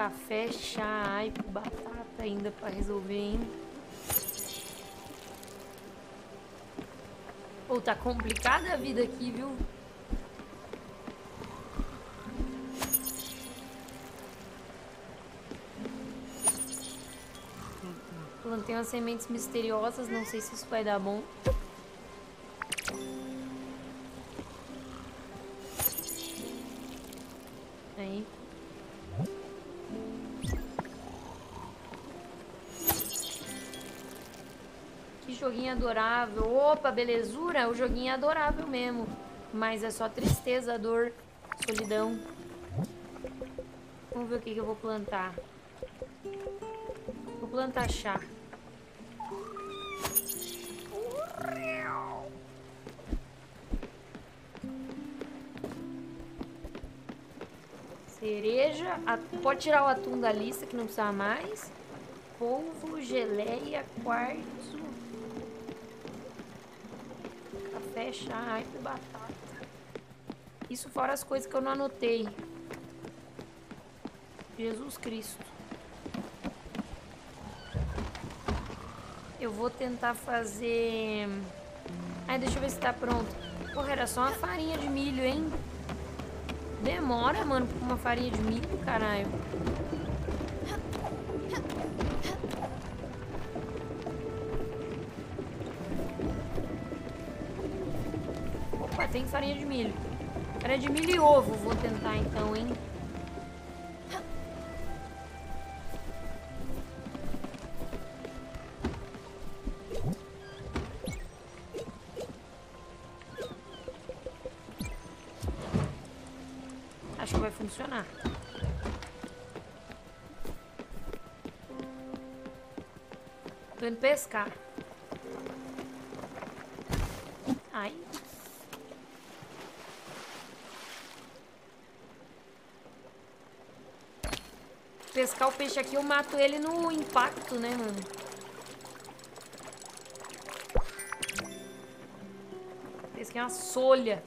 Café, chá, aipo, batata ainda pra resolver, hein? Pô, tá complicada a vida aqui, viu? Plantei umas sementes misteriosas, não sei se isso vai dar bom. Adorável. Opa, belezura, o joguinho é adorável mesmo. Mas é só tristeza, dor, solidão. Vamos ver o que, que eu vou plantar. Vou plantar chá. Cereja. Pode tirar o atum da lista que não precisa mais. Polvo, geleia, quartzo. Café, chá e batata. Isso fora as coisas que eu não anotei. Jesus Cristo. Eu vou tentar fazer... Ai, deixa eu ver se tá pronto. Porra, era só uma farinha de milho, hein? Demora, mano, com uma farinha de milho, caralho. De milho e ovo vou tentar então, hein? Acho que vai funcionar. Tô indo pescar. Ai. Pescar o peixe aqui, eu mato ele no impacto, né, mano? Pesquei uma solha.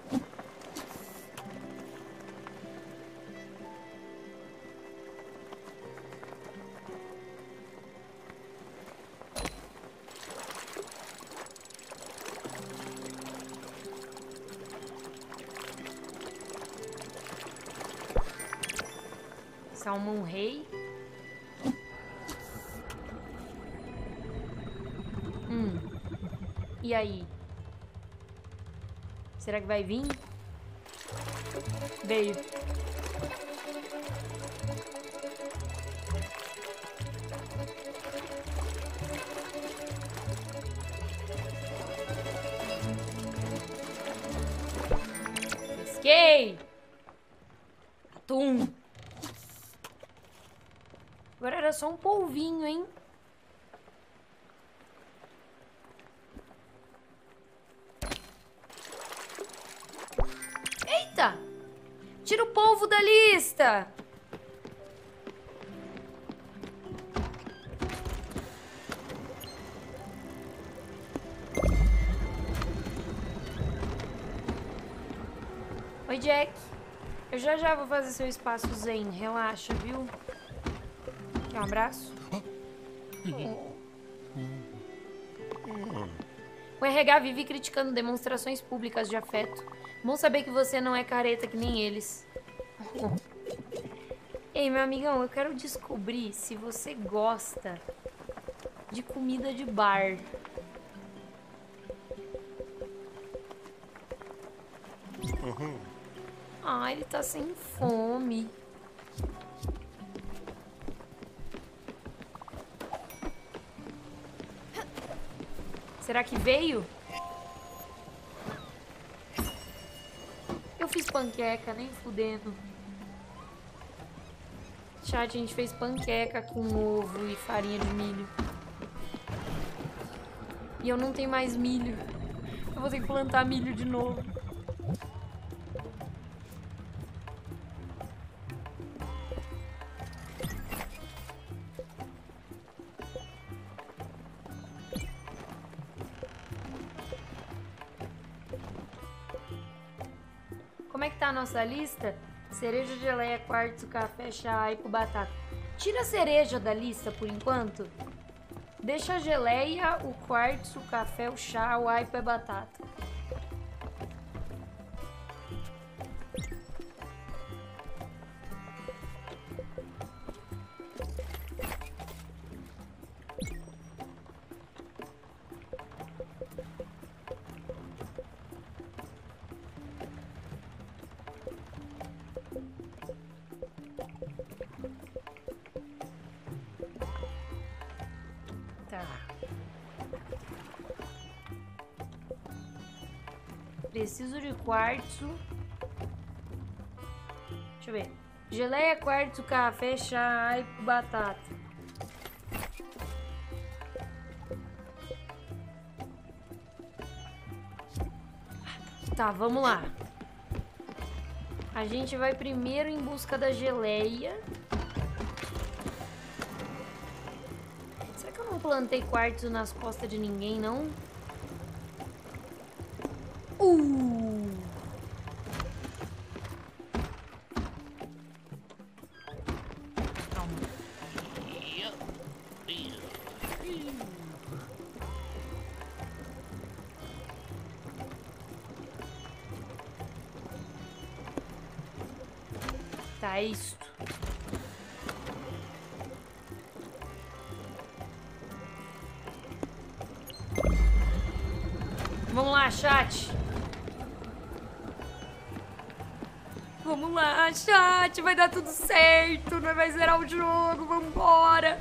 Será que vai vir? Veio. Já já vou fazer seu espaço zen. Relaxa, viu? Um abraço? O RH vive criticando demonstrações públicas de afeto. Bom saber que você não é careta que nem eles. Ei, meu amigão, eu quero descobrir se você gosta de comida de bar. Ele tá sem fome. Será que veio? Eu fiz panqueca, nem fudendo. Chat, a gente fez panqueca com ovo e farinha de milho. E eu não tenho mais milho. Eu vou ter que plantar milho de novo. Nossa lista? Cereja, geleia, quartzo, café, chá, aipo, batata. Tira a cereja da lista por enquanto. Deixa a geleia, o quartzo, o café, o chá, o aipo e a batata. Quartzo. Deixa eu ver. Geleia, quartzo, café, chá, aipo, batata. Tá, vamos lá. A gente vai primeiro em busca da geleia. Será que eu não plantei quartzo nas costas de ninguém, não? Chat. Vai dar tudo certo. Nós vai zerar o jogo. Vambora.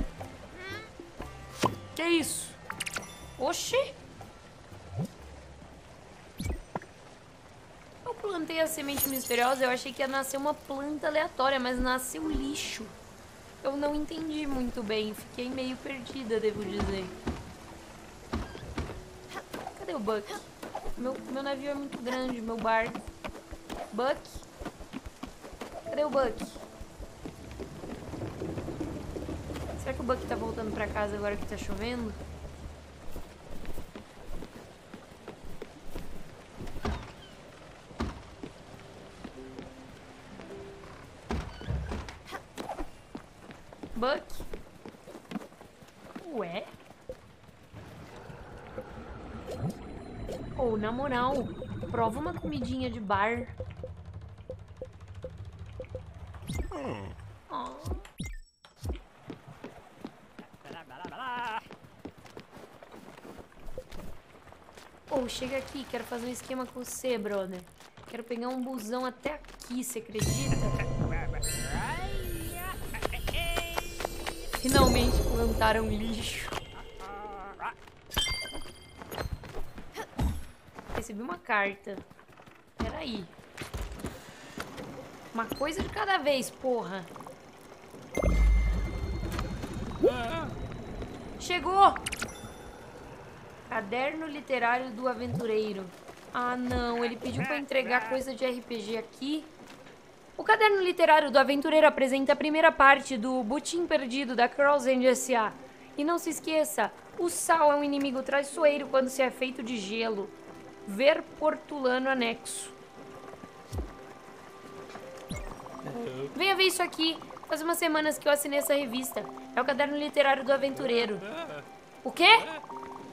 Que isso? Oxi. Eu plantei a semente misteriosa. Eu achei que ia nascer uma planta aleatória, mas nasceu lixo. Eu não entendi muito bem. Fiquei meio perdida, devo dizer. Cadê o Buck? Meu, meu navio é muito grande, meu barco. Buck? Cadê o Buck? Será que o Buck tá voltando pra casa agora que tá chovendo? Buck? Ué? Ou, na moral, prova uma comidinha de bar. Oh. Ou, chega aqui, quero fazer um esquema com você, brother. Quero pegar um busão até aqui, você acredita? Finalmente plantaram lixo. Recebi uma carta. Peraí. Uma coisa de cada vez, porra. Chegou! Caderno literário do aventureiro. Ah, não. Ele pediu pra entregar coisa de RPG aqui. O caderno literário do aventureiro apresenta a primeira parte do Butim Perdido da Cross S.A. E não se esqueça, o sal é um inimigo traiçoeiro quando se é feito de gelo. Ver Portulano anexo. Venha ver isso aqui. Faz umas semanas que eu assinei essa revista. É o caderno literário do aventureiro. O quê?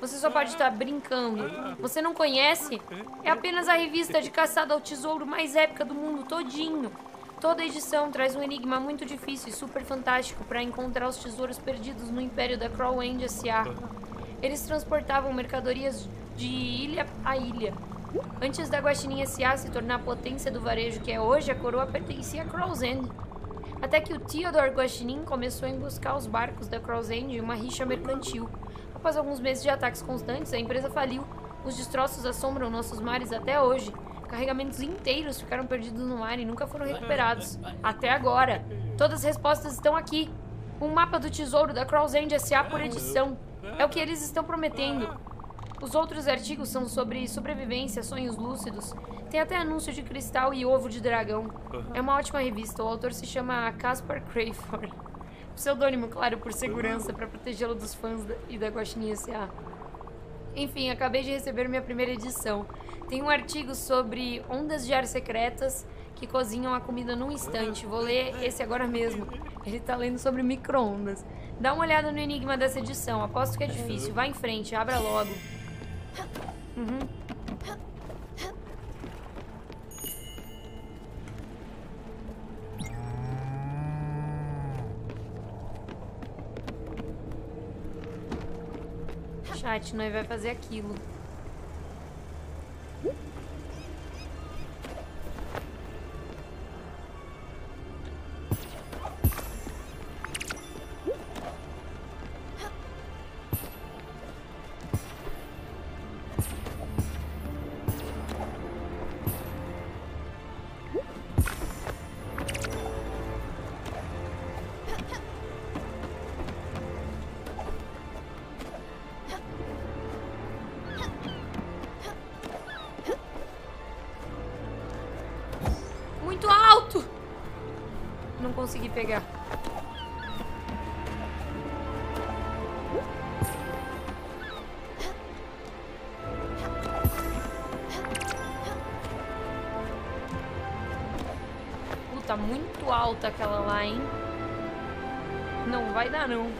Você só pode estar brincando. Você não conhece? É apenas a revista de caçada ao tesouro mais épica do mundo todinho. Toda edição traz um enigma muito difícil e super fantástico para encontrar os tesouros perdidos no império da Crawland S.A. Eles transportavam mercadorias de ilha a ilha. Antes da Guaxinim S.A. se tornar a potência do varejo que é hoje, a coroa pertencia a Crowsend. Até que o Theodore Guaxinim começou a emboscar os barcos da Crowsend em uma rixa mercantil. Após alguns meses de ataques constantes, a empresa faliu. Os destroços assombram nossos mares até hoje. Carregamentos inteiros ficaram perdidos no mar e nunca foram recuperados. Até agora. Todas as respostas estão aqui. Um mapa do tesouro da Crowsend S.A. por edição. É o que eles estão prometendo. Os outros artigos são sobre sobrevivência, sonhos lúcidos. Tem até anúncio de cristal e ovo de dragão. É uma ótima revista. O autor se chama Caspar Crayford. Pseudônimo, claro, por segurança, para protegê-lo dos fãs e da Guaxinim S.A. Enfim, acabei de receber minha primeira edição. Tem um artigo sobre ondas de ar secretas que cozinham a comida num instante. Vou ler esse agora mesmo. Ele tá lendo sobre micro-ondas. Dá uma olhada no enigma dessa edição. Aposto que é difícil. Vá em frente, abra logo. Uhum. Chat, nós vai fazer aquilo. Alta aquela lá, hein? Não vai dar, não.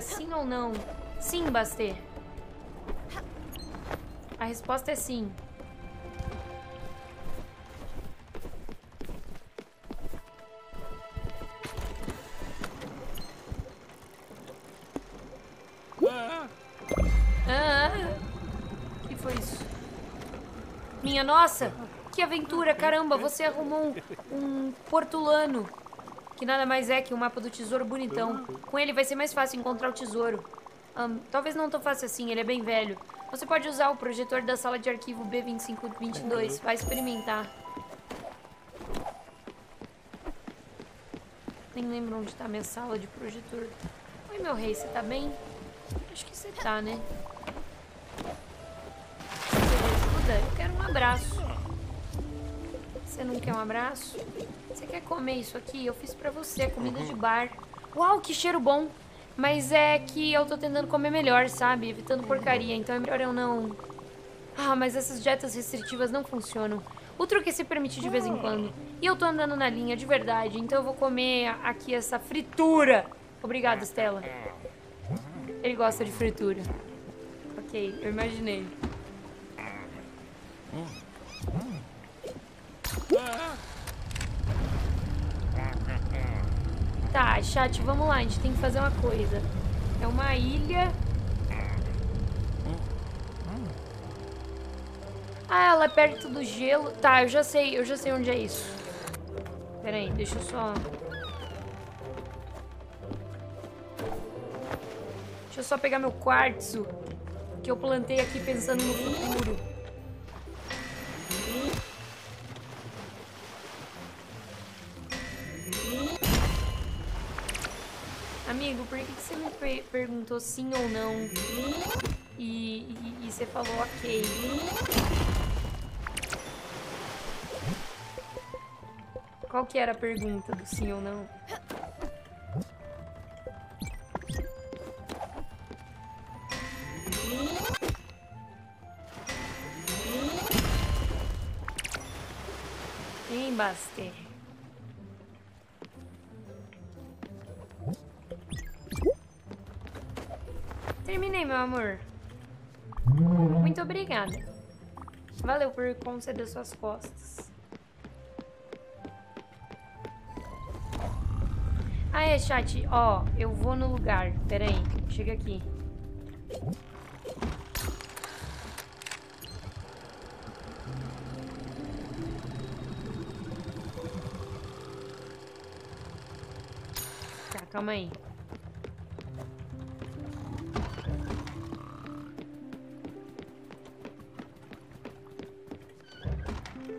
Sim ou não? Sim, Bastê. A resposta é sim. Ah, que foi isso? Minha nossa! Que aventura, caramba! Você arrumou um, um portulano. Que nada mais é que o mapa do tesouro bonitão. Com ele vai ser mais fácil encontrar o tesouro. Ahn, talvez não tão fácil assim, ele é bem velho. Você pode usar o projetor da sala de arquivo B2522. Vai experimentar. Nem lembro onde tá minha sala de projetor. Oi, meu rei, você tá bem? Acho que você tá, né? Você ajuda? Eu quero um abraço. Você não quer um abraço? Quer comer isso aqui? Eu fiz pra você, comida de bar. Uau, que cheiro bom! Mas é que eu tô tentando comer melhor, sabe? Evitando porcaria, então é melhor eu não... Ah, mas essas dietas restritivas não funcionam. O truque é se permitir de vez em quando. E eu tô andando na linha, de verdade, então eu vou comer aqui essa fritura. Obrigada, Stella. Ele gosta de fritura. Ok, eu imaginei. Tá, chat, vamos lá. A gente tem que fazer uma coisa. É uma ilha. Ah, ela é perto do gelo. Tá, eu já sei, eu já sei onde é isso. Pera aí, deixa eu só... Deixa eu só pegar meu quartzo. Que eu plantei aqui pensando no futuro. Amigo, por que, que você me per- perguntou sim ou não? E, e, e você falou ok. Qual que era a pergunta do sim ou não? Baster? Terminei, meu amor. Muito obrigada. Valeu por conceder suas costas. Ah, é, chat. Ó, eu vou no lugar. Pera aí. Chega aqui. Tá, calma aí.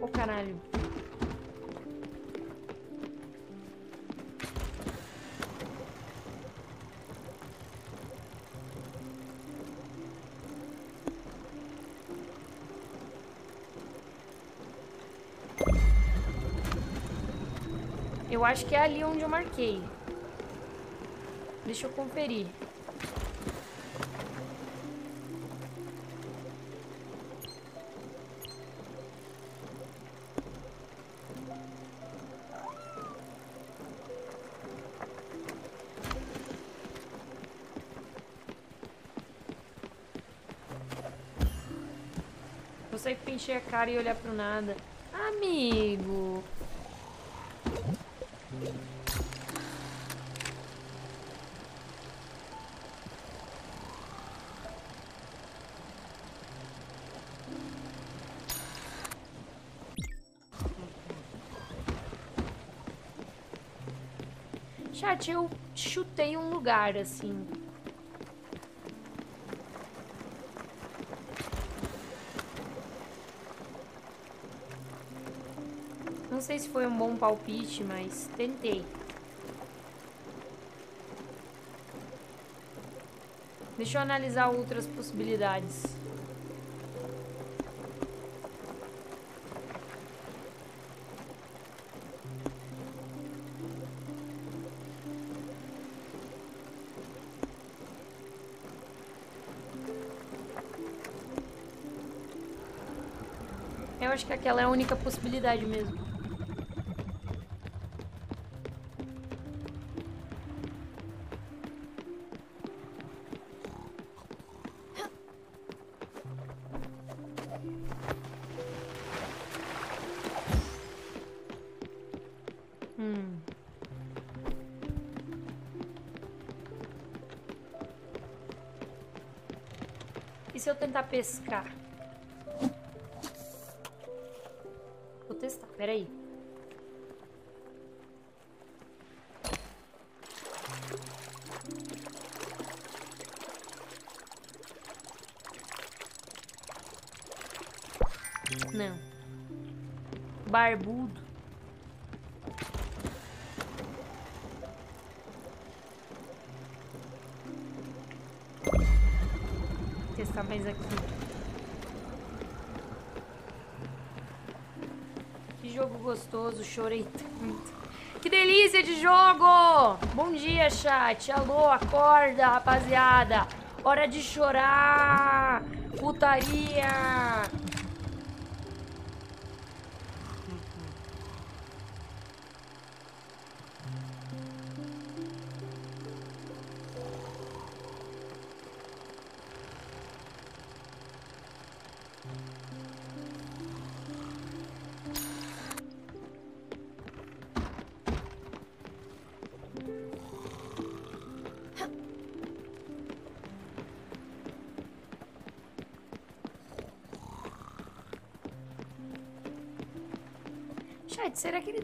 Ô, caralho. Eu acho que é ali onde eu marquei. Deixa eu conferir. Cara e olhar pro nada. Amigo. Chat, eu chutei um lugar assim. Não sei se foi um bom palpite, mas tentei. Deixa eu analisar outras possibilidades. Eu acho que aquela é a única possibilidade mesmo. pescar. Vou testar, peraí. Não. Barbudo. Testar mais aqui. Que jogo gostoso, chorei tanto. Que delícia de jogo! Bom dia, chat. Alô, acorda, rapaziada. Hora de chorar. Putaria.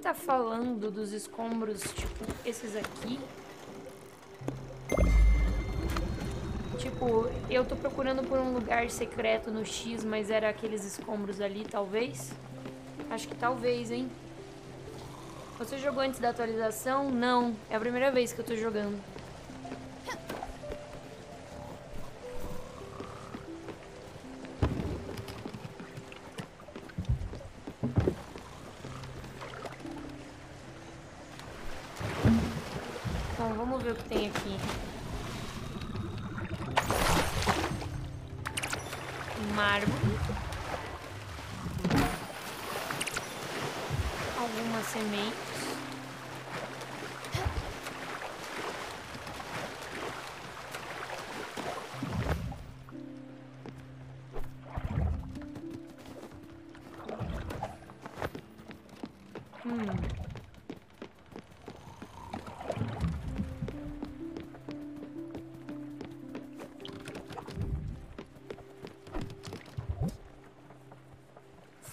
Tá falando dos escombros, tipo, esses aqui? Tipo, eu tô procurando por um lugar secreto no X, mas era aqueles escombros ali, talvez? Acho que talvez, hein? Você jogou antes da atualização? Não. É a primeira vez que eu tô jogando.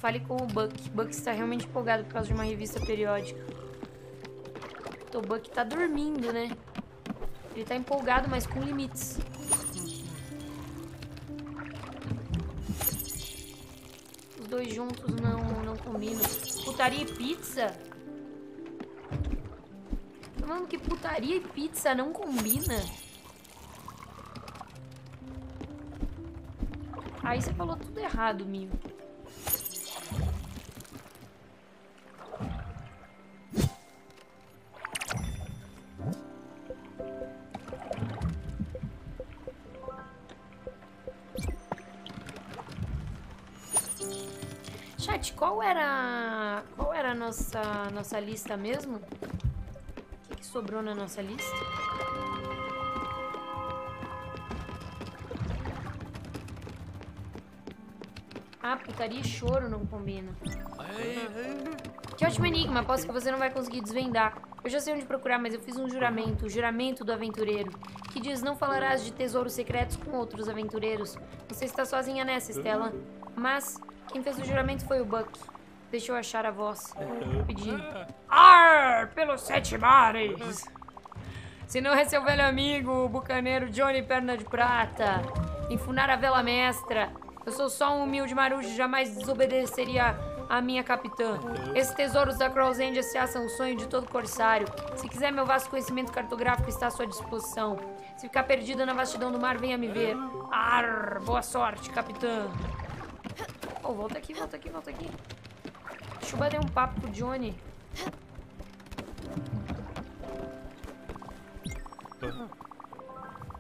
Fale com o Buck. Buck está realmente empolgado por causa de uma revista periódica. O Buck tá dormindo, né? Ele tá empolgado, mas com limites. Os dois juntos não, não combinam. Putaria e pizza? Falando que putaria e pizza não combina? Aí você falou tudo errado, Mio. Nossa lista mesmo? O que, que sobrou na nossa lista? Ah, putaria e choro não combina. Que ótimo enigma, aposto que você não vai conseguir desvendar. Eu já sei onde procurar, mas eu fiz um juramento, o juramento do aventureiro, que diz não falarás de tesouros secretos com outros aventureiros. Você está sozinha nessa, Estela. Mas quem fez o juramento foi o Buck. Deixa eu achar a voz. Pedindo. Ar! Pelos sete mares! Se não é seu velho amigo, o bucaneiro Johnny Perna de Prata. Enfunar a vela mestra. Eu sou só um humilde marujo e jamais desobedeceria a minha capitã. Esses tesouros da Crow's End S.A. são o sonho de todo corsário. Se quiser, meu vasto conhecimento cartográfico está à sua disposição. Se ficar perdida na vastidão do mar, venha me ver. Ar! Boa sorte, capitã. Oh, volta aqui, volta aqui, volta aqui. Eu bater um papo com o Johnny.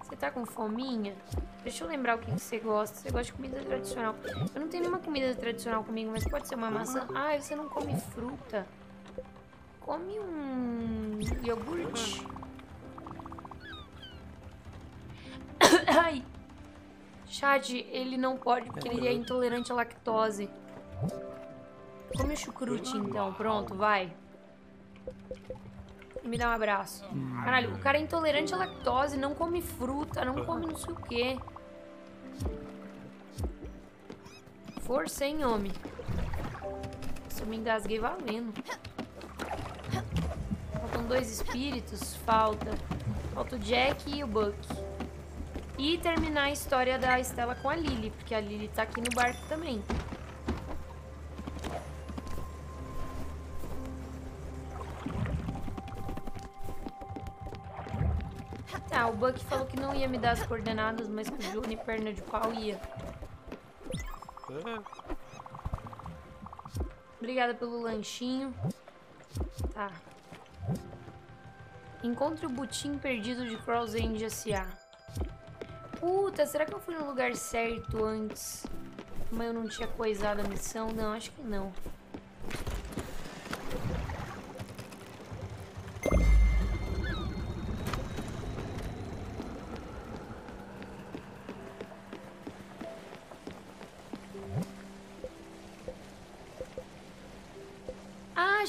Você tá com fominha? Deixa eu lembrar o que você gosta. Você gosta de comida tradicional. Eu não tenho nenhuma comida tradicional comigo, mas pode ser uma maçã. Ah, você não come fruta. Come um iogurte. Ai. Chad, ele não pode porque ele é intolerante à lactose. Come o chucrute então, pronto, vai. E me dá um abraço. Caralho, o cara é intolerante à lactose, não come fruta, não come não sei o quê. Força, hein, homem. Se eu me engasguei valendo. Faltam dois espíritos? Falta. Falta o Jack e o Buck. E terminar a história da Estela com a Lily, porque a Lily tá aqui no barco também. Ah, o Buck falou que não ia me dar as coordenadas, mas que o Johnny perna de pau ia. Obrigada pelo lanchinho. Tá. Encontre o butim perdido de Cross End S.A. Puta, será que eu fui no lugar certo antes? Mas eu não tinha coisado a missão? Não, acho que não.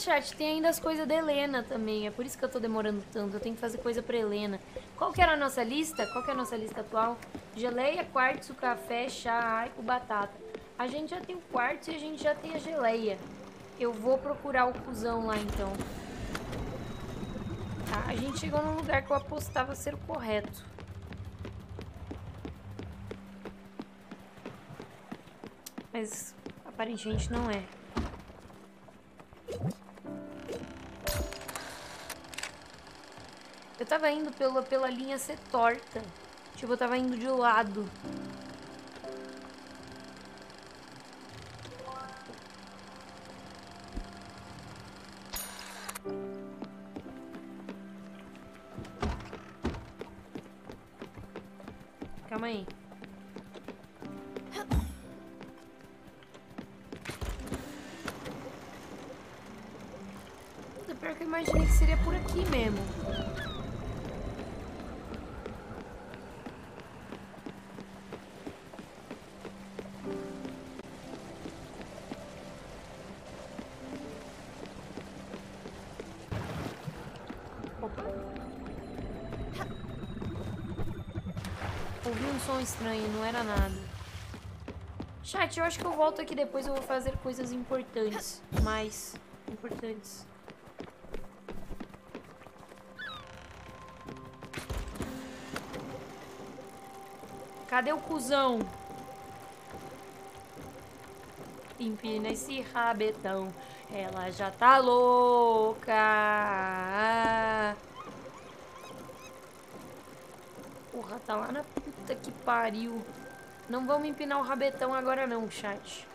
Chat, tem ainda as coisas da Helena também. É por isso que eu tô demorando tanto. Eu tenho que fazer coisa pra Helena. Qual que era a nossa lista? Qual que é a nossa lista atual? Geleia, quartzo, café, chá, aipo, batata. A gente já tem o quartzo e a gente já tem a geleia. Eu vou procurar o cuzão lá, então. Tá, a gente chegou num lugar que eu apostava ser o correto. Mas aparentemente não é. Tava indo pela, pela linha ser torta. Tipo, eu tava indo de lado. Som estranho, não era nada. Chat, eu acho que eu volto aqui depois eu vou fazer coisas importantes. Mais importantes. Cadê o cuzão? Empina esse rabetão. Ela já tá louca. Porra, tá lá na puta que pariu. Não vamos empinar o rabetão agora não, chat.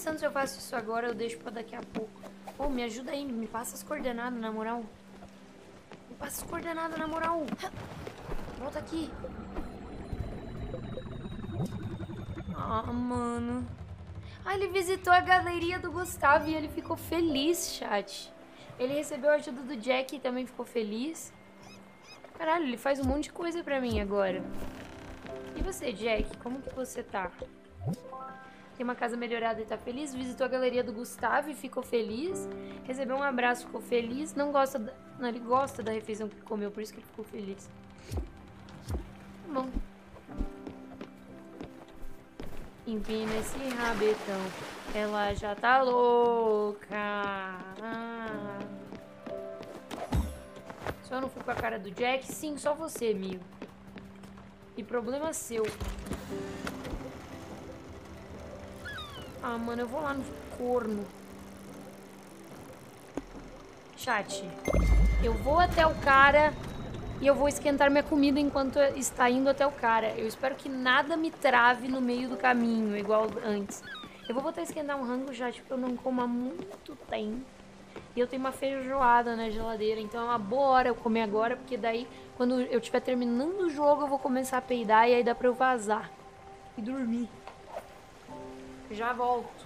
Pensando se eu faço isso agora ou eu deixo pra daqui a pouco. Pô, me ajuda aí, me passa as coordenadas, na moral. Me passa as coordenadas, na moral. Volta aqui. Ah, mano. Ah, ele visitou a galeria do Gustavo e ele ficou feliz, chat. Ele recebeu a ajuda do Jack e também ficou feliz. Caralho, ele faz um monte de coisa pra mim agora. E você, Jack? Como que você tá? Tem uma casa melhorada e tá feliz. Visitou a galeria do Gustavo e ficou feliz. Recebeu um abraço, ficou feliz. Não gosta da... Não, ele gosta da refeição que comeu, por isso que ele ficou feliz. Tá bom. Empina esse rabetão. Ela já tá louca. Só não fui com a cara do Jack? Sim, só você, Mio. E problema seu. Ah, mano, eu vou lá no corno. Chat. Eu vou até o cara e eu vou esquentar minha comida enquanto está indo até o cara. Eu espero que nada me trave no meio do caminho, igual antes. Eu vou botar esquentar um rango, chat, porque eu não como há muito tempo. E eu tenho uma feijoada na geladeira, então é uma boa hora eu comer agora, porque daí, quando eu estiver terminando o jogo, eu vou começar a peidar e aí dá pra eu vazar. E dormir. Já volto.